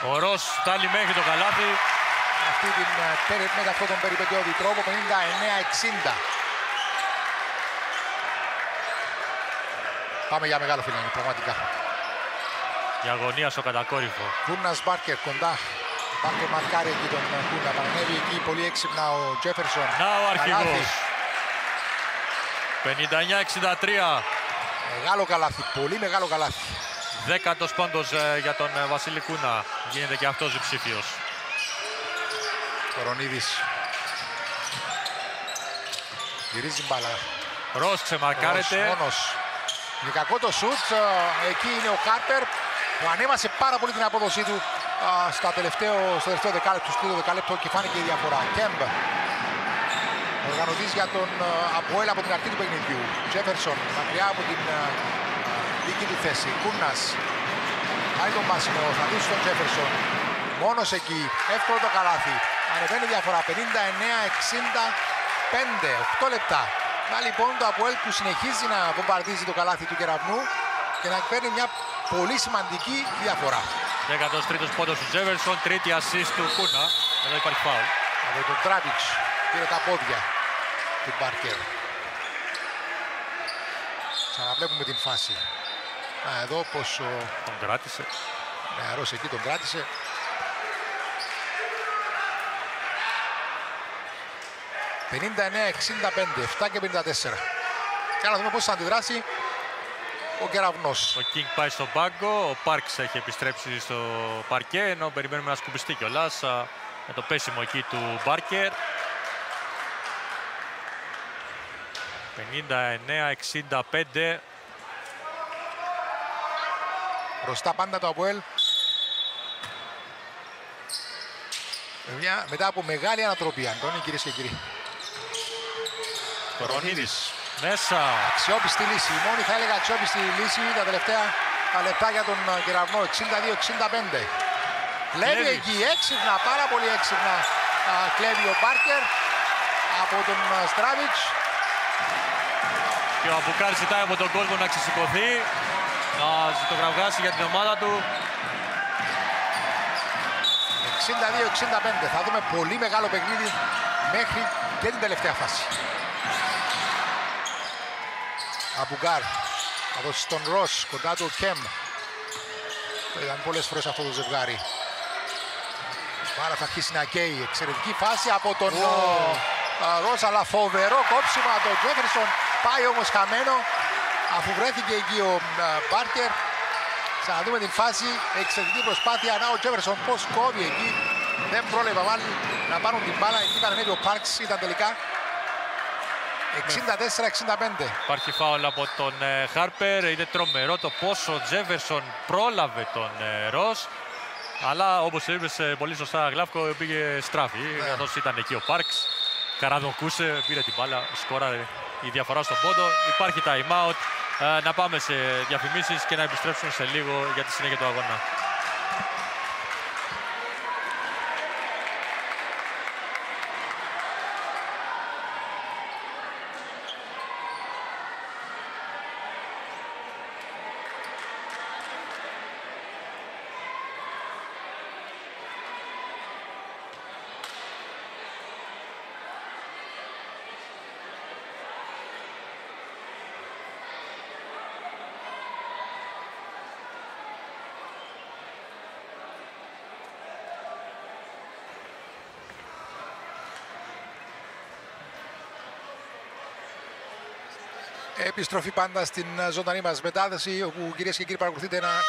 Ο Ρος φτάνει μέχρι το καλάθι. αυτή την, ε, περι- με αυτόν τον περιπετειώδη τρόπο 59-60. Πάμε για μεγάλο φιλάνι, πραγματικά. Η αγωνία στο κατακόρυφο. Κούνας Μπάρκερ κοντά Πάρκερ μαρκάρει εκεί τον Κούνα. Παρανέβει εκεί πολύ έξυπνα ο Τζέφερσον. Να ο Καλάθι. αρχηγός. 59-63. Μεγάλο καλάθι, πολύ μεγάλο καλάθι. Δέκατος πόντος ε, για τον ε, Βασίλη Κούνα. Γίνεται και αυτός υψήφιος. Κορονίδης. Γυρίζει μπάλα. Ρος ξεμαρκάρεται. Ρος, μόνος. Είναι κακό το σουτ. ε, Εκεί είναι ο Χάρπερ που ανέβασε πάρα πολύ την απόδοσή του α, στα τελευταίο, στο τελευταίο δεκάλεπτο, στο τρίτο δεκάλεπτο και φάνηκε η διαφορά. Κέμπ. Οργανωτής για τον ε, Αποέλ από την αρχή του παιχνιδιού. Τζέφερσον μακριά από την ε, ε, δική του θέση. Κούνας. Πάει τον Μάσιμο, θα δει στον Τζέφερσον. Μόνος εκεί, εύκολο το καλάθι. Ανεβαίνει η διαφορά, 59-65, 8 λεπτά. Να λοιπόν το Αποέλ που συνεχίζει να βομβαρδίζει το καλάθι του κεραυνού και να παίρνει μια πολύ σημαντική διαφορά. 13ος πόντος του Τζέβερσον. Τρίτη assist του Κούνα. Εδώ υπάρχει φάουλ. Από τον Τράβιτς πήρε τα πόδια του Μπάρκερ. Ξαναβλέπουμε την φάση. Α, εδώ πως ο Τον κράτησε. νεαρός εκεί τον κράτησε. «59-65, 7 και 54». Και να δούμε πώς θα αντιδράσει ο Κεραυνός. Ο Κίνγκ πάει στον πάγκο. Ο Πάρξ έχει επιστρέψει στο παρκέ. Ενώ περιμένουμε να σκουπιστεί κιόλας με το πέσιμο εκεί του Μπάρκερ. 59-65. Μπροστά πάντα το Αποέλ. Με Μια, μετά από μεγάλη ανατροπή, Αντώνη, κυρίες και κύριοι. Κορονίδης. Μέσα. Αξιόπιστη λύση. Η μόνη θα έλεγα αξιόπιστη λύση τα τελευταία τα λεπτά για τον ε, Κεραυνό. 62-65. Κλέβει Κλέβεις. εκεί έξυπνα, πάρα πολύ έξυπνα. α, κλέβει ο Μπάρκερ από τον α, Στράβιτς. Και ο Αμπουκάρ ζητάει από τον κόσμο να ξεσηκωθεί. Να ζητωκραυγάσει για την ομάδα του. 62-65. Θα δούμε πολύ μεγάλο παιχνίδι μέχρι και την τελευταία φάση. Αμπουκάρ. Θα δώσει στον Ρος, κοντά του ο Κέμπ. Το είδαμε πολλές φορές αυτό το ζευγάρι. Μπάλα θα αρχίσει να καίει. Εξαιρετική φάση από τον Ω. ο, Ρος, αλλά φοβερό κόψιμο από τον Τζέφερσον. Πάει όμως χαμένο, αφού βρέθηκε εκεί ο α, Μπάρκερ. Ξαναδούμε την φάση, εξαιρετική προσπάθεια. Να ο Τζέφερσον πώς κόβει εκεί. Δεν πρόλαβε μάλλον να πάρουν την μπάλα. Εκεί ήταν ανέβει ο Πάρξ, ήταν τελικά 64-65. Υπάρχει φάουλ από τον ε, Χάρπερ. Είναι τρομερό το πόσο ο Τζέφερσον πρόλαβε τον ε, Ρος. Αλλά όπως είπες ε, πολύ σωστά Γλαύκο πήγε στράφι. Ναι. Καθώς ήταν εκεί ο Πάρξ. Καραδοκούσε, πήρε την μπάλα, σκόραρε η διαφορά στον πόντο. Υπάρχει time out. Ε, να πάμε σε διαφημίσεις και να επιστρέψουμε σε λίγο για τη συνέχεια του αγώνα. Επιστροφή πάντα στην ε, ζωντανή μας μετάδοση όπου κυρίες και κύριοι παρακολουθείτε ένα α,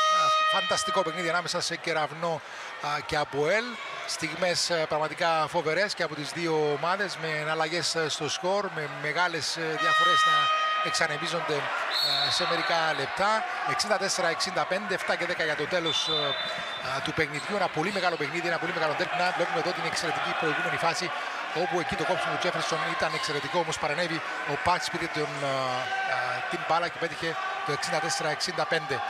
φανταστικό παιχνίδι ανάμεσα σε Κεραυνό α, και Αποέλ. Στιγμές ε, πραγματικά φοβερές και από τις δύο ομάδες με εναλλαγές ε, στο σκορ, με μεγάλες ε, διαφορές να εξανεμίζονται ε, σε μερικά λεπτά. 64-65, 7 και 10 για το τέλος ε, α, του παιχνιδιού. Ένα πολύ μεγάλο παιχνίδι, ένα πολύ μεγάλο τέρπι. Να βλέπουμε εδώ την εξαιρετική προηγούμενη φάση όπου εκεί το κόψιμο του Τζέφερσον ήταν εξαιρετικό, όμως παρενέβη ο Πάτς πήρε τον, α, α, την μπάλα και πέτυχε το 64-65.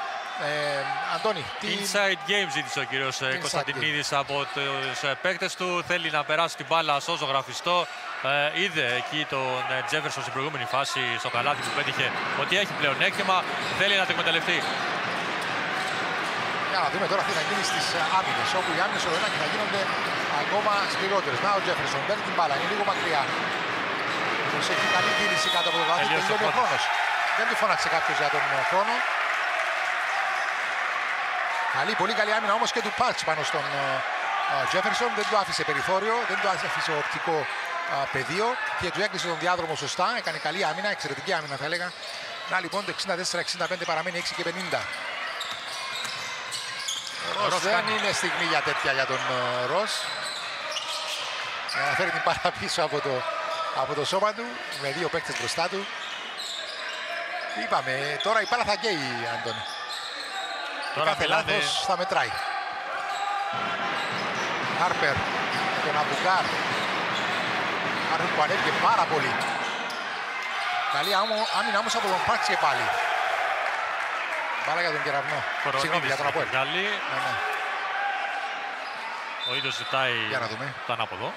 Ε, Αντώνη, τι... Inside game ζήτησε ο κύριος ε, Inside Κωνσταντινίδης από τους ε, παίκτες του. Θέλει να περάσει την μπάλα στο ζωγραφιστό. Ε, είδε εκεί τον ε, Τζέφερσον στην προηγούμενη φάση στο καλάθι που πέτυχε ότι έχει πλεονέκτημα. Θέλει να το εκμεταλλευτεί. Για να δούμε τώρα τι θα γίνει στις ε, άμυνες, όπου οι άμυνες ολοένα και θα γίνονται ακόμα σκληρότερες. Να ο Τζέφερσον παίρνει την μπάλα, είναι λίγο μακριά. Όμως έχει καλή κίνηση κάτω από το καλάθι, Τελείωσε ο τελειώνει ο χρόνος. χρόνος. Δεν του φώναξε κάποιος για τον ε, χρόνο. Καλή, πολύ καλή άμυνα όμως και του Πάρτς πάνω στον ε, Τζέφερσον, δεν του άφησε περιθώριο, δεν του άφησε οπτικό α, πεδίο και του έκλεισε τον διάδρομο σωστά. Έκανε καλή άμυνα, εξαιρετική άμυνα θα έλεγα. Να λοιπόν το 64-65 παραμένει 6 και 50. Ο Ρος δεν είναι στιγμή για τέτοια για τον ε, Ρος. Για να φέρει την μπάλα πίσω από το, από το σώμα του με δύο παίκτες μπροστά του. Είπαμε, τώρα η μπάλα θα καίει, Αντώνη. Τώρα Κάθε μιλάνε... λάθος θα μετράει. Χάρπερ με τον Αμπουκάρ. Χάρπερ που ανέβηκε πάρα πολύ. Καλή άμμο- άμυνα όμως από τον Πάρξ και πάλι. Μπάλα για τον Κεραυνό. Συγγνώμη, Κορονίδης για τον είναι Αποέλ. καλή. Ναι, ναι. Ο ίδιος ζητάει Για να δούμε. το ανάποδο.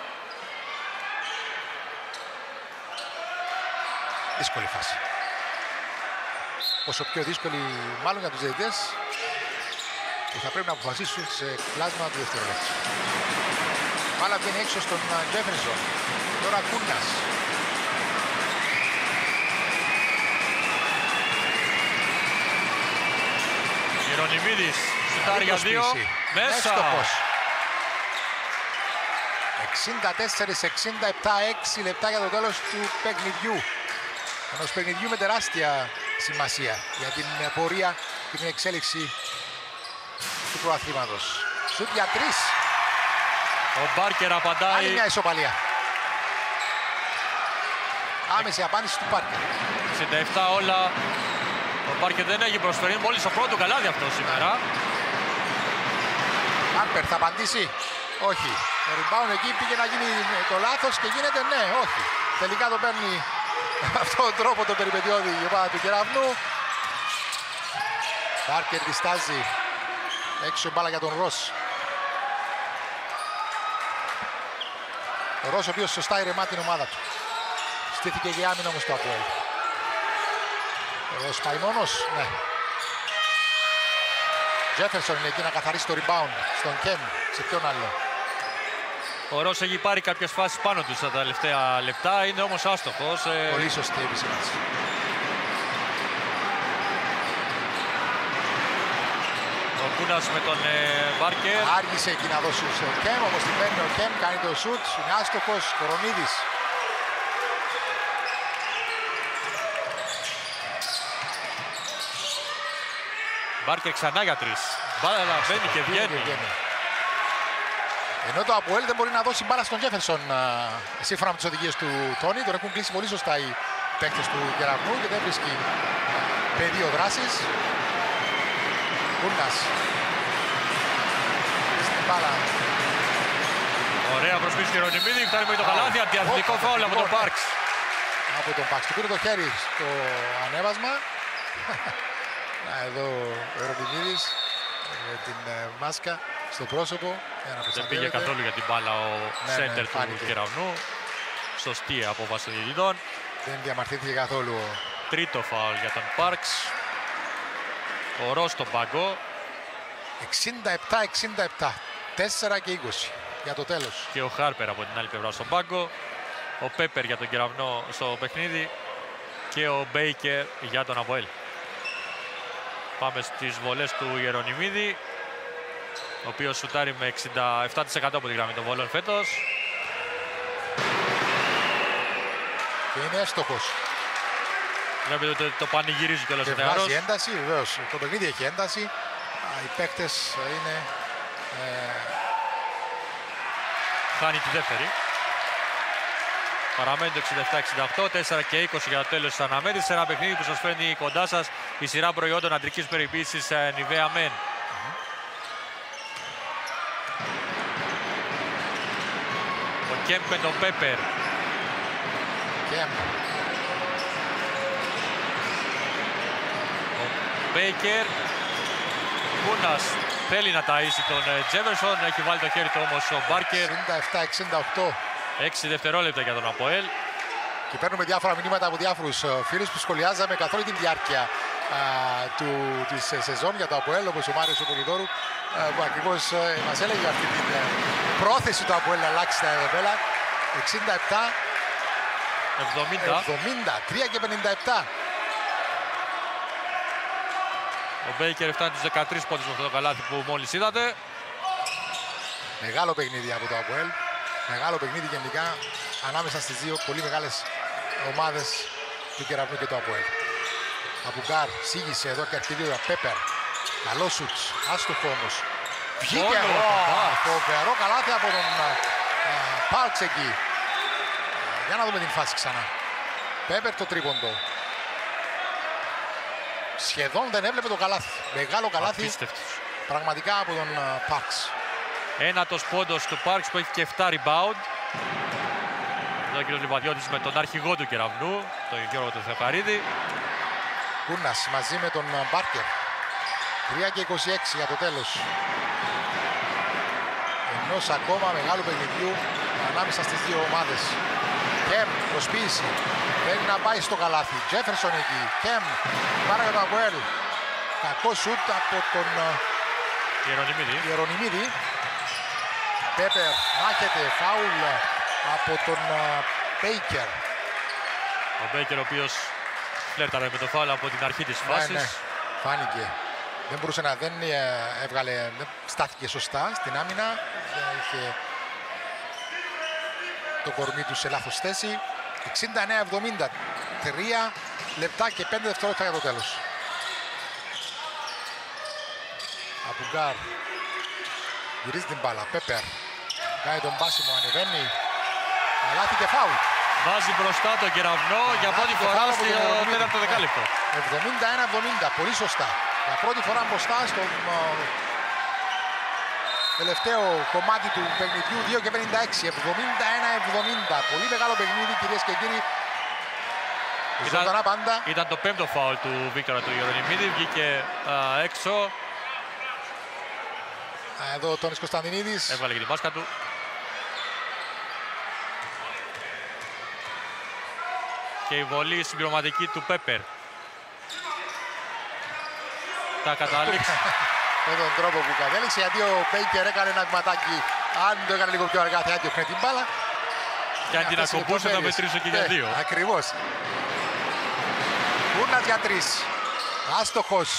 Δύσκολη φάση. Όσο πιο δύσκολη μάλλον για τους διαιτητές που θα πρέπει να αποφασίσουν σε κλάσμα του δευτερόλεπτου. Μπάλα βγαίνει έξω στον Τζέφερσον. Τώρα Κούνας. Γερονιμίδης ζητάρει για δύο. Καλή Μέσα. Έστοχος. 64-67, 6 λεπτά για το τέλος του παιχνιδιού. Ενός παιχνιδιού με τεράστια σημασία για την ε, πορεία και την εξέλιξη του προαθλήματος. Σουτ για τρεις. Ο Μπάρκερ Άλλη απαντάει. μια ισοπαλία. Άμεση απάντηση του Πάρκερ. 67 όλα. Ο Μπάρκερ δεν έχει προσφέρει. Μόλις το πρώτο καλάδι αυτό σήμερα. Άρπερ θα απαντήσει. Όχι. Το rebound εκεί πήγε να γίνει το λάθος και γίνεται ναι, όχι. Τελικά το παίρνει με αυτόν τον τρόπο το περιπετειώδη η ομάδα του κεραυνού. Πάρκερ διστάζει. Έξω η μπάλα για τον Ρος. Ο Ρος ο οποίος σωστά ηρεμά την ομάδα του. Στήθηκε και άμυνα όμως το Αποέλ. Ο Ρος πάει μόνος. Ναι. Τζέφερσον είναι εκεί να καθαρίσει το rebound στον Κέμ. Σε ποιον άλλο. Ο Ρος έχει πάρει κάποιες φάσεις πάνω τους στα τελευταία λεπτά. Είναι όμως άστοχος. Ε, Πολύ σωστή επισήμανση. Ο Κούνας με τον ε, Μπάρκερ. Άργησε εκεί να δώσει ο Κέμ, όπως την παίρνει ο Κέμ, κάνει το σουτ, είναι άστοχος, Κορονίδης. Μπάρκερ ξανά για τρεις. Μπάλα μπαίνει και βγαίνει. Ενώ το Αποέλ δεν μπορεί να δώσει μπάλα στον Τζέφερσον α, σύμφωνα με τις οδηγίες του Τόνι. Τον έχουν κλείσει πολύ σωστά οι παίκτες του Κεραυνού και δεν βρίσκει πεδίο δράσης. Κούνας. Στην μπάλα. Ωραία προσπίση και Ρονιμίδη. Φτάνει με το Α, καλάθι. Αντιαθλητικό όπα, φάουλ από τον λοιπόν, Πάρξ. Από τον Παξ. Του πήρε το χέρι στο ανέβασμα. Να, εδώ ο Ροντινίδης με την ε, μάσκα στο πρόσωπο. Για να Δεν πήγε προστατεύεται. καθόλου για την μπάλα ο Ναι, σέντερ ναι, του φάνηκε. Κεραυνού. Σωστή απόφαση των διαιτητών. Δεν διαμαρτύρθηκε καθόλου. ο- Τρίτο φάουλ για τον Πάρξ. Ο Ρος στον πάγκο 67-67. 4 και 20 για το τέλος. και ο Χάρπερ από την άλλη πλευρά στον πάγκο. Ο Πέπερ για τον Κεραυνό στο παιχνίδι και ο Μπέικερ για τον Αποέλ. Πάμε στις βολές του Ιερονιμίδη, ο οποίος σουτάρει με 67% από τη γραμμή των βολών φέτος. Και είναι έστοχος. Βλέπετε ότι το πανηγυρίζει κιόλας Και ο νεαρός. βγάζει ένταση, βεβαίως. Το παιχνίδι έχει ένταση. Α, Οι παίκτες είναι ε, Χάνει τη δεύτερη. Παραμένει το 67-68, 4 και 20 για το τέλος της αναμέτρησης. Ένα παιχνίδι που σας φέρνει κοντά σας η σειρά προϊόντων αντρικής περιποίησης ε, Nivea Men. Ο Κέμπ με τον Πέπερ. και Ο Μπέικερ. Κούνας θέλει να ταΐσει τον ε, Τζέφερσον. Έχει βάλει το χέρι του όμως ο Μπάρκερ. 67-68. 6 δευτερόλεπτα για τον Αποέλ. Και παίρνουμε διάφορα μηνύματα από διάφορους ε, φίλους που σχολιάζαμε καθ' όλη τη διάρκεια α, του, της ε, σεζόν για το ΑΠΟΕΛ, όπως ο Μάριος ο Πολυδόρου, α, που ακριβώς ε, μας έλεγε αυτή την ε, πρόθεση του ΑΠΟΕΛ να αλλάξει τα δεδομένα. 70. 67, 70, 3 και 57. Ο Μπέικερ φτάνει τους 13 πόντους με αυτό το καλάθι που μόλις είδατε. Μεγάλο παιχνίδι από το Αποέλ. Μεγάλο παιχνίδι γενικά ανάμεσα στις δύο πολύ μεγάλες ομάδες του Κεραυνού και του Αποέλ. Αμπουγκάρ σίγησε εδώ και αρτηρίδα. Πέπερ. Καλός σουτς. Άστοχο όμως. Βγήκε Μόνο εδώ. το Πάρξ. Φοβερό καλάθι από τον Πάρξ εκεί. Για να δούμε την φάση ξανά. Πέπερ το τρίποντο. Σχεδόν δεν έβλεπε το καλάθι. Μεγάλο καλάθι Απίστευτος. πραγματικά από τον Πάρξ. Ένατος πόντος του Πάρξ που έχει και 7 rebound. Εδώ ο κ. Λιβαδιώτης με τον αρχηγό του κεραυνού, τον Γιώργο τον Θεοχαρίδη. Κούρνας μαζί με τον Μπάρκερ. 3 και 26 για το τέλος. Ενός ακόμα μεγάλου παιχνιδιού ανάμεσα στις δύο ομάδες. Κέμ, προσποίηση. Θέλει να πάει στο καλάθι. Τζέφερσον εκεί. Κέμ, πάρα για το Αγκουέλ. Κακό σουτ από τον ε, Ιερονιμίδη. Ιερονιμίδη. Πέπερ, μάχεται, φάουλ από τον ε, Μπέικερ. Ο Μπέικερ ο οποίος φλέρταρε με το φάουλ από την αρχή της φάσης. Ναι, ναι. Φάνηκε. Δεν μπορούσε να δεν ε, έβγαλε, δεν στάθηκε σωστά στην άμυνα. Δεν είχε το κορμί του σε λάθος θέση. 69-70. 3 λεπτά και 5 δευτερόλεπτα για το τέλος. Απουγκάρ. Γυρίζει την μπάλα. Πέπερ. Κάνει τον πάσιμο, ανεβαίνει. Καλάθι και φάουλ. Βάζει μπροστά τον κεραυνό για πρώτη Καλάθι και φορά φάουλ από στο τον Ιερονιμίδη. τέταρτο δεκάλεπτο. 71-70, πολύ σωστά. Για πρώτη φορά μπροστά στο ε, τελευταίο κομμάτι του παιχνιδιού 2 και 56. 71-70. Πολύ μεγάλο παιχνίδι κυρίες και κύριοι. Ήταν- Ζωντανά πάντα. Ήταν το πέμπτο φάουλ του Βίκτορα του Ιερονιμίδη. Βγήκε α, έξω, Α, Εδώ ο Τόνης Κωνσταντινίδης. έβαλε και την μπάσκα του. Και η βολή συμπληρωματική του Πέπερ. Τα καταλήξει. με τον τρόπο που κατέληξε γιατί ο Μπέικερ έκανε ένα βηματάκι. Αν το έκανε λίγο πιο αργά θα έδιωχνε την μπάλα. και αν την Αυτές οι ακουμπούσε θα λεπτομέρειες. μετρήσω και για Ναι, δύο. Ακριβώς. Κούνας για τρεις. Άστοχος.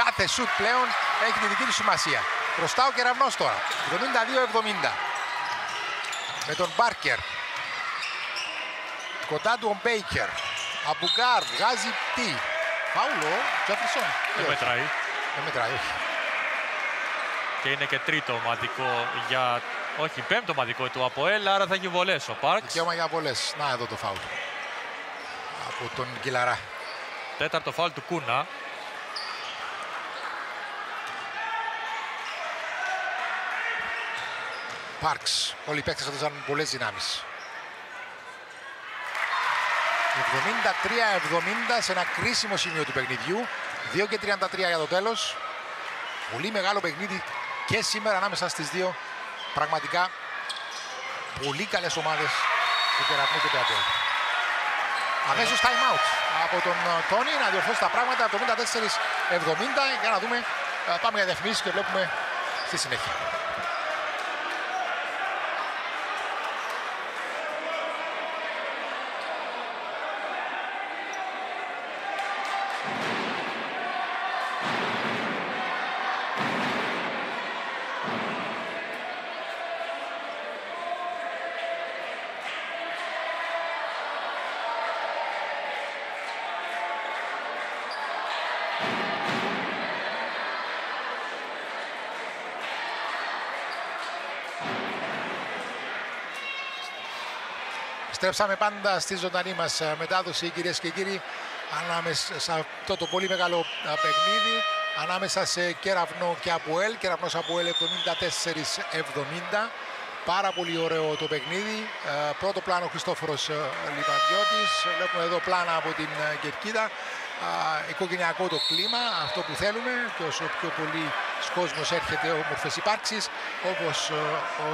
Κάθε σουτ πλέον έχει τη δική του σημασία. Μπροστά ο Κεραυνός τώρα. 72-70. Με τον Μπάρκερ. Κοντά του ο Μπέικερ. Αμπουκάρ βγάζει τι; Φάουλ ο, Τζέφερσον. Δεν Ε, όχι. μετράει. Δεν μετράει, όχι. Και είναι και τρίτο ομαδικό για... Όχι, πέμπτο ομαδικό του Αποέλ, άρα θα έχει βολές ο Πάρξ. Δικαίωμα για βολές. Να εδώ το φάουλ. Από τον Κιλαρά. Τέταρτο φάουλ του Κούνα. Πάρξ. Όλοι οι παίκτες έδωσαν πολλές δυνάμεις. 73-70 σε ένα κρίσιμο σημείο του παιχνιδιού. 2 και 33 για το τέλος. Πολύ μεγάλο παιχνίδι και σήμερα ανάμεσα στις δύο. Πραγματικά πολύ καλές ομάδες του Κεραυνού και του Αποέλ. Αμέσως time out από τον ε, Τόνι να διορθώσει τα πράγματα 74-70 για να δούμε. ε, Πάμε για διαφημίσεις και βλέπουμε στη συνέχεια. Στρέψαμε πάντα στη ζωντανή μας ε, μετάδοση κυρίες και κύριοι ανάμεσα σε αυτό το πολύ μεγάλο ε, παιχνίδι ανάμεσα σε Κεραυνό και Αποέλ. Κεραυνός Αποέλ 74-70. Πάρα πολύ ωραίο το παιχνίδι. Ε, Πρώτο πλάνο Χριστόφορος ε, Λιβαδιώτης. Βλέπουμε εδώ πλάνα από την ε, Κερκίδα. Α, Οικογενειακό το κλίμα, αυτό που θέλουμε και όσο πιο πολύ κόσμος έρχεται όμορφες υπάρξεις όπως ε,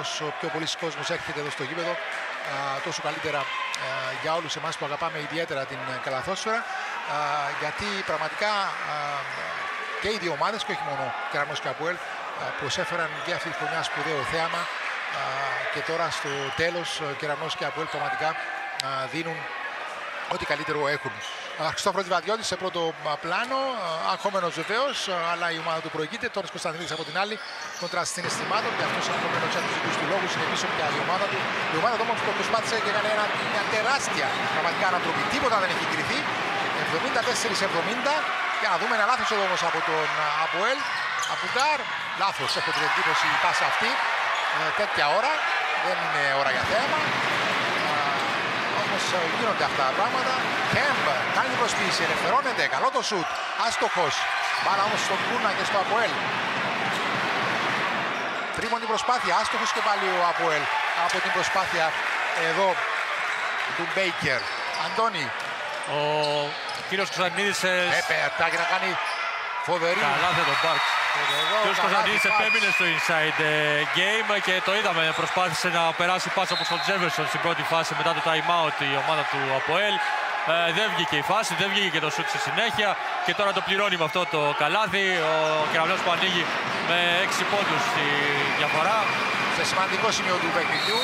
όσο πιο πολύς κόσμος έρχεται εδώ στο γήπεδο α, τόσο καλύτερα α, για όλους εμάς που αγαπάμε ιδιαίτερα την ε, καλαθόσφαιρα α, γιατί πραγματικά α, και οι δύο ομάδες και όχι μόνο Κεραμός και Αποέλ α, προσέφεραν και αυτή τη χρονιά σπουδαίο θέαμα α, και τώρα στο τέλος ε, Κεραμός και Αποέλ πραγματικά α, δίνουν ό,τι καλύτερο έχουν. Χριστόφορο Διβαδιώτη σε πρώτο πλάνο, αγχόμενο βεβαίως, αλλά η ομάδα του προηγείται. Τώρα Κωνσταντινίδης από την άλλη, κοντρά συναισθημάτων και αυτός αγχωμένο από τους δικούς του λόγους είναι πίσω πια η ομάδα του. Η ομάδα του όμως το προσπάθησε και έκανε ένα, μια τεράστια πραγματικά ανατροπή. Τίποτα δεν έχει κρυθεί. 74-70. Και να δούμε ένα λάθος εδώ όμως από τον Αποέλ. Απουτάρ, λάθος έχω την εντύπωση η πάσα αυτή. Ε, τέτοια ώρα, δεν είναι ώρα για θέμα. Όμω ε, γίνονται αυτά τα πράγματα. Κέμπ κάνει προσποίηση, ελευθερώνεται. Καλό το σουτ. Άστοχος. Μπάλα όμως στον Κούνα και στο Αποέλ. Επίμονη προσπάθεια. Άστοχος και πάλι ο Αποέλ από την προσπάθεια εδώ του Μπέικερ. Αντώνη. Ο κύριος Κωνσταντινίδης... Έπαιρνε, να κάνει φοβερή. Καλά δεν τον Πάρξ. Ο κύριος Κωνσταντινίδης επέμεινε στο inside ε, game και το είδαμε. Προσπάθησε να περάσει πάσα από τον Τζέφερσον στην πρώτη φάση μετά το time out η ομάδα του Αποέλ. Ε, δεν βγήκε η φάση, δεν βγήκε και το σουτ στη συνέχεια και τώρα το πληρώνει με αυτό το καλάθι. Ο Κεραυνός που ανοίγει με 6 πόντους στη διαφορά. Σε σημαντικό σημείο του παιχνιδιού.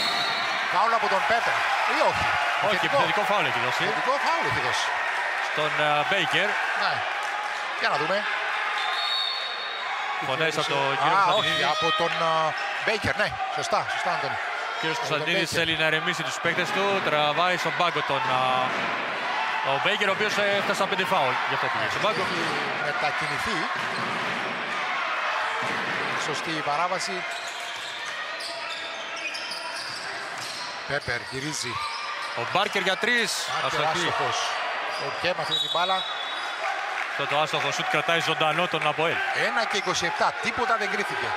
Φάουλ από τον Πέπερ ή όχι. Όχι, επιθετικό φάουλ έχει δώσει. Επιθετικό φάουλ έχει δώσει. Στον Μπέικερ. Ναι. Για να δούμε. Φωνές από τον κύριο Κωνσταντινίδη. από τον Μπέικερ, ναι. Σωστά, σωστά, Αντώνη. Ο κύριος Κωνσταντινίδης θέλει να ρεμίσει τους παίκτες του. Τραβάει στον πάγκο τον ο Μπέικερ, ο οποίος έφτασε στα πέντε φάουλ. Γι' αυτό πήγε στον πάγκο. Έχει μετακινηθεί. Σωστή η παράβαση. Πέπερ γυρίζει. Ο Μπάρκερ για τρεις. Άστοχος. Ο Κέμ αυτή την μπάλα. Αυτό το άστοχο σουτ κρατάει ζωντανό τον Αποέλ. 1 και 27. Τίποτα δεν κρίθηκε.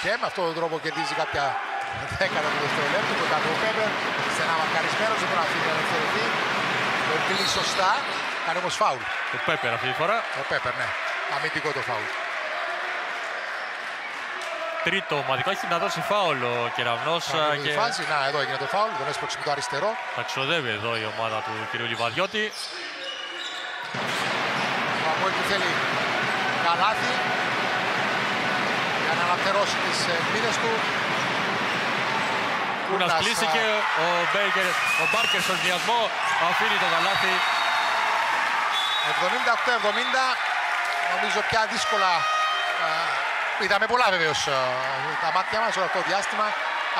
Και με αυτόν τον τρόπο κερδίζει κάποια δέκατα του δευτερολέπτου. Το κάτω ο Πέπερ. Στενά μαρκαρισμένος. Δεν μπορεί να φύγει να ελευθερωθεί. Το κλείσει σωστά. Κάνει όμως φάουλ. Ο Πέπερ αυτή τη φορά. Ο Πέπερ, ναι. Αμυντικό το φάουλ τρίτο ομαδικό. Έχει να δώσει φάουλ ο Κεραυνός. Και... Φάση. Να, εδώ έγινε το φάουλ. Τον έσπρωξε με το αριστερό. Θα ξοδεύει εδώ η ομάδα του κ. Λιβαδιώτη. Ο Αμόη θέλει καλάθι για να αναπτερώσει τις ελπίδε του. Κούνας κλείστηκε, ο, Μπέικερ, ο Μπάρκερ στον διασμό αφήνει το καλάθι. 78-70, νομίζω πια δύσκολα Είδαμε πολλά βεβαίως ε, τα μάτια μας όλο αυτό το διάστημα.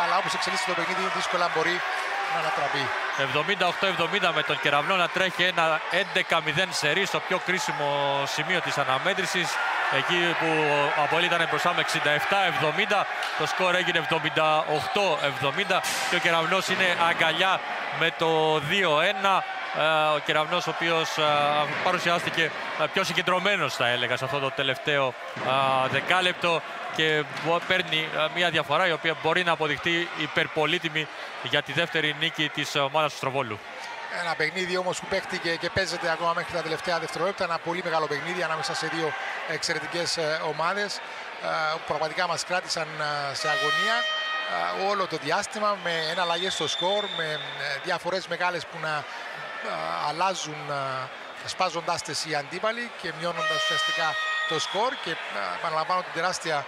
Αλλά όπως εξελίσσεται το παιχνίδι, δύσκολα μπορεί να ανατραπεί. 78-70 με τον Κεραυνό να τρέχει ένα 11-0 σερί στο πιο κρίσιμο σημείο της αναμέτρησης. Εκεί που ο Απολή ήταν μπροστά με 67-70, το σκορ έγινε 78-70 και ο Κεραυνός είναι αγκαλιά με το 2-1. Ε, ο Κεραυνός ο οποίος ε, παρουσιάστηκε ε, πιο συγκεντρωμένος θα έλεγα σε αυτό το τελευταίο δεκάλεπτο και παίρνει μια διαφορά η οποία μπορεί να αποδειχτεί υπερπολίτιμη για τη δεύτερη νίκη της ομάδας του Στροβόλου. Ένα παιχνίδι όμως που παίχτηκε και παίζεται ακόμα μέχρι τα τελευταία δευτερόλεπτα. Ένα πολύ μεγάλο παιχνίδι ανάμεσα σε δύο εξαιρετικές ομάδες που πραγματικά μας κράτησαν σε αγωνία όλο το διάστημα με ένα αλλαγές στο σκορ, με διαφορές μεγάλες που να αλλάζουν σπάζοντάς τις οι αντίπαλοι και μειώνοντας ουσιαστικά το σκορ και επαναλαμβάνω την τεράστια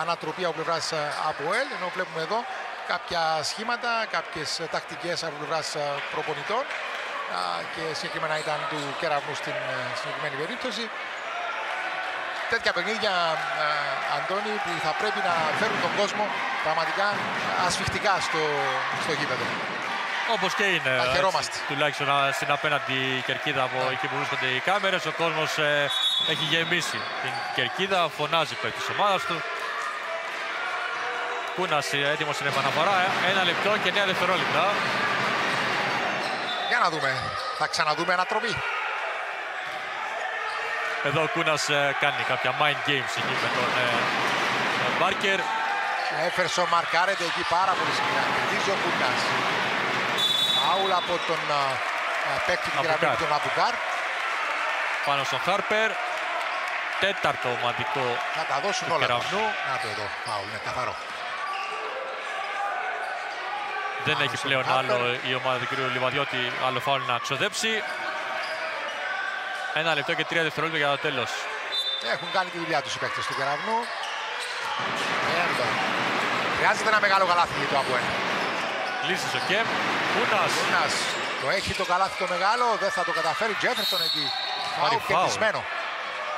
ανατροπή από πλευράς ΑΠΟΕΛ ενώ βλέπουμε εδώ κάποια σχήματα, κάποιες τακτικές από πλευράς προπονητών και συγκεκριμένα ήταν του Κεραυνού στην συγκεκριμένη περίπτωση. Τέτοια παιχνίδια, Αντώνη, που θα πρέπει να φέρουν τον κόσμο πραγματικά ασφιχτικά στο, στο γήπεδο. Όπως και είναι. Έτσι, τουλάχιστον στην απέναντι κερκίδα από yeah. εκεί που βρίσκονται οι κάμερες. Ο κόσμος ε, έχει γεμίσει την κερκίδα. Φωνάζει πέρα της ομάδας του. Κούνας ε, έτοιμος στην επαναφορά. Ένα λεπτό και νέα δευτερόλεπτα. Για να δούμε. Θα ξαναδούμε ανατροπή. Εδώ ο Κούνας ε, κάνει κάποια mind games εκεί με τον Μπάρκερ. Έφερσο μαρκάρεται εκεί πάρα πολύ σκληρά. Κερδίζει ο Κούνας. Φάουλ από τον παίκτη του Κεραυνού, τον Αμπουκάρ. Πάνω στον Χάρπερ. Τέταρτο ομαδικό Θα τα δώσουν όλα. Κεραυνού. Να το εδώ, φάουλ, είναι καθαρό. Δεν έχει πλέον άλλο η ομάδα του κ. Λιβαδιώτη άλλο φάουλ να ξοδέψει. Ένα λεπτό και τρία δευτερόλεπτα για το τέλος. Έχουν κάνει τη δουλειά τους οι παίκτες του Κεραυνού. Χρειάζεται ένα μεγάλο καλάθι για το Αποέλ. Κλήσεις ο Κέμ. Κούνας. Κούνας το έχει το καλάθι το μεγάλο, δεν θα το καταφέρει. Τζέφερσον εκεί. Πάρει Φάουλ κερδισμένο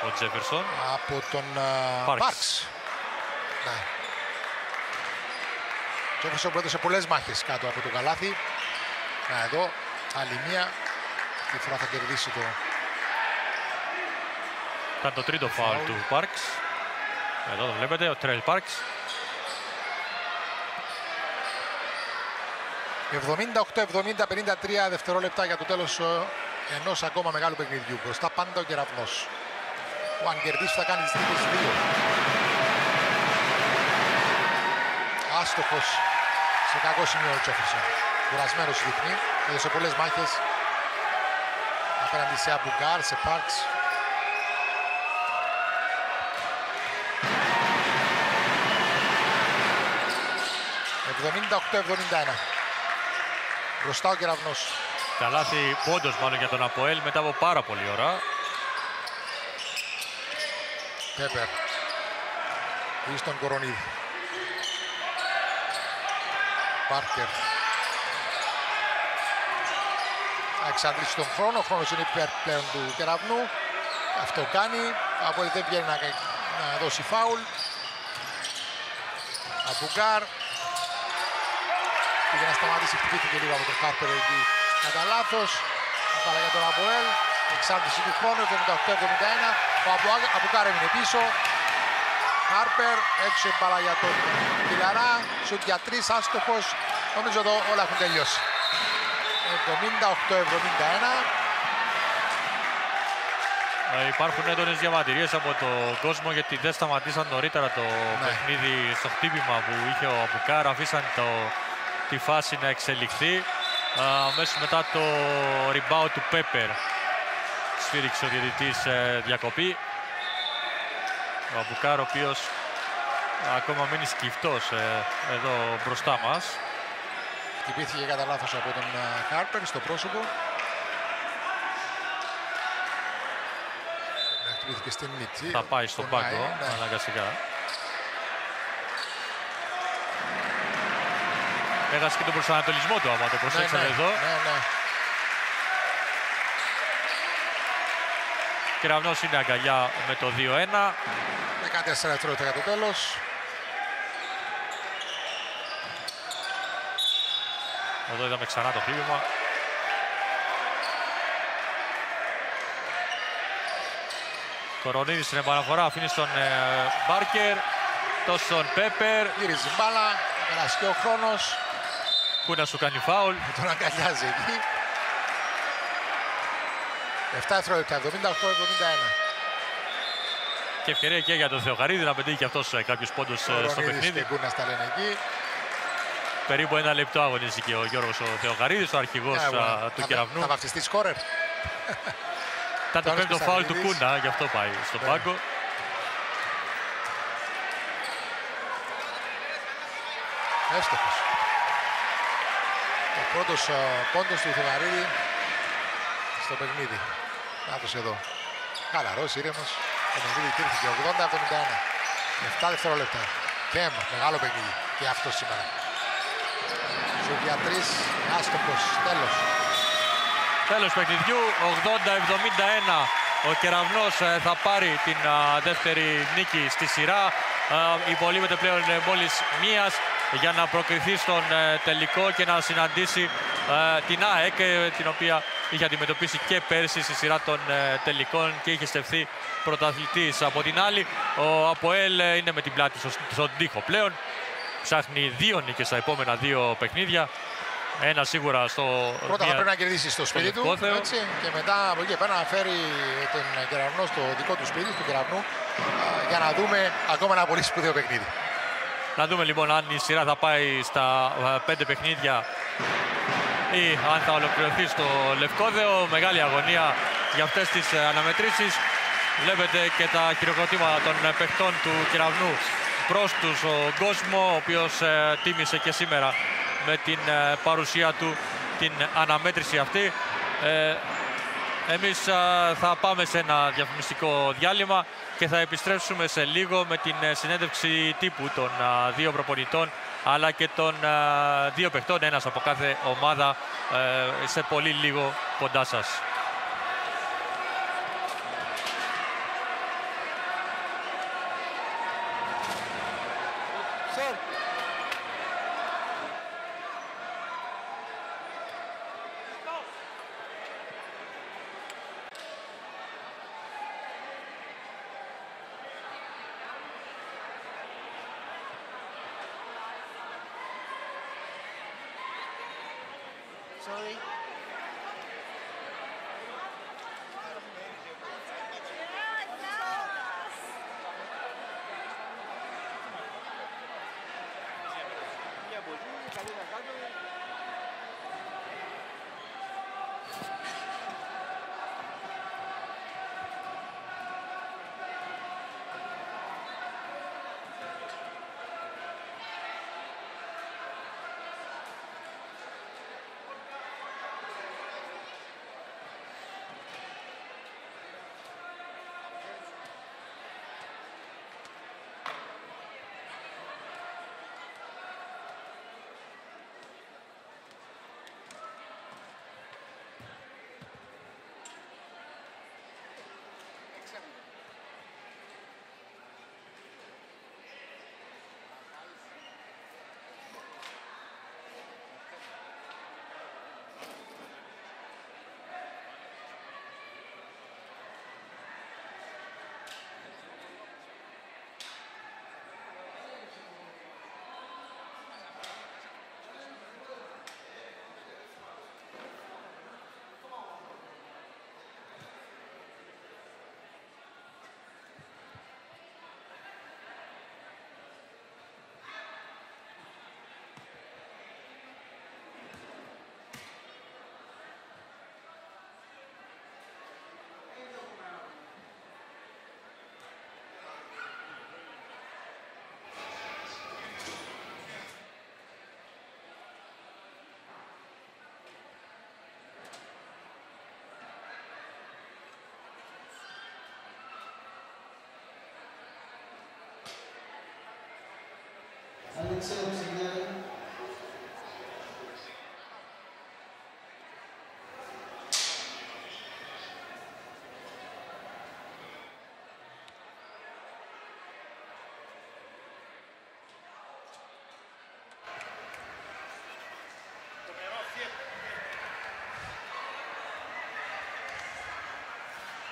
Ο Τζέφερσον. από τον Πάρξ. Πάρξ. Ναι. Τζέφερσον που έδωσε πολλές μάχες κάτω από το καλάθι. Να εδώ, άλλη μία. Τι φορά θα κερδίσει το Ήταν το τρίτο φάουλ Φάουλ. του Πάρξ. Εδώ το βλέπετε, ο Τρέλ Πάρξ. 78-70, 53 δευτερόλεπτα για το τέλος ε, ενός ακόμα μεγάλου παιχνιδιού. Μπροστά πάντα ο Κεραυνός. Ο αν κερδίσει θα κάνει τις τρίτες δύο. Άστοχος σε κακό σημείο ο Τζέφερσον. Κουρασμένος δείχνει. Έδωσε πολλές μάχες απέναντι σε Αμπουκάρ, σε Πάρξ. «78-71». Μπροστά ο κεραυνός. Καλάθι πόντος μάλλον για τον Αποέλ μετά από πάρα πολλή ώρα. Πέπερ. Ή στον Κορονίδη. Πάρκερ. Θα εξαντλήσει τον χρόνο. Ο χρόνος είναι υπέρ πλέον του κεραυνού. Αυτό κάνει. Από δεν βγαίνει να, να δώσει φάουλ. Αμπουκάρ. Πήγε να σταματήσει, χτυπήθηκε λίγο από τον Χάρπερ εκεί κατά λάθος. Μπάλα για τον Αποέλ. Εξάντληση του χρόνου, 78-71. Ο Αμπου- Αμπουκάρ έμεινε πίσω. Χάρπερ, έξω η μπάλα για τον Πιλαρά. Σουτ για τρεις, άστοχος. Νομίζω εδώ όλα έχουν τελειώσει. 78-71. Ε, υπάρχουν έντονες διαμαρτυρίες από τον κόσμο γιατί δεν σταματήσαν νωρίτερα το Ναι. παιχνίδι στο χτύπημα που είχε ο Αμπουκάρ. Αφήσαν το, τη φάση να εξελιχθεί. Αμέσως μετά το rebound του Πέπερ σφύριξε ο διαιτητής ε, διακοπή. Ο Αμπουκάρ ο οποίος ακόμα μένει σκυφτός ε, εδώ μπροστά μας. Χτυπήθηκε κατά λάθος από τον ε, Χάρπερ στο πρόσωπο. Ναι, Χτυπήθηκε στην μύτη. Θα πάει στον Πονάει, πάγκο ναι. αναγκαστικά. Έχασε και τον προσανατολισμό του άμα το προσέξατε ναι, εδώ. Ναι, ναι. Κεραυνός είναι αγκαλιά με το 2-1. 14 δευτερόλεπτα για το τέλος. Εδώ είδαμε ξανά το χτύπημα. Κορονίδης στην επαναφορά αφήνει στον ε, Μπάρκερ. Τόσο στον Πέπερ. Γύριζε η μπάλα. να Περάσει και ο χρόνος. Κούνα σου κάνει φάουλ. Τον αγκαλιάζει εκεί. 7 δευτερόλεπτα. 78-71. Και ευκαιρία και για τον Θεοχαρίδη να πετύχει και αυτός ε, κάποιους πόντους ε, στο Κορονίδης παιχνίδι. και Κούνας τα λένε εκεί. Περίπου ένα λεπτό αγωνίστηκε ο Γιώργος ο Θεοχαρίδης, ο αρχηγός Ε, α, θα- του θα- Κεραυνού. Θα βαφτιστεί σκόρερ. Ήταν το Τόνος πέμπτο φάουλ του Κωνσταντινίδης. Κούνα, γι' αυτό πάει στον Ναι. πάγκο. Εύστοχος. Ο πρώτος ε, πόντος του Θεοδαρίδη στο παιχνίδι. Νάτος εδώ. Χαλαρός, ήρεμος. Το παιχνίδι κήρυχθηκε 80-71. 7 δευτερόλεπτα. Κέμ, μεγάλο παιχνίδι. Και αυτό σήμερα. Σου για τρεις, άστοχος, τέλος. Τέλος παιχνιδιού, 80-71. Ο Κεραυνός ε, θα πάρει την α, δεύτερη νίκη στη σειρά. Α, Υπολείπεται πλέον ε, μόλις μίας για να προκριθεί στον ε, τελικό και να συναντήσει ε, την ΑΕΚ, ε, την οποία είχε αντιμετωπίσει και πέρσι στη σειρά των ε, τελικών και είχε στεφθεί πρωταθλητής. Από την άλλη, ο Αποέλ ε, είναι με την πλάτη στο- στον τοίχο πλέον. Ψάχνει δύο νίκες στα επόμενα δύο παιχνίδια. Ένα σίγουρα στο Πρώτα θα μία- πρέπει να κερδίσει στο σπίτι του. Λευκό Θεό. Έτσι, και μετά από εκεί και πέρα να φέρει τον κεραυνό στο δικό του σπίτι, του κεραυνού, α, για να δούμε ακόμα ένα πολύ σπουδαίο παιχνίδι. Να δούμε λοιπόν αν η σειρά θα πάει στα ε, πέντε παιχνίδια ή αν θα ολοκληρωθεί στο Λευκόδεο. Μεγάλη αγωνία για αυτές τις ε, αναμετρήσεις. Βλέπετε και τα χειροκροτήματα των ε, παιχτών του Κεραυνού προς τους ο κόσμο, ο οποίος ε, τίμησε και σήμερα με την ε, παρουσία του την αναμέτρηση αυτή. Ε, εμείς α, θα πάμε σε ένα διαφημιστικό διάλειμμα και θα επιστρέψουμε σε λίγο με την συνέντευξη τύπου των δύο προπονητών αλλά και των δύο παιχτών, ένας από κάθε ομάδα σε πολύ λίγο κοντά σας. themselves in the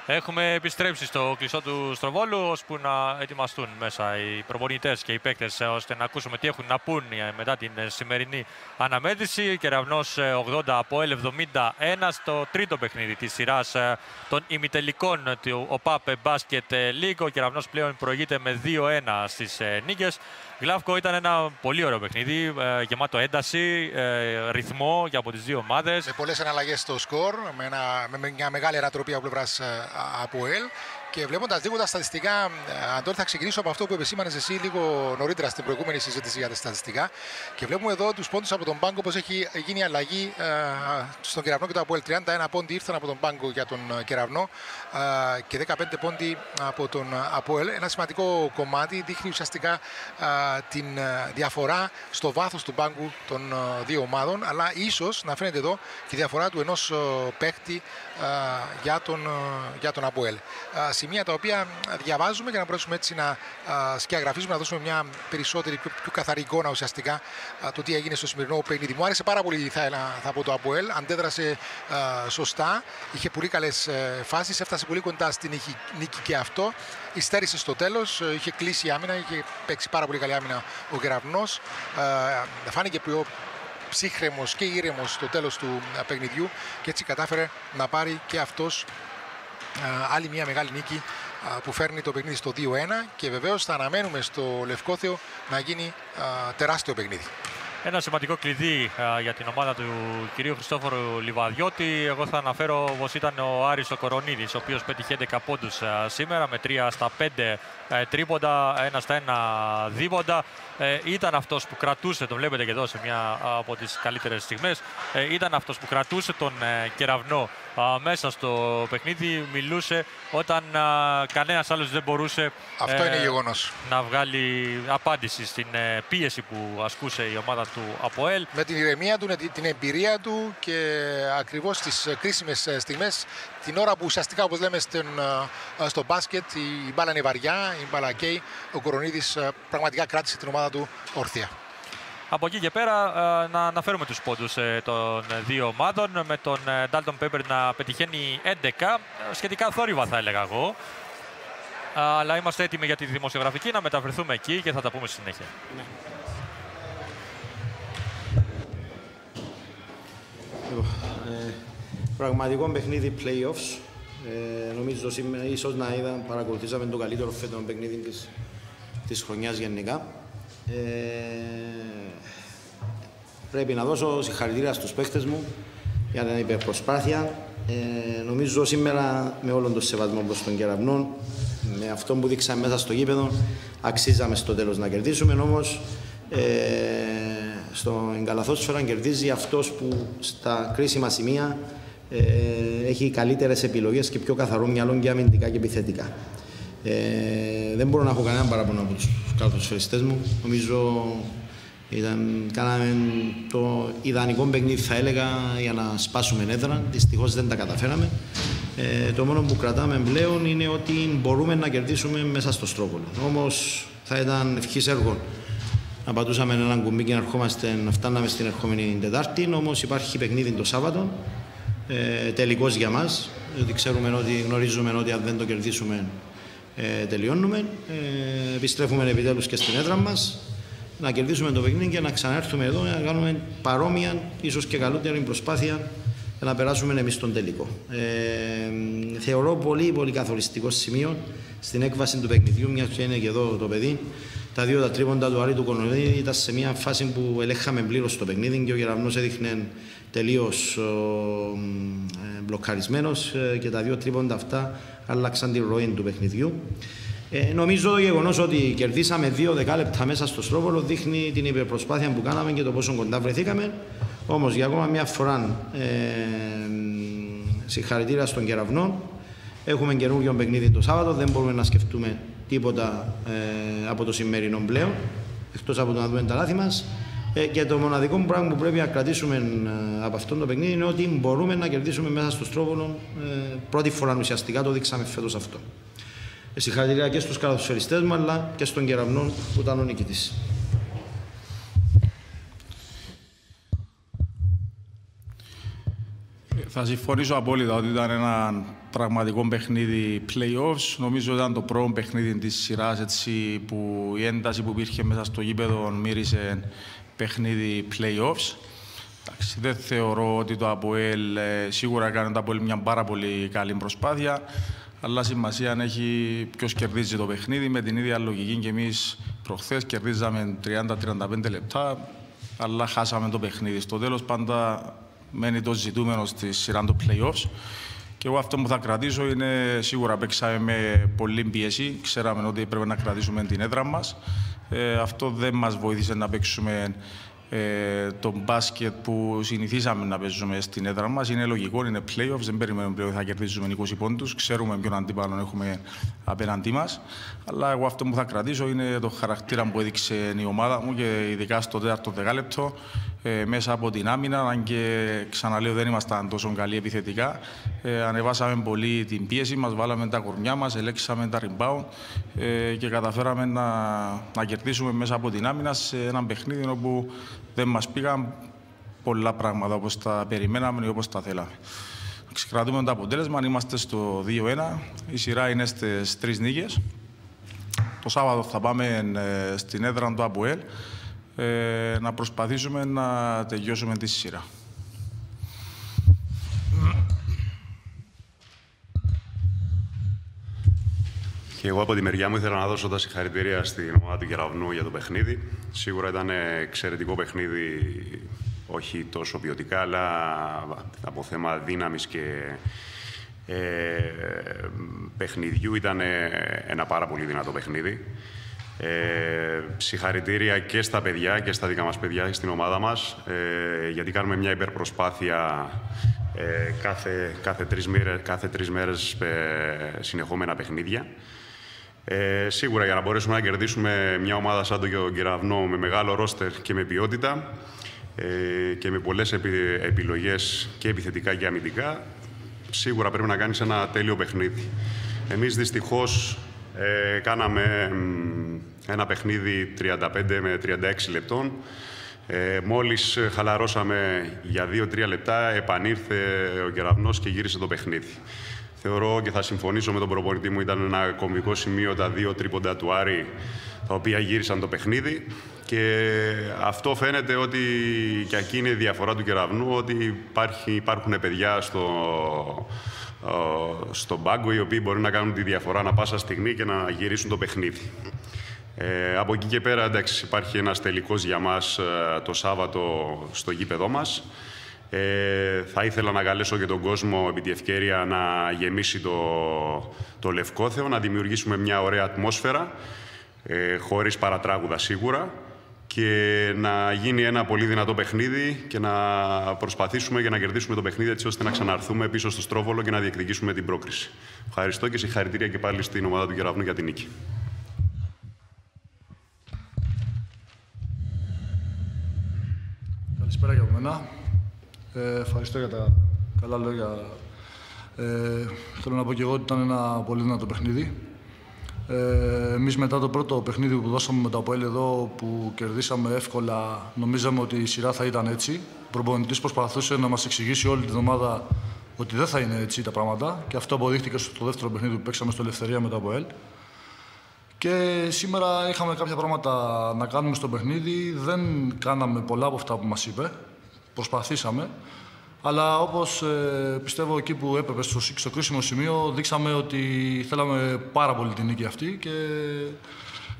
Έχουμε επιστρέψει στο κλειστό του Στροβόλου, ώσπου να ετοιμαστούν μέσα οι προπονητές και οι παίκτες, ώστε να ακούσουμε τι έχουν να πούν μετά την σημερινή αναμέτρηση. Κεραυνό 80 από L71 στο τρίτο παιχνίδι της σειράς των ημιτελικών του ΟΠΑΠ Μπάσκετ League. Ο Κεραυνός πλέον προηγείται με 2-1 στις νίκες. Γλάφκο ήταν ένα πολύ ωραίο παιχνίδι, ε, γεμάτο ένταση, ε, ρυθμό και από τις δύο ομάδες. Με πολλές εναλλαγές στο σκορ, με, ένα, με μια μεγάλη ανατροπή από πλευράς ε, από ΕΛ. Και βλέποντας λίγο τα στατιστικά, Αντώνη, θα ξεκινήσω από αυτό που επεσήμανες εσύ λίγο νωρίτερα στην προηγούμενη συζήτηση για τα στατιστικά. Και βλέπουμε εδώ τους πόντους από τον πάγκο, πώς έχει γίνει αλλαγή ε, στον κεραυνό και το Αποέλ. 31 πόντι ήρθαν από τον πάγκο για τον κεραυνό ε, και 15 πόντι από τον Αποέλ. Ένα σημαντικό κομμάτι δείχνει ουσιαστικά ε, την διαφορά στο βάθος του πάγκου των δύο ομάδων. Αλλά ίσως να φαίνεται εδώ τη διαφορά του ενός παίχτη για τον, για τον Αποέλ σημεία τα οποία διαβάζουμε για να μπορέσουμε έτσι να σκιαγραφίζουμε, να δώσουμε μια περισσότερη, πιο, πιο καθαρή εικόνα ουσιαστικά το τι έγινε στο σημερινό παιχνίδι. Μου άρεσε πάρα πολύ, θα, θα πω το Αποέλ. Αντέδρασε σωστά, είχε πολύ καλές ε, φάσεις, έφτασε πολύ κοντά στην νίκη και αυτό. Υστέρησε στο τέλος, ε, είχε κλείσει η άμυνα, είχε παίξει πάρα πολύ καλή άμυνα ο Γεραυνός. Φάνηκε πιο ψύχρεμος και ήρεμος στο τέλος του παιχνιδιού και έτσι κατάφερε να πάρει και αυτός άλλη μια μεγάλη νίκη που φέρνει το παιχνίδι στο 2-1 και βεβαίως θα αναμένουμε στο Λευκόθεο να γίνει τεράστιο παιχνίδι. Ένα σημαντικό κλειδί για την ομάδα του κυρίου Χριστόφορου Λιβαδιώτη. Εγώ θα αναφέρω όπω ήταν ο Άρης ο Κορονίδης, ο οποίος πέτυχε 11 πόντους σήμερα με 3 στα 5 ε, τρίποντα, 1 στα 1 δίποντα. Ε, ήταν αυτός που κρατούσε, το βλέπετε και εδώ σε μια από τις καλύτερες στιγμές, ε, ήταν αυτός που κρατούσε τον κεραυνό μέσα στο παιχνίδι, μιλούσε όταν κανένας άλλος δεν μπορούσε Αυτό είναι γεγονός. να βγάλει απάντηση στην πίεση που ασκούσε η ομάδα του ΑΠΟΕΛ. Με την ηρεμία του, την εμπειρία του και ακριβώς στις κρίσιμες στιγμές, την ώρα που ουσιαστικά όπως λέμε στο μπάσκετ η μπάλα είναι βαριά, η μπάλα καίει, ο Κορονίδης πραγματικά κράτησε την ομάδα του ορθία. Από εκεί και πέρα να αναφέρουμε τους πόντους ε, των δύο ομάδων με τον Ντάλτον Πέμπερ να πετυχαίνει 11, σχετικά θόρυβα θα έλεγα εγώ. Αλλά είμαστε έτοιμοι για τη δημοσιογραφική να μεταφερθούμε εκεί και θα τα πούμε στη συνέχεια. Ναι. Ε, πραγματικό παιχνίδι playoffs. Ε, νομίζω σήμερα ίσως να είδα, παρακολουθήσαμε το καλύτερο φέτος παιχνίδι της, της χρονιάς γενικά. Ε, πρέπει να δώσω συγχαρητήρια στους παίχτες μου για την υπερπροσπάθεια. Ε, νομίζω σήμερα με όλον τον σεβασμό προς τον κεραυνό, με αυτό που δείξαμε μέσα στο γήπεδο, αξίζαμε στο τέλος να κερδίσουμε, όμως ε, στο εγκαλαθόσφαιρα κερδίζει αυτός που στα κρίσιμα σημεία ε, έχει καλύτερες επιλογές και πιο καθαρό μυαλό και αμυντικά και επιθετικά. Ε, δεν μπορώ να έχω κανένα παράπονο από τους καλαθοσφαιριστές μου. Νομίζω ήταν, κάναμε το ιδανικό παιχνίδι θα έλεγα για να σπάσουμε έδρα. Δυστυχώς δεν τα καταφέραμε. Ε, το μόνο που κρατάμε πλέον είναι ότι μπορούμε να κερδίσουμε μέσα στο Στρόβολο. Όμως θα ήταν ευχής έργο να πατούσαμε έναν κουμπί και να, ερχόμαστε, να φτάναμε στην ερχόμενη Τετάρτη. Όμως υπάρχει παιχνίδι το Σάββατο, ε, τελικός για μας, διότι ξέρουμε ότι γνωρίζουμε ότι αν δεν το κερδίσουμε ε, τελειώνουμε. Ε, επιστρέφουμε επιτέλους και στην έδρα μας να κερδίσουμε το παιχνίδι και να ξανάρθουμε εδώ να κάνουμε παρόμοια, ίσως και καλύτερη προσπάθεια για να περάσουμε εμείς τον τελικό. Ε, θεωρώ πολύ πολύ καθοριστικό σημείο στην έκβαση του παιχνιδιού, μιας και είναι και εδώ το παιδί. Τα δύο τα τρίποντα του Άρη του Κονοδίδη ήταν σε μια φάση που ελέγχαμε πλήρως το παιχνίδι και ο Γεραυνό έδειχνε τελείως ε, μπλοκαρισμένος ε, και τα δύο τρίποντα αυτά άλλαξαν την ροή του παιχνιδιού. Ε, νομίζω το γεγονός ότι κερδίσαμε δύο δεκάλεπτα μέσα στο Στρόβολο δείχνει την υπερπροσπάθεια που κάναμε και το πόσο κοντά βρεθήκαμε. Όμως για ακόμα μια φορά ε, συγχαρητήρια στον κεραυνό. Έχουμε καινούργιο παιχνίδι το Σάββατο. Δεν μπορούμε να σκεφτούμε τίποτα ε, από το σημερινό πλέον, εκτός από το να δούμε τα λάθη μας. Ε, και το μοναδικό πράγμα που πρέπει να κρατήσουμε ε, από αυτό το παιχνίδι είναι ότι μπορούμε να κερδίσουμε μέσα στο Στρόβολο. Ε, πρώτη φορά ουσιαστικά το δείξαμε φέτος αυτό. Ε, συγχαρητήρια και στους καλαθοσφαιριστές μου αλλά και στον κεραυνό που ήταν ο νικητής. Θα συμφωνήσω απόλυτα ότι ήταν ένα πραγματικό παιχνίδι playoffs. Νομίζω ότι ήταν το πρώτο παιχνίδι της σειράς που η ένταση που υπήρχε μέσα στο γήπεδο μύρισε παιχνίδι playoffs. Εντάξει, δεν θεωρώ ότι το ΑΠΟΕΛ ε, σίγουρα έκανε το ΑΠΟΕΛ μια πάρα πολύ καλή προσπάθεια. Αλλά σημασία αν έχει ποιος κερδίζει το παιχνίδι. Με την ίδια λογική και εμείς προχθές κερδίζαμε 30-35 λεπτά, αλλά χάσαμε το παιχνίδι. Στο τέλος, πάντα μένει το ζητούμενο στη σειρά των playoffs. Και εγώ αυτό που θα κρατήσω είναι σίγουρα παίξαμε με πολύ πίεση. Ξέραμε ότι πρέπει να κρατήσουμε την έδρα μας. Ε, αυτό δεν μας βοήθησε να παίξουμε ε, το μπάσκετ που συνηθίσαμε να παίζουμε στην έδρα μας. Είναι λογικό, είναι playoffs, δεν περιμένουμε πλέον ότι θα κερδίσουμε 20 πόντους. Ξέρουμε ποιον αντίπαλο έχουμε απέναντί μας. Αλλά εγώ αυτό που θα κρατήσω είναι το χαρακτήρα που έδειξε η ομάδα μου και ειδικά στο τέταρτο δεκάλεπτο ε, μέσα από την άμυνα. Αν και ξαναλέω, δεν ήμασταν τόσο καλοί επιθετικά. Ε, ανεβάσαμε πολύ την πίεση μας, βάλαμε τα κορμιά μας, ελέξαμε τα rebound ε, και καταφέραμε να, να κερδίσουμε μέσα από την άμυνα σε ένα παιχνίδι όπου δεν μας πήγαν πολλά πράγματα όπως τα περιμέναμε ή όπως τα θέλαμε. Ξεκρατούμε το αποτέλεσμα, είμαστε στο 2-1, η σειρά είναι στις τρεις νίκες. Το Σάββατο θα πάμε ε, στην έδρα του Αποέλ ε, να προσπαθήσουμε να τελειώσουμε τη σειρά. Και εγώ από τη μεριά μου ήθελα να δώσω τα συγχαρητήρια στην ομάδα του Κεραυνού για το παιχνίδι. Σίγουρα ήταν εξαιρετικό παιχνίδι, όχι τόσο ποιοτικά, αλλά από θέμα δύναμης και ε, παιχνιδιού ήταν ένα πάρα πολύ δυνατό παιχνίδι. Ε, συγχαρητήρια και στα παιδιά και στα δικά μας παιδιά στην ομάδα μας ε, γιατί κάνουμε μια υπερπροσπάθεια ε, κάθε, κάθε, τρεις μέρες, κάθε τρεις μέρες ε, συνεχόμενα παιχνίδια. Ε, σίγουρα για να μπορέσουμε να κερδίσουμε μια ομάδα σαν το Κεραυνό με μεγάλο ρόστερ και με ποιότητα ε, και με πολλές επι, επιλογές και επιθετικά και αμυντικά σίγουρα πρέπει να κάνεις ένα τέλειο παιχνίδι. Εμείς δυστυχώς ε, κάναμε ένα παιχνίδι 35 με 36 λεπτών. Ε, μόλις χαλαρώσαμε για 2-3 λεπτά, επανήρθε ο Κεραυνός και γύρισε το παιχνίδι. Θεωρώ και θα συμφωνήσω με τον προπονητή μου, ήταν ένα κομβικό σημείο τα δύο τρίποντα του Άρη, τα οποία γύρισαν το παιχνίδι. Και αυτό φαίνεται ότι και εκεί είναι η διαφορά του κεραυνού, ότι υπάρχει, υπάρχουν παιδιά στο, στον πάγκο οι οποίοι μπορεί να κάνουν τη διαφορά να πάσα στιγμή και να γυρίσουν το παιχνίδι. Ε, από εκεί και πέρα, εντάξει, υπάρχει ένας τελικός για μας ε, το Σάββατο στο γήπεδό μας. Ε, θα ήθελα να καλέσω και τον κόσμο επί τη ευκαιρία να γεμίσει το, το Λευκόθεο, να δημιουργήσουμε μια ωραία ατμόσφαιρα, ε, χωρίς παρατράγουδα σίγουρα, και να γίνει ένα πολύ δυνατό παιχνίδι και να προσπαθήσουμε για να κερδίσουμε το παιχνίδι έτσι ώστε να ξαναρθούμε πίσω στο Στρόβολο και να διεκδικήσουμε την πρόκριση. Ευχαριστώ και συγχαρητήρια και πάλι στην ομάδα του Κεραυνού για την νίκη. Καλησπέρα για μένα. Ε, ευχαριστώ για τα καλά λόγια. Ε, θέλω να πω και εγώ ότι ήταν ένα πολύ δυνατό παιχνίδι. Ε, Εμείς μετά το πρώτο παιχνίδι που δώσαμε με το Αποέλ εδώ, που κερδίσαμε εύκολα, νομίζαμε ότι η σειρά θα ήταν έτσι. Ο προπονητής προσπαθούσε να μας εξηγήσει όλη την εβδομάδα ότι δεν θα είναι έτσι τα πράγματα και αυτό αποδείχτηκε στο δεύτερο παιχνίδι που παίξαμε στο Ελευθερία με το Αποέλ. Και σήμερα είχαμε κάποια πράγματα να κάνουμε στο παιχνίδι. Δεν κάναμε πολλά από αυτά που μας είπε. Προσπαθήσαμε. Αλλά όπως ε, πιστεύω εκεί που έπρεπε στο, στο κρίσιμο σημείο δείξαμε ότι θέλαμε πάρα πολύ την νίκη αυτή και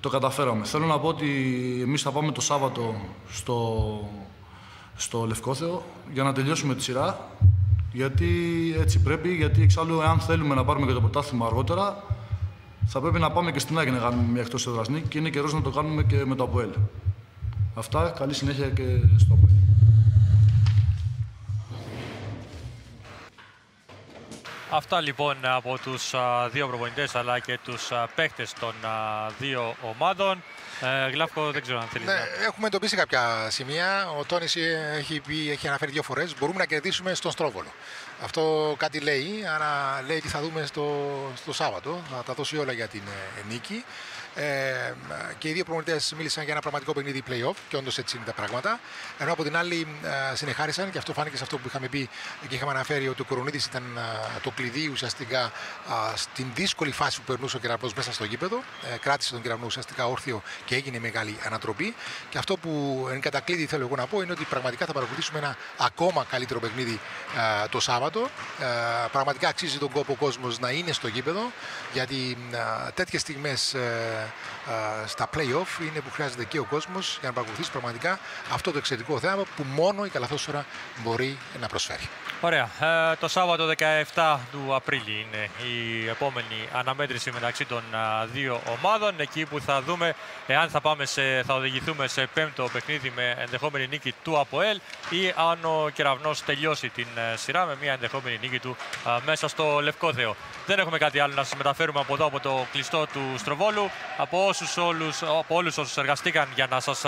το καταφέραμε. Θέλω να πω ότι εμείς θα πάμε το Σάββατο στο, στο Λευκόθεο για να τελειώσουμε τη σειρά. Γιατί έτσι πρέπει, γιατί εξάλλου αν θέλουμε να πάρουμε και το πρωτάθλημα αργότερα θα πρέπει να πάμε και στην Άγια να κάνουμε μια εκτός εδρασνή και είναι καιρός να το κάνουμε και με το ΑΠΟΕΛ. Αυτά, καλή συνέχεια και στο ΑΠΟΕΛ. Αυτά λοιπόν από τους δύο προπονητές αλλά και τους παίκτες των δύο ομάδων. Ε, Γλάφκο, δεν ξέρω αν θέλεις ναι, Έχουμε εντοπίσει κάποια σημεία. Ο Τόνις έχει, πει, έχει αναφέρει δύο φορές. Μπορούμε να κερδίσουμε στον Στρόβολο. Αυτό κάτι λέει, άρα λέει τι θα δούμε στο, στο Σάββατο. Θα τα δώσει όλα για την ε, νίκη. Ε, και οι δύο προμονητέ μίλησαν για ένα πραγματικό παιχνίδι playoff και όντως έτσι είναι τα πράγματα. Ενώ από την άλλη ε, συνεχάρισαν και αυτό φάνηκε σε αυτό που είχαμε πει και είχαμε αναφέρει ότι ο Κορονίδης ήταν ε, το κλειδί ουσιαστικά ε, στην δύσκολη φάση που περνούσε ο κεραυνός μέσα στο γήπεδο. Ε, κράτησε τον κεραυνό ουσιαστικά όρθιο και έγινε μεγάλη ανατροπή. Και αυτό που εν κατακλείδη θέλω εγώ να πω είναι ότι πραγματικά θα παρακολουθήσουμε ένα ακόμα καλύτερο παιχνίδι ε, το Σάββατο. Ε, πραγματικά αξίζει τον κόπο ο κόσμος να είναι στο γήπεδο γιατί τέτοιες στιγμές Yeah. Στα play-off είναι που χρειάζεται και ο κόσμος για να παρακολουθήσει πραγματικά αυτό το εξαιρετικό θέαμα που μόνο η καλαθόσφαιρα μπορεί να προσφέρει. Ωραία. Ε, το Σάββατο 17 του Απρίλη είναι η επόμενη αναμέτρηση μεταξύ των δύο ομάδων. Εκεί που θα δούμε εάν θα, πάμε σε, θα οδηγηθούμε σε πέμπτο παιχνίδι με ενδεχόμενη νίκη του ΑΠΟΕΛ ή αν ο Κεραυνός τελειώσει την ε, σειρά με μια ενδεχόμενη νίκη του μέσα στο Λευκό Δεν έχουμε κάτι άλλο να σας μεταφέρουμε από εδώ από το κλειστό του Στροβόλου. Από όσους, όλους, από όλους όσους εργαστήκαν για να σας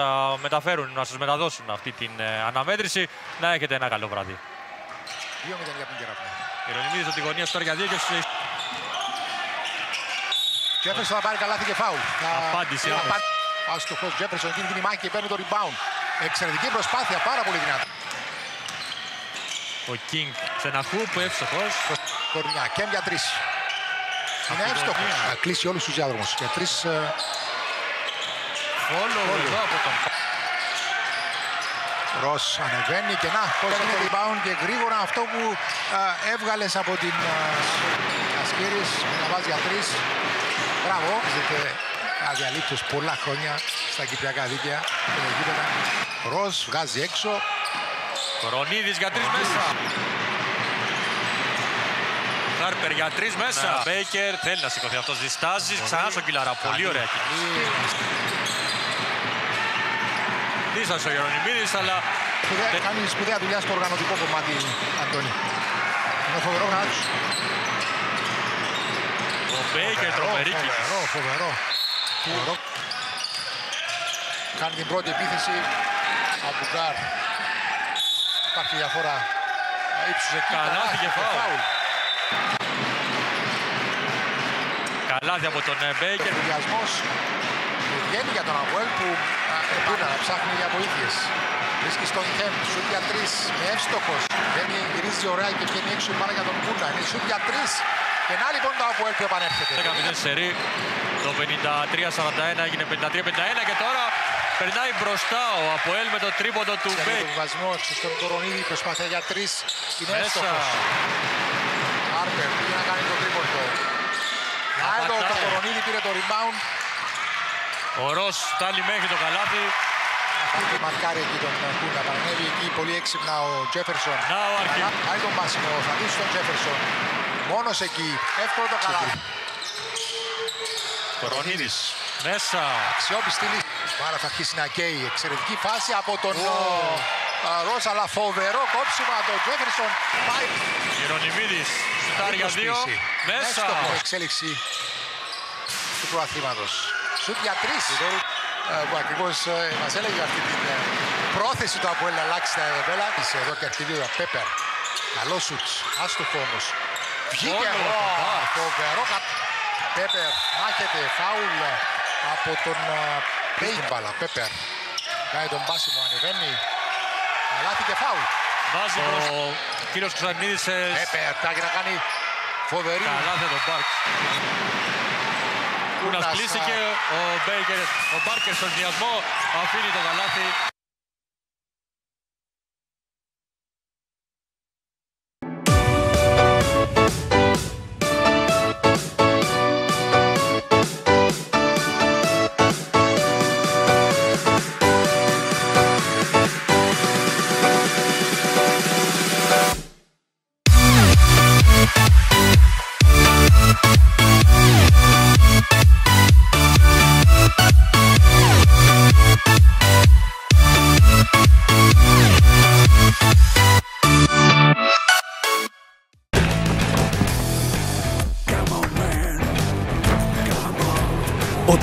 μεταφέρουν, να σας μεταδώσουν αυτή την ε, αναμέτρηση, να έχετε ένα καλό βράδυ. 2-0 για τον Κεραυνό. Ηρωνιμίδης από τη γωνία στο για 2 και στους... Τζέφερσον θα πάρει καλάθι και φάουλ. Απάντηση άμεση. Άστοχος Τζέφερσον γίνει την μάχη και παίρνει το rebound. Εξαιρετική προσπάθεια, πάρα πολύ δυνατή. Ο Κίνγκ σε ένα χουπ, εύστοχος. Κορνιά, και για τρεις. Είναι εύστοχος. Θα κλείσει όλους τους διάδρομους. Για τρεις... Φόλο εδώ από τον Ρος ανεβαίνει και να πώς είναι το rebound και γρήγορα αυτό που α, έβγαλες από την Ασκύρης να βάζει για τρεις Μπράβο, ζητέ αδιαλείπτως πολλά χρόνια στα κυπριακά δίκαια. Ροζ βγάζει έξω. Κορονίδης για τρεις μέσα. Χάρπερ για τρεις μέσα. Ναι. Μπέικερ θέλει να σηκωθεί αυτός. Διστάζει ξανά στο Κιλαρά. Πολύ ωραία κίνηση. Δίστασε ο Γερονιμίδης, αλλά... Κάνει σπουδαία δουλειά στο οργανωτικό κομμάτι, Αντώνη. Είναι φοβερό γράψο. Ο Μπέικερ τρομερή Φοβερό, φοβερό. φοβερό. Κάνει την πρώτη επίθεση. Αμπουκάρ. Υπάρχει διαφορά. Ήψους εκεί. Καλάθι και φάουλ. Καλάθι από τον ε, Μπέικερ. Διασμός. Βγαίνει για τον Αβουέλ που επίνα να ψάχνει για βοήθειες. Βρίσκει στον Χέμ, σουτ για τρεις, με εύστοχος. Βγαίνει, γυρίζει ωραία και βγαίνει έξω η για τον Κούνα. Είναι σουτ για τρεις. Και να λοιπόν το Αβουέλ που επανέρχεται. 10 σερί. Το 53-41 έγινε 53-51 και τώρα περνάει μπροστά ο Αποέλ με το τρίποντο του Μπέικ. Τον βασμό στον Κορονίδη προσπαθεί για τρεις. Είναι εύστοχος. Άρπερ πήγε να κάνει το τρίποντο. Άλλο το Κορονίδη πήρε το rebound. Ο Ρος φτάνει μέχρι το καλάθι. Αυτή μαρκάρει εκεί τον Κούνα. Πανεύει εκεί πολύ έξυπνα ο Τζέφερσον. Να ο Αρχή. Πάει τον Πάσιμο, θα δει τον Τζέφερσον. Μόνος εκεί. Εύκολο το καλάθι. Κορονίδης. Μέσα. Αξιόπιστη λύση. Μάρα θα αρχίσει να καίει. Εξαιρετική φάση από τον Ρος, αλλά φοβερό κόψιμο από τον Τζέφερσον. Πάει. Γερονιμίδης. Σουτάρει για δύο. Μέσα. Εξέλιξη του προαθλήματος. Σουτ για τρεις. Που ακριβώς ε, μας έλεγε αυτή την ε, πρόθεση του από να αλλάξει τα εδωμέλα. Εδώ και ακτιβίδα Πέπερ. Καλός σουτς. Άστοχο όμως. Βγήκε. Φοβερό. Πέπερ. Μάχεται. Φάουλ από τον Πέιμπαλα. Πέπερ. Κάνει τον πάσιμο. Ανεβαίνει. Λάθη και φάουλ. Βάζει ο κύριος Κωνσταντινίδης. Πέπερ. Πρέπει να κάνει φοβερή. Καλά θα τον Μπάρκς. Κούνας κλείστηκε. Ο Μπέικερς, ο Μπάρκερς στον διασμό αφήνει το καλάθι.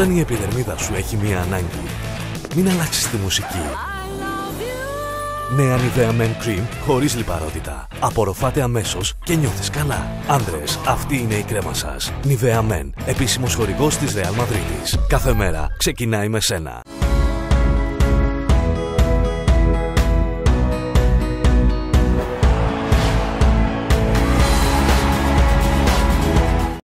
Όταν η επιδερμίδα σου έχει μία ανάγκη, μην αλλάξεις τη μουσική. Νέα Nivea Men Cream χωρίς λιπαρότητα. Απορροφάτε αμέσως και νιώθεις καλά. Άντρες, αυτή είναι η κρέμα σας. Nivea Men, επίσημος χορηγός της Real Madrid. Κάθε μέρα ξεκινάει με σένα.